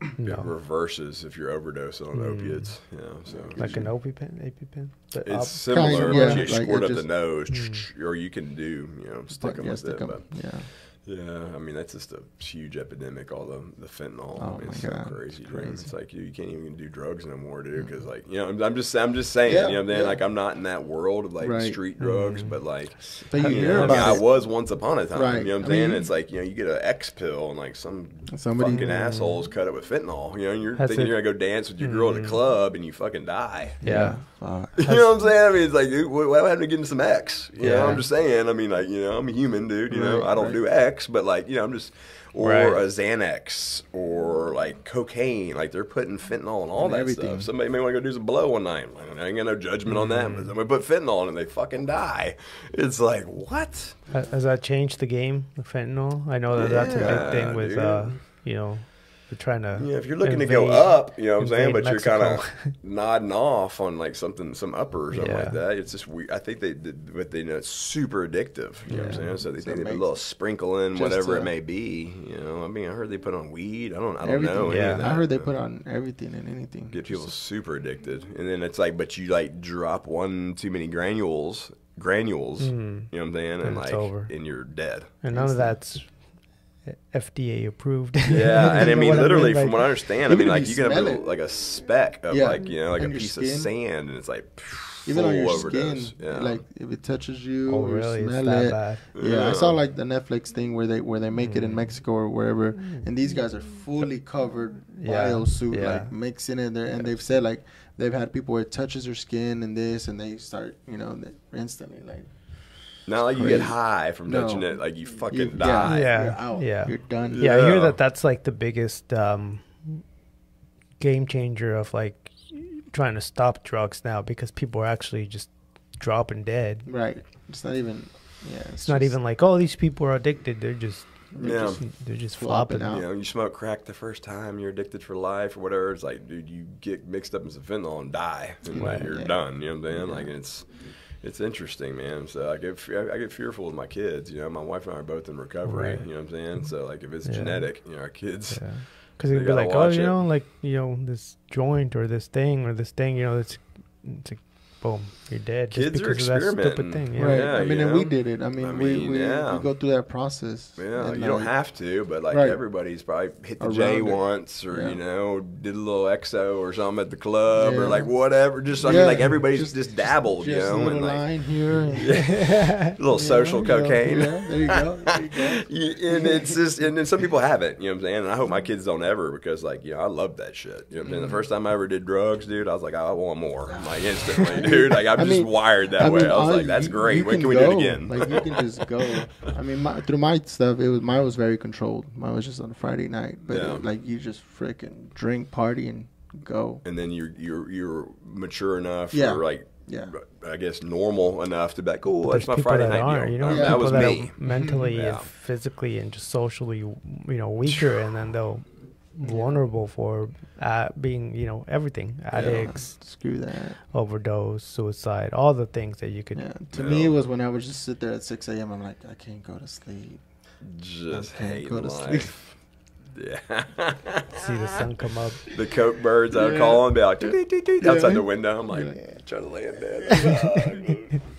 Speaker 1: It reverses if you're overdosing on
Speaker 3: Mm.
Speaker 1: opiates. You know, so
Speaker 3: like an EpiPen. EpiPen. The
Speaker 1: It's
Speaker 3: op-
Speaker 1: similar,
Speaker 2: Kinda,
Speaker 1: but
Speaker 2: yeah,
Speaker 1: you
Speaker 2: like
Speaker 1: squirt
Speaker 2: it
Speaker 1: up the nose,
Speaker 3: Mm.
Speaker 1: or you can do, you know, stick them
Speaker 2: yeah,
Speaker 1: with
Speaker 2: stick
Speaker 1: it.
Speaker 2: 'em.
Speaker 1: But
Speaker 2: yeah.
Speaker 1: Yeah, I mean that's just a huge epidemic. All the the fentanyl,
Speaker 2: Oh
Speaker 1: I mean,
Speaker 2: my
Speaker 1: it's so
Speaker 2: God,
Speaker 1: crazy.
Speaker 2: it's crazy.
Speaker 1: It's like you, you can't even do drugs no more, dude. Because like you know, I'm, I'm just I'm just saying,
Speaker 2: Yeah,
Speaker 1: you know, then
Speaker 2: yeah.
Speaker 1: like I'm not in that world of like
Speaker 2: Right.
Speaker 1: street drugs,
Speaker 3: Mhm.
Speaker 1: but like
Speaker 2: But you
Speaker 1: you
Speaker 2: hear
Speaker 1: know, I, mean,
Speaker 2: about
Speaker 1: I was once upon a time.
Speaker 2: Right.
Speaker 1: You know what I'm
Speaker 2: I
Speaker 1: saying?
Speaker 2: mean-
Speaker 1: it's like you know, you get an X pill and like some
Speaker 2: Somebody-
Speaker 1: fucking assholes cut it with fentanyl. You know, and you're
Speaker 3: That's
Speaker 1: thinking
Speaker 3: it.
Speaker 1: you're gonna go dance with your girl at a
Speaker 3: Mhm.
Speaker 1: club and you fucking die.
Speaker 3: Yeah.
Speaker 2: Fuck.
Speaker 1: You know what I'm saying? I mean, it's like, dude, what, what happened to getting some X? You know,
Speaker 3: Yeah.
Speaker 1: I'm just saying. I mean, like, you know, I'm a human, dude. You know,
Speaker 2: Right,
Speaker 1: I don't
Speaker 2: right.
Speaker 1: do X, but like, you know, I'm just, or
Speaker 3: Right.
Speaker 1: a Xanax, or like cocaine. Like they're putting fentanyl and all
Speaker 2: And
Speaker 1: that
Speaker 2: everything.
Speaker 1: stuff. Somebody may want to go do some blow one night. Like, I ain't got no judgment on that, but somebody put fentanyl in and they fucking die. It's like, what?
Speaker 3: Has that changed the game, the fentanyl? I know that that's a big thing with, uh, you know, they're trying to.
Speaker 1: Yeah, if you're looking to go up, you know what I'm saying,
Speaker 3: invade
Speaker 1: but you're kind of *laughs* nodding off on like something, some upper or something
Speaker 3: Yeah.
Speaker 1: like that. It's just weird. I think they, but they know it's super addictive. You know what I'm saying? So they
Speaker 2: So
Speaker 1: think they put a little sprinkle in whatever
Speaker 2: to-
Speaker 1: it may be. You know, I mean, I heard they put on weed. I don't, I don't know.
Speaker 3: Yeah.
Speaker 1: of
Speaker 2: I heard they put on everything and anything.
Speaker 1: get people
Speaker 2: Just-
Speaker 1: super addicted, and then it's like, but you like drop one too many granules, granules.
Speaker 3: Mhm.
Speaker 1: You know what I'm saying? And,
Speaker 3: And
Speaker 1: like,
Speaker 3: over.
Speaker 1: and you're dead.
Speaker 3: And none of that's FDA approved.
Speaker 1: Yeah, *laughs* and I
Speaker 3: You know
Speaker 1: mean, literally,
Speaker 3: Like,
Speaker 1: from what I understand, I mean, like
Speaker 2: you
Speaker 1: you can have a,
Speaker 2: it.
Speaker 1: like a speck of
Speaker 2: Yeah,
Speaker 1: like you know, like a piece
Speaker 2: skin.
Speaker 1: of sand, and it's like
Speaker 2: even on your
Speaker 1: overdose.
Speaker 2: skin,
Speaker 1: Yeah.
Speaker 2: like if it touches you
Speaker 3: Oh,
Speaker 2: or
Speaker 3: really? It's
Speaker 2: smell
Speaker 3: that
Speaker 2: it.
Speaker 3: bad.
Speaker 2: Yeah, I saw like the Netflix thing where they where they make it in
Speaker 3: Mm.
Speaker 2: Mexico or wherever, and these guys are fully covered
Speaker 3: Yeah,
Speaker 2: biosuit,
Speaker 3: yeah.
Speaker 2: like mixing it there, and they've said like they've had people where it touches their skin and this, and they start, you know, instantly like.
Speaker 1: Not like you
Speaker 2: Crazy.
Speaker 1: get high from
Speaker 2: No.
Speaker 1: touching it, like you fucking
Speaker 2: You-
Speaker 1: die.
Speaker 3: Yeah.
Speaker 2: You're out.
Speaker 3: Yeah.
Speaker 2: You're done.
Speaker 3: Yeah, I hear that that's like the biggest um, game changer of like trying to stop drugs now because people are actually just dropping dead.
Speaker 2: Right. It's not even. Yeah.
Speaker 3: It's not even like, oh, these people are addicted. They're just, they're
Speaker 1: Yeah.
Speaker 3: just, they're just
Speaker 2: Flopping
Speaker 3: flopping.
Speaker 2: out.
Speaker 1: You know, you smoke crack the first time, you're addicted for life or whatever. It's like, dude, you get mixed up in some fentanyl and die, and like
Speaker 3: Right.
Speaker 1: you're
Speaker 2: Yeah.
Speaker 1: done. You know what I'm saying?
Speaker 2: Yeah.
Speaker 1: Like it's, it's interesting, man. So I get, I get fearful with my kids. You know, my wife and I are both in recovery.
Speaker 3: Right.
Speaker 1: You know what I'm saying? So like, if it's
Speaker 3: Yeah.
Speaker 1: genetic, you know, our kids.
Speaker 3: Yeah. Because
Speaker 1: You
Speaker 3: they'd be like, oh, you
Speaker 1: it.
Speaker 3: know, like, you know, this joint or this thing or this thing, you know, it's, it's like, boom, you're dead. just
Speaker 1: Kids are
Speaker 3: because of that stupid
Speaker 1: experimenting.
Speaker 3: thing. Yeah.
Speaker 2: Right.
Speaker 1: Yeah,
Speaker 2: I mean,
Speaker 1: you
Speaker 2: and we did it. I mean,
Speaker 1: I
Speaker 2: we,
Speaker 1: mean,
Speaker 2: we,
Speaker 1: yeah.
Speaker 2: we go through that process.
Speaker 1: Yeah,
Speaker 2: And,
Speaker 1: you don't have to, but like
Speaker 2: Right.
Speaker 1: everybody's probably hit the
Speaker 2: Around
Speaker 1: J
Speaker 2: it.
Speaker 1: once, or
Speaker 2: Yeah.
Speaker 1: you know, did a little exo or something at the club,
Speaker 2: Yeah.
Speaker 1: or like whatever. Just I
Speaker 2: Yeah,
Speaker 1: mean, like everybody's just,
Speaker 2: just-
Speaker 1: dabbled, you
Speaker 2: Just a
Speaker 1: know,
Speaker 2: little
Speaker 1: and like
Speaker 2: line here. *laughs* And,
Speaker 1: a *laughs* little
Speaker 2: you
Speaker 1: social
Speaker 2: know,
Speaker 1: cocaine.
Speaker 2: Yeah, there you go. There you go. *laughs*
Speaker 1: And it's just, and then some people have it, you know what I'm saying? And I hope my kids don't ever because, like, you know, I love that shit. You know what I'm saying?
Speaker 2: Mm.
Speaker 1: The first time I ever did drugs, dude, I was like, I want more. Like, instantly, dude. Like, I'm
Speaker 2: I
Speaker 1: just
Speaker 2: mean-
Speaker 1: wired that way. I was like, that's
Speaker 2: you-
Speaker 1: great.
Speaker 2: you
Speaker 1: When can we do it again?
Speaker 2: Like you can just go. I mean, my, through my stuff, it was mine was very controlled. Mine was just on a Friday night, but
Speaker 1: Yeah.
Speaker 2: it- like you just freaking drink, party, and go.
Speaker 1: and then you're you're you're mature enough
Speaker 2: Yeah.
Speaker 1: or like
Speaker 2: Yeah.
Speaker 1: I guess normal enough to be like, cool,
Speaker 3: But
Speaker 1: that's my Friday
Speaker 3: that
Speaker 1: night
Speaker 3: aren't, you know,
Speaker 1: Um,
Speaker 2: Yeah.
Speaker 1: that was
Speaker 3: that
Speaker 1: me.
Speaker 3: mentally *laughs*
Speaker 1: Yeah.
Speaker 3: and physically and just socially, you know, weaker, and then they'll vulnerable for uh, being, you know, everything, addicts,
Speaker 2: Screw that.
Speaker 3: overdose, suicide, all the things that you could.
Speaker 2: Yeah. To
Speaker 1: Yeah.
Speaker 2: me, it was when I would just sit there at 6 a.m. I'm like, I can't go to sleep.
Speaker 1: Just
Speaker 2: Okay,
Speaker 1: hate
Speaker 2: go to
Speaker 1: life. Yeah. *laughs*
Speaker 3: See the sun come up.
Speaker 1: the coke birds I would
Speaker 2: Yeah.
Speaker 1: call and be like, outside the window. I'm like,
Speaker 2: You're
Speaker 1: trying to land in Should *laughs*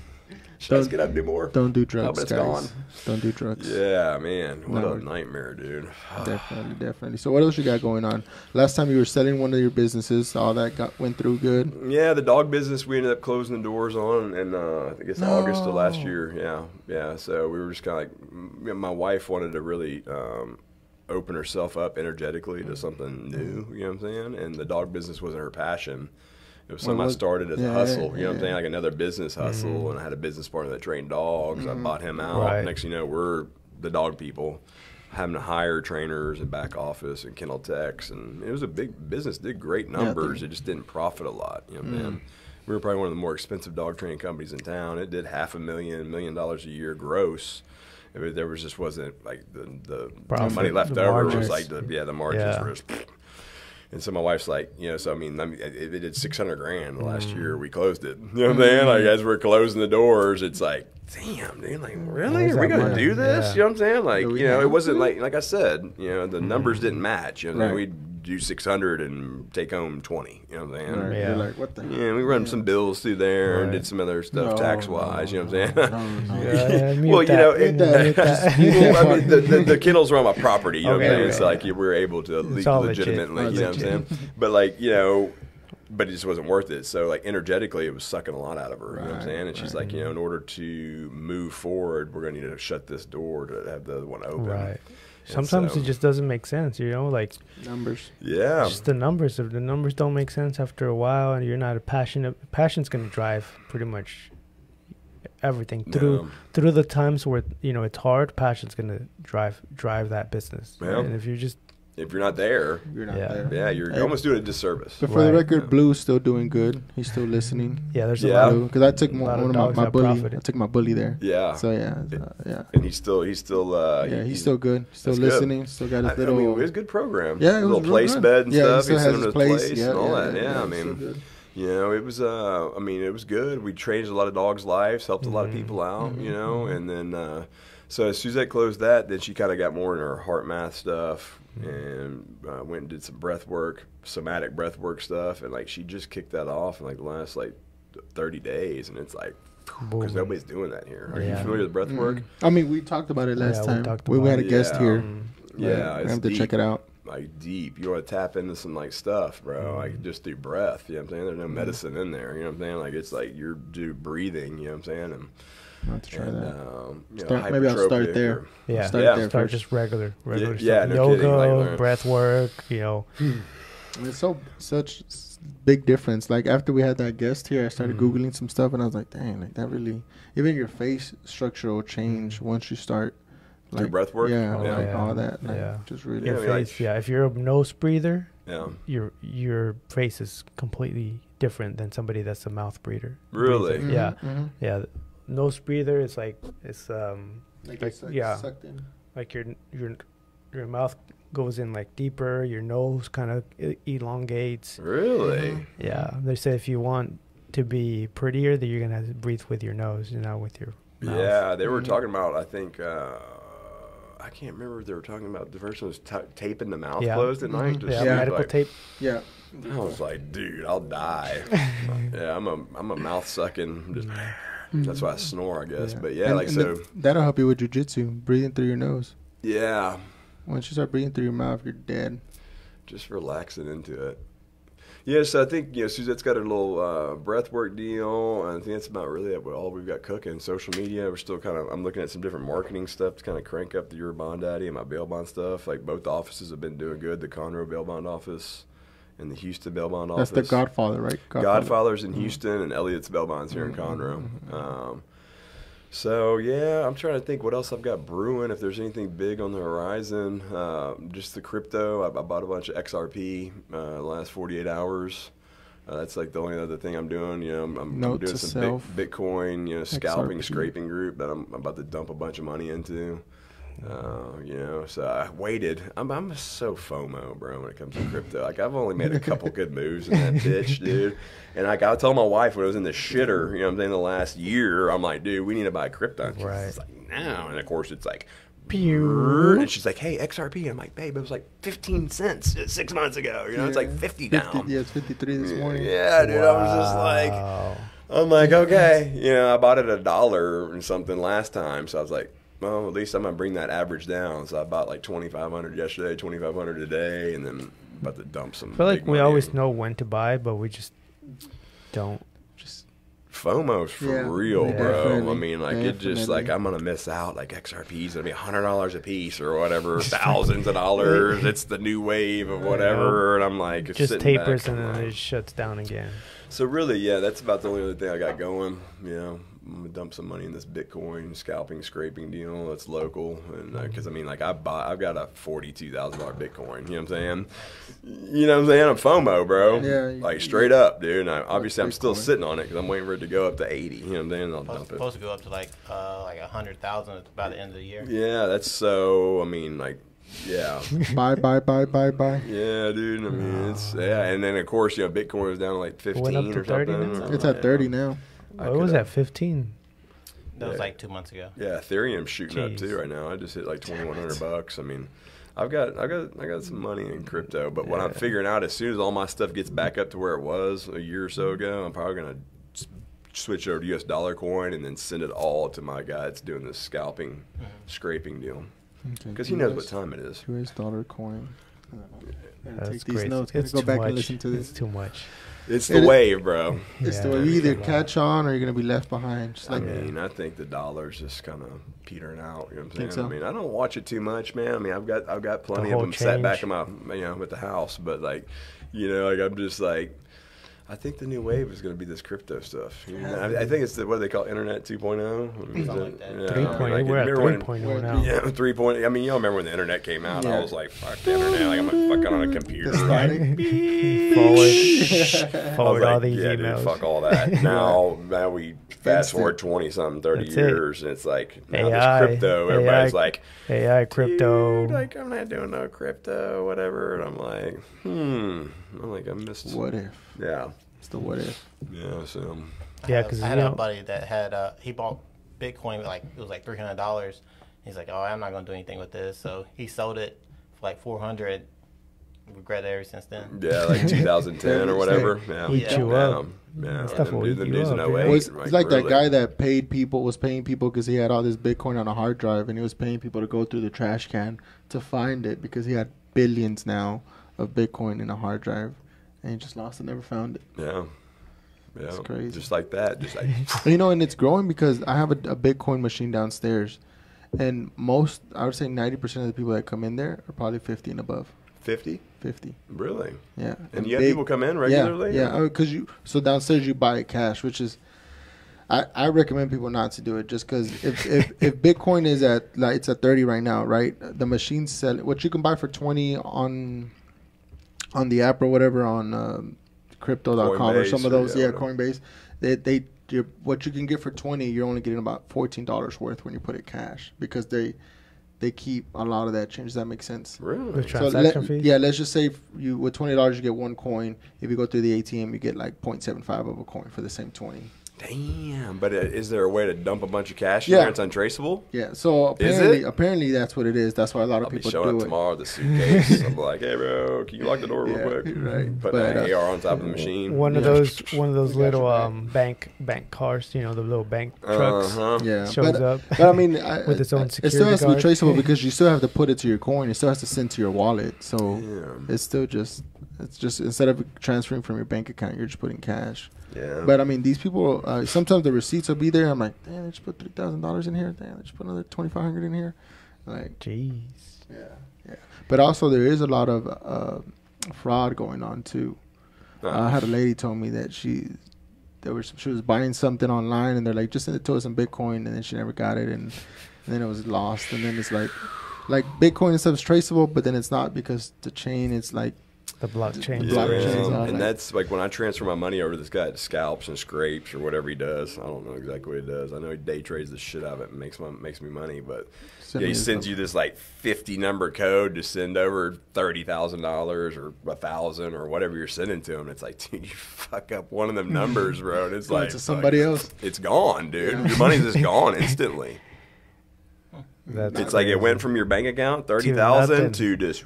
Speaker 1: Just get up and do more?
Speaker 2: Don't do
Speaker 1: Oh,
Speaker 2: drugs,
Speaker 1: it's
Speaker 2: guys.
Speaker 1: gone.
Speaker 2: Don't do drugs.
Speaker 1: Yeah, man. What
Speaker 2: No.
Speaker 1: a nightmare, dude. *sighs*
Speaker 2: Definitely, definitely. So, what else you got going on? Last time you were selling one of your businesses, all that got went through good.
Speaker 1: Yeah, the dog business we ended up closing the doors on, and uh, I think it's August of last year. Yeah, yeah. So we were just kind of like, my wife wanted to really um, open herself up energetically to something new. You know what I'm saying? And the dog business wasn't her passion. It was
Speaker 2: Well,
Speaker 1: something I started as
Speaker 2: yeah,
Speaker 1: a hustle. You know what I'm saying? Like another business hustle, and I had a business partner that trained dogs. I bought him out.
Speaker 3: Right.
Speaker 1: Next, thing you know, we're the dog people. Having to hire trainers and back office and kennel techs, and it was a big business. Did great numbers. it just didn't profit a lot. You know,
Speaker 2: Mm.
Speaker 1: man. We were probably one of the more expensive dog training companies in town. It did half a million, million dollars a year gross. It there was just wasn't like the the
Speaker 3: Profit,
Speaker 1: money left
Speaker 3: the
Speaker 1: over
Speaker 3: margins.
Speaker 1: was like the yeah the margins
Speaker 3: Yeah.
Speaker 1: were just. And so my wife's like, you know, so I mean, I mean it, it did six hundred grand last
Speaker 3: Mm.
Speaker 1: year. We closed it. *laughs* You know what I'm saying? Like as we're closing the doors, it's like, damn, dude, like really, are we gonna do this?
Speaker 3: Yeah.
Speaker 1: You know what I'm saying? Like, you know, it wasn't like like I said, you know, the numbers didn't match. You know,
Speaker 2: Right.
Speaker 1: we'd do six hundred and take home twenty. You know what I'm saying?
Speaker 2: Right.
Speaker 3: Yeah.
Speaker 2: Like, what the?
Speaker 1: Yeah, we run some bills through there and did some other stuff
Speaker 2: No,
Speaker 1: tax wise.
Speaker 2: no,
Speaker 1: you know what I'm saying?
Speaker 2: No. *laughs*
Speaker 3: Yeah,
Speaker 1: well, you know, it,
Speaker 3: that, that. *laughs*
Speaker 1: well, I mean, the, the, the *laughs* kennels are on my property. You know what I'm
Speaker 3: Okay,
Speaker 1: saying?
Speaker 3: okay.
Speaker 1: So like, we were able to le-
Speaker 3: all legit.
Speaker 1: legitimately. You know what I'm saying? But like, you know. But it just wasn't worth it. So like energetically, it was sucking a lot out of her. You know what I'm saying? And she's like, you know, in order to move forward, we're gonna need to shut this door to have the other one open.
Speaker 3: Right.
Speaker 1: And
Speaker 3: Sometimes
Speaker 1: so-
Speaker 3: it just doesn't make sense, you know, like
Speaker 2: Numbers.
Speaker 1: Yeah.
Speaker 3: just the numbers. If the numbers don't make sense after a while, and you're not a passionate, passion's gonna drive pretty much everything through
Speaker 1: No.
Speaker 3: through the times where you know it's hard. Passion's gonna drive drive that business.
Speaker 1: Yeah.
Speaker 3: And if you're just
Speaker 1: If you're not there,
Speaker 2: You're not
Speaker 3: Yeah.
Speaker 2: there.
Speaker 1: yeah, you're
Speaker 2: Hey.
Speaker 1: almost doing a disservice.
Speaker 2: But for the
Speaker 3: Right.
Speaker 2: record, Blue's still doing good. He's still listening.
Speaker 3: yeah, there's
Speaker 1: Yeah.
Speaker 3: a lot
Speaker 2: Because I took
Speaker 3: a
Speaker 2: one,
Speaker 3: of
Speaker 2: of my, my bully.
Speaker 3: profited.
Speaker 2: I took my bully there.
Speaker 1: Yeah.
Speaker 2: So yeah, uh, yeah,
Speaker 1: and he's still he's still uh,
Speaker 2: yeah.
Speaker 1: he-
Speaker 2: He's still good. Still
Speaker 1: That's good.
Speaker 2: listening. Still got his
Speaker 1: I, I
Speaker 2: little.
Speaker 1: mean, it was a good program.
Speaker 2: yeah, it was
Speaker 1: little place
Speaker 2: good.
Speaker 1: bed and
Speaker 2: yeah,
Speaker 1: stuff.
Speaker 2: He still
Speaker 1: sent
Speaker 2: has
Speaker 1: him
Speaker 2: his
Speaker 1: to
Speaker 2: place.
Speaker 1: place
Speaker 2: yeah,
Speaker 1: and all
Speaker 2: yeah,
Speaker 1: that. Yeah, I mean,
Speaker 2: good.
Speaker 1: you know, it was. Uh, I mean, it was good. We changed a lot of dogs' lives, helped a lot of
Speaker 3: Mhm.
Speaker 1: people out. You
Speaker 2: Mhm.
Speaker 1: know, and then uh, so as Suzette closed that, then she kind of got more in her HeartMath stuff and uh, went and did some breath work, somatic breath work stuff, and like she just kicked that off in like the last like thirty days, and it's like because nobody's doing that here. Are you familiar with breath work?
Speaker 2: Mhm. I mean, we talked about it last
Speaker 3: Yeah,
Speaker 2: time.
Speaker 3: talked
Speaker 2: We, we had a guest
Speaker 1: Yeah.
Speaker 2: here.
Speaker 3: Mm.
Speaker 1: Yeah,
Speaker 2: I
Speaker 1: it's
Speaker 2: have to check it out.
Speaker 1: like deep. You want to tap into some like stuff, bro. Like just through breath. You know what I'm saying? There's no medicine in there. You know what I'm saying? Like it's like you're do breathing. You know what I'm saying? And,
Speaker 2: I'll have to try
Speaker 1: and,
Speaker 2: that.
Speaker 1: um, you know,
Speaker 2: Start- maybe I'll start there.
Speaker 1: or-
Speaker 3: Yeah,
Speaker 2: Start
Speaker 1: Yeah.
Speaker 2: there
Speaker 3: start
Speaker 2: first.
Speaker 3: just regular, regular
Speaker 1: yeah,
Speaker 3: stuff.
Speaker 1: no kidding,
Speaker 3: Yoga,
Speaker 1: like,
Speaker 3: breath work, you know,
Speaker 2: And It's so such big difference. Like after we had that guest here, I started
Speaker 3: Mhm.
Speaker 2: googling some stuff, and I was like, "Dang, like that really." Even your face structure will change
Speaker 3: Mhm.
Speaker 2: once you start.
Speaker 1: Your breath work?
Speaker 2: Yeah,
Speaker 3: Oh,
Speaker 2: like
Speaker 3: yeah.
Speaker 2: all that. Like,
Speaker 3: Yeah.
Speaker 2: just really.
Speaker 3: Your
Speaker 1: Yeah, like-
Speaker 3: face, yeah. If you're a nose breather,
Speaker 1: Yeah.
Speaker 3: your your face is completely different than somebody that's a mouth breather.
Speaker 1: Really?
Speaker 3: breather. Yeah,
Speaker 2: Mhm.
Speaker 3: yeah. Nose breather is like it's um
Speaker 2: Like,
Speaker 3: Like,
Speaker 2: it's, like,
Speaker 3: yeah.
Speaker 2: sucked in.
Speaker 3: like your your your mouth goes in like deeper. Your nose kind of elongates.
Speaker 1: Really?
Speaker 2: Mhm.
Speaker 3: Yeah, they say if you want to be prettier, that you're gonna have to breathe with your nose, and not with your mouth.
Speaker 1: Yeah, they were
Speaker 2: Mhm.
Speaker 1: talking about. I think uh, I can't remember if they were talking about the first one was ta taping the mouth
Speaker 3: Yeah.
Speaker 1: closed at night. Just
Speaker 3: yeah,
Speaker 2: Yeah.
Speaker 3: medical
Speaker 1: like-
Speaker 3: tape.
Speaker 2: Yeah.
Speaker 1: I was like, dude, I'll die. *laughs* yeah, I'm a I'm a mouth sucking. Just, *laughs* that's why I snore, I guess. But yeah,
Speaker 2: And-
Speaker 1: like
Speaker 2: and
Speaker 1: so.
Speaker 2: th- that'll help you with jujitsu. Breathing through your nose.
Speaker 1: yeah,
Speaker 2: Once you start breathing through your mouth, you're dead.
Speaker 1: just relaxing into it. Yeah, so I think you know Suzette's got a little uh, breath work deal, and I think that's about really it. all we've got cooking. Social media, we're still kind of. I'm looking at some different marketing stuff to kind of crank up the Your Bond Daddy and my bail bond stuff. Like both offices have been doing good. The Conroe bail bond office and the Houston bail bond
Speaker 2: That's the Godfather, right?
Speaker 1: Godfather's in
Speaker 2: Mhm.
Speaker 1: Houston and Elliott's bail bonds here in
Speaker 2: Mhm,
Speaker 1: Conroe.
Speaker 2: mhm.
Speaker 1: Um, so yeah, I'm trying to think what else I've got brewing. If there's anything big on the horizon, uh, just the crypto. I, I bought a bunch of XRP uh, the last 48 hours. Uh, that's like the only other thing I'm doing. You know, I'm, I'm, I'm doing some
Speaker 2: self.
Speaker 1: big, Bitcoin, you know, scalping,
Speaker 2: XRP.
Speaker 1: scraping group that I'm, I'm about to dump a bunch of money into. Uh, you know, so I waited. I'm I'm so FOMO, bro, when it comes to crypto. Like I've only made a couple good moves in that bitch, *laughs* dude. And like I told my wife when I was in the shitter, you know, what I'm saying the last year, I'm like, dude, we need to buy crypto.
Speaker 3: Right.
Speaker 1: like, now, and of course it's like.
Speaker 3: Pew.
Speaker 1: And she's like, "Hey, XRP." I'm like, "Babe, it was like 15 cents six months ago. You know, it's like 50 now."
Speaker 2: 50, yeah, it's 53 this morning.
Speaker 1: Yeah, dude. I was just like, I'm like, okay, you know, I bought it a dollar and something last time, so I was like, well, at least I'm gonna bring that average down. So I bought like 2,500 yesterday, 2,500 today, and then about to dump some.
Speaker 3: I feel like we always
Speaker 1: in.
Speaker 3: know when to buy, but we just don't.
Speaker 2: Just
Speaker 1: FOMO's for
Speaker 2: Yeah,
Speaker 1: real,
Speaker 3: yeah.
Speaker 1: bro. I mean, like it just like I'm gonna miss out. Like XRP's gonna be hundred dollars a piece or whatever, *laughs* thousands of dollars. It's the new wave of whatever, and I'm like,
Speaker 3: Just
Speaker 1: sitting back,
Speaker 3: tapers and then
Speaker 1: like-
Speaker 3: it shuts down again.
Speaker 1: So really, yeah, that's about the only other thing I got going. You know, I'm gonna dump some money in this Bitcoin scalping, scraping deal that's local, and because I mean, like I bought, I've got a forty-two thousand dollar Bitcoin. You know what I'm saying? You know what I'm saying? I'm FOMO, bro.
Speaker 2: Yeah, you-
Speaker 1: like straight up, dude. And I, obviously, I'm still sitting on it because I'm waiting for it to go up to eighty. You know what I'm saying? I'll
Speaker 4: Supposed,
Speaker 1: dump it.
Speaker 4: supposed to go up to like uh like a hundred thousand by the end of the year.
Speaker 1: Yeah, that's so. I mean, like, yeah. *laughs*
Speaker 2: buy, buy, buy, buy, buy.
Speaker 1: Yeah, dude. I mean, it's yeah, and then of course, you know, Bitcoin was down to like fifteen
Speaker 3: Went up to
Speaker 1: or
Speaker 3: 30
Speaker 1: something.
Speaker 3: now?
Speaker 2: It's at 30 now.
Speaker 1: I
Speaker 3: Oh, it was
Speaker 1: coulda-
Speaker 3: at 15.
Speaker 4: That was like two months ago.
Speaker 1: Yeah, Ethereum's shooting up too right now. I just hit like twenty one hundred bucks. I mean, I've got I got I got some money in crypto, but what I'm figuring out as soon as all my stuff gets back up to where it was a year or so ago, I'm probably gonna switch over to U.S. dollar coin and then send it all to my guy that's doing this scalping, scraping deal
Speaker 2: Okay,
Speaker 1: because he knows what time it is.
Speaker 2: US dollar coin. Uh,
Speaker 3: That's
Speaker 2: take these
Speaker 3: crazy.
Speaker 2: notes.
Speaker 3: It's
Speaker 2: go back
Speaker 3: much.
Speaker 2: and listen to
Speaker 3: It's too much.
Speaker 1: It's the
Speaker 2: is-
Speaker 1: wave, bro.
Speaker 2: It's
Speaker 3: Yeah,
Speaker 2: the wave. you either catch on or you're gonna be left behind. Just
Speaker 1: I mean, I think the dollar's just kind of petering out. You know what I'm saying?
Speaker 2: So?
Speaker 1: I mean, I don't watch it too much, man. I mean, I've got I've got plenty of
Speaker 3: whole
Speaker 1: them sat back in my you know at the house, but like, you know, like I'm just like. I think the new wave is going to be this crypto stuff. You know, I, I think it's the, what do they call Internet 2.0. I mean,
Speaker 4: Something like that.
Speaker 1: yeah,
Speaker 3: 3.0.
Speaker 1: mean, like,
Speaker 3: We're at 3.0 now.
Speaker 1: Yeah, *laughs* 3.0. I mean, you all remember when the internet came out?
Speaker 2: Yeah.
Speaker 1: I was like, fuck the internet. Like, I'm fucking on a computer.
Speaker 2: The
Speaker 1: Like,
Speaker 2: static.
Speaker 3: Forward, forward
Speaker 1: like,
Speaker 3: all these
Speaker 1: yeah,
Speaker 3: emails.
Speaker 1: dude, fuck all that. *laughs* Now, now we fast forward 20 something, 30
Speaker 3: That's it.
Speaker 1: years, and it's like, now
Speaker 3: AI,
Speaker 1: this crypto, everybody's
Speaker 3: AI,
Speaker 1: like,
Speaker 3: AI, crypto.
Speaker 1: "Dude, like, I'm not doing no crypto, whatever. And I'm like, hmm. I'm like, I missed.
Speaker 2: what if?
Speaker 1: Yeah.
Speaker 2: It's the what if.
Speaker 1: Yeah, so.
Speaker 3: Yeah, 'cause,
Speaker 4: I had
Speaker 3: you
Speaker 4: a buddy that had uh he bought Bitcoin like it was like three hundred dollars. He's like, oh, I'm not gonna do anything with this, so he sold it for like four hundred. Regret it ever since then.
Speaker 1: Yeah, like *laughs* 2010 or whatever. Yeah.
Speaker 3: Eat
Speaker 4: you
Speaker 3: you
Speaker 1: yeah.
Speaker 3: up.
Speaker 1: Yeah.
Speaker 3: Stuff
Speaker 1: them
Speaker 3: will
Speaker 1: dude-
Speaker 3: eat
Speaker 1: them
Speaker 3: you
Speaker 1: dudes in
Speaker 3: up,
Speaker 1: 08.
Speaker 2: Well, it's, it's like that guy that paid people was paying people because he had all this Bitcoin on a hard drive, and he was paying people to go through the trash can to find it because he had billions now of Bitcoin in a hard drive, and he just lost it, never found it.
Speaker 1: Yeah. Yeah.
Speaker 2: It's crazy.
Speaker 1: Just like that. Just like, *laughs*
Speaker 2: You know, and it's growing because I have a, a Bitcoin machine downstairs, and most I would say ninety percent of the people that come in there are probably fifty and above.
Speaker 1: 50?
Speaker 2: Fifty.
Speaker 1: Really?
Speaker 2: Yeah.
Speaker 1: And you have people come in regularly?
Speaker 2: Yeah, uh, yeah. Because you so downstairs you buy it cash, which is. I, I recommend people not to do it just because if, *laughs* if, if Bitcoin is at like it's at thirty right now, right? The machines sell what you can buy for twenty on on the app or whatever on um, crypto.com or some of those,
Speaker 1: yeah,
Speaker 2: yeah. Coinbase. They they what you can get for twenty, you're only getting about fourteen dollars worth when you put it cash because they they keep a lot of that change. Does that make sense?
Speaker 1: Really?
Speaker 3: The
Speaker 2: So
Speaker 3: transaction
Speaker 2: let-
Speaker 3: fee.
Speaker 2: yeah, let's just say if you with twenty dollars you get one coin. If you go through the ATM, you get like 0.75 of a coin for the same twenty.
Speaker 1: Damn. But uh, is there a way to dump a bunch of cash in
Speaker 2: Yeah.
Speaker 1: there? It's untraceable?
Speaker 2: Yeah, so
Speaker 1: Is
Speaker 2: apparently
Speaker 1: it?
Speaker 2: apparentally that's what it is. That's why a lot of
Speaker 1: I'll be
Speaker 2: people
Speaker 1: showing
Speaker 2: do
Speaker 1: up
Speaker 2: it.
Speaker 1: tomorrow with the suitcase. *laughs* I'm like, hey, bro, can you lock the door real
Speaker 2: Yeah,
Speaker 1: quick?
Speaker 2: right.
Speaker 1: Put
Speaker 2: But,
Speaker 1: an
Speaker 2: uh,
Speaker 1: AR on top of the machine.
Speaker 3: One of those, one of those *laughs* little
Speaker 2: your
Speaker 3: um, bank bank cars, you know, the little bank trucks
Speaker 1: Uh-huh.
Speaker 2: Yeah,
Speaker 3: shows
Speaker 2: but,
Speaker 3: up.
Speaker 2: but I mean, I, *laughs*
Speaker 3: With its own
Speaker 2: it still
Speaker 3: security
Speaker 2: has to be traceable because you still have to put it to your coin. It still has to send to your wallet. So
Speaker 1: Damn.
Speaker 2: it's still just it's just instead of transferring from your bank account, you're just putting cash.
Speaker 1: Yeah.
Speaker 2: But I mean, these people uh, sometimes the receipts will be there. I'm like, damn, they just put three thousand dollars in here. Damn, they just put another twenty five hundred in here. Like,
Speaker 3: Jeez.
Speaker 2: yeah, yeah. But also, there is a lot of uh, fraud going on too.
Speaker 1: Uh,
Speaker 2: I had a lady told me that she there was she was buying something online and they're like just send it to us in Bitcoin and then she never got it and, and then it was lost and then it's like like Bitcoin and stuff is traceable but then it's not because the chain is like
Speaker 3: The blockchain.
Speaker 2: Yeah, blockchains
Speaker 1: man. and that's like when I transfer my money over to this guy that scalps and scrapes or whatever he does. I don't know exactly what he does. I know he day trades the shit out of it and makes my, makes me money, but
Speaker 2: send
Speaker 1: yeah, he sends
Speaker 2: stuff.
Speaker 1: you this like fifty number code to send over thirty thousand dollars or a thousand or whatever you're sending to him. It's like, *laughs* dude, you fuck up one of them numbers, bro. And it's
Speaker 2: Go
Speaker 1: like
Speaker 2: to somebody
Speaker 1: fuck,
Speaker 2: else.
Speaker 1: It's gone, dude. Your money's just *laughs* gone instantly.
Speaker 3: That's
Speaker 1: It's like it went from your bank account thirty
Speaker 3: nothing.
Speaker 1: to just.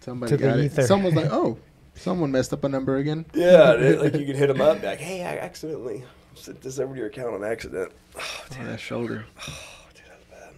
Speaker 2: Somebody
Speaker 3: to the
Speaker 2: got it.
Speaker 3: ether.
Speaker 2: Someone's like, oh, someone messed up a number again.
Speaker 1: Yeah, it- like you *laughs* could hit them up, be like, "Hey, I accidentally sent this over to your account on accident." *sighs* Oh,
Speaker 2: On that shoulder. *sighs*
Speaker 1: Oh, dude, that's bad.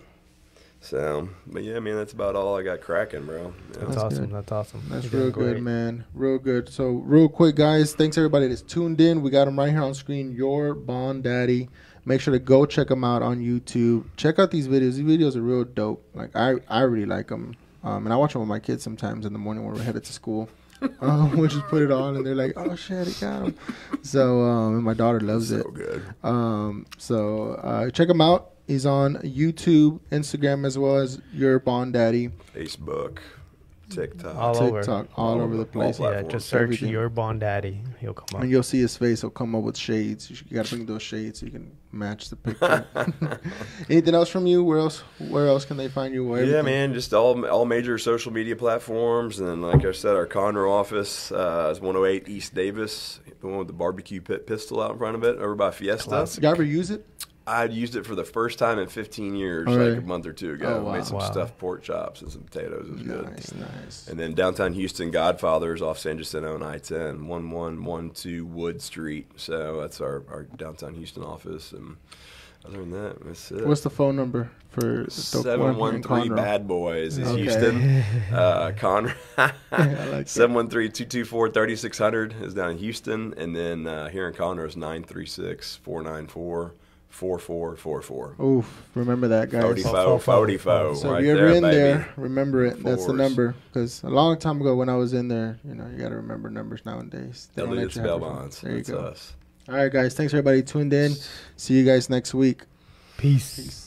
Speaker 1: So, but yeah, man, that's about all I got cracking, bro. Yeah.
Speaker 3: That's,
Speaker 2: That's
Speaker 3: awesome.
Speaker 2: good.
Speaker 3: That's awesome.
Speaker 2: That's
Speaker 3: You're
Speaker 2: real good,
Speaker 3: great.
Speaker 2: man. Real good. So, real quick, guys, thanks everybody that's tuned in. We got them right here on screen. Your Bond Daddy. Make sure to go check them out on YouTube. Check out these videos. These videos are real dope. Like I, I really like them. Um, and I watch them with my kids sometimes in the morning when we're headed to school. *laughs* um, we just put it on and they're like, "Oh shit, he got him!" So, um, and my daughter loves
Speaker 1: so
Speaker 2: it.
Speaker 1: good.
Speaker 2: Um, so uh, check him out. He's on YouTube, Instagram, as well as Your Bond Daddy,
Speaker 1: Facebook, TikTok.
Speaker 3: All over.
Speaker 2: TikTok, all,
Speaker 1: All
Speaker 2: over the place.
Speaker 1: All
Speaker 3: Yeah, just search
Speaker 2: Everything.
Speaker 3: your Bond Daddy. He'll come up.
Speaker 2: And you'll see his face. He'll come up with shades. You, you got to bring those shades so you can match the picture. *laughs* *laughs* Anything else from you? Where else? Where else can they find you? Where
Speaker 1: Yeah,
Speaker 2: everything-
Speaker 1: man, just all all major social media platforms, and like I said, our Conroe office uh, is 108 East Davis, the one with the barbecue pit pistol out in front of it, over by Fiesta.
Speaker 3: Classic.
Speaker 2: You ever use it?
Speaker 1: I used it for the first time in 15 years,
Speaker 2: oh, really?
Speaker 1: like a month or two ago.
Speaker 2: Oh, wow.
Speaker 1: Made some
Speaker 3: wow.
Speaker 1: stuffed pork chops and some potatoes. It was nice, good.
Speaker 2: Nice.
Speaker 1: And then downtown Houston, Godfather's off San Jacinto and I-10, 1112 Wood Street. So that's our, our downtown Houston office. And other than that, that's it.
Speaker 2: What's the phone number for seven one three
Speaker 1: Bad Boys? Is
Speaker 2: okay.
Speaker 1: Houston *laughs* uh, Conrad *laughs*
Speaker 2: seven one three
Speaker 1: two two four thirty six hundred is down in Houston, and then uh, here in Conroe is nine
Speaker 2: three six four nine
Speaker 1: four.
Speaker 3: 4444.
Speaker 1: Oh,
Speaker 3: remember
Speaker 1: that,
Speaker 3: guys.
Speaker 1: 4444.
Speaker 2: So
Speaker 1: right
Speaker 2: if you're ever in
Speaker 1: baby.
Speaker 2: there, remember it. Fours. That's the number. Because a long time ago when I was in there, you know, you got to remember numbers nowadays. They spell
Speaker 1: bonds.
Speaker 2: There
Speaker 1: That's you
Speaker 2: go.
Speaker 1: Us.
Speaker 2: All right, guys. Thanks, everybody. Tuned in. See you guys next week.
Speaker 3: Peace.
Speaker 2: Peace.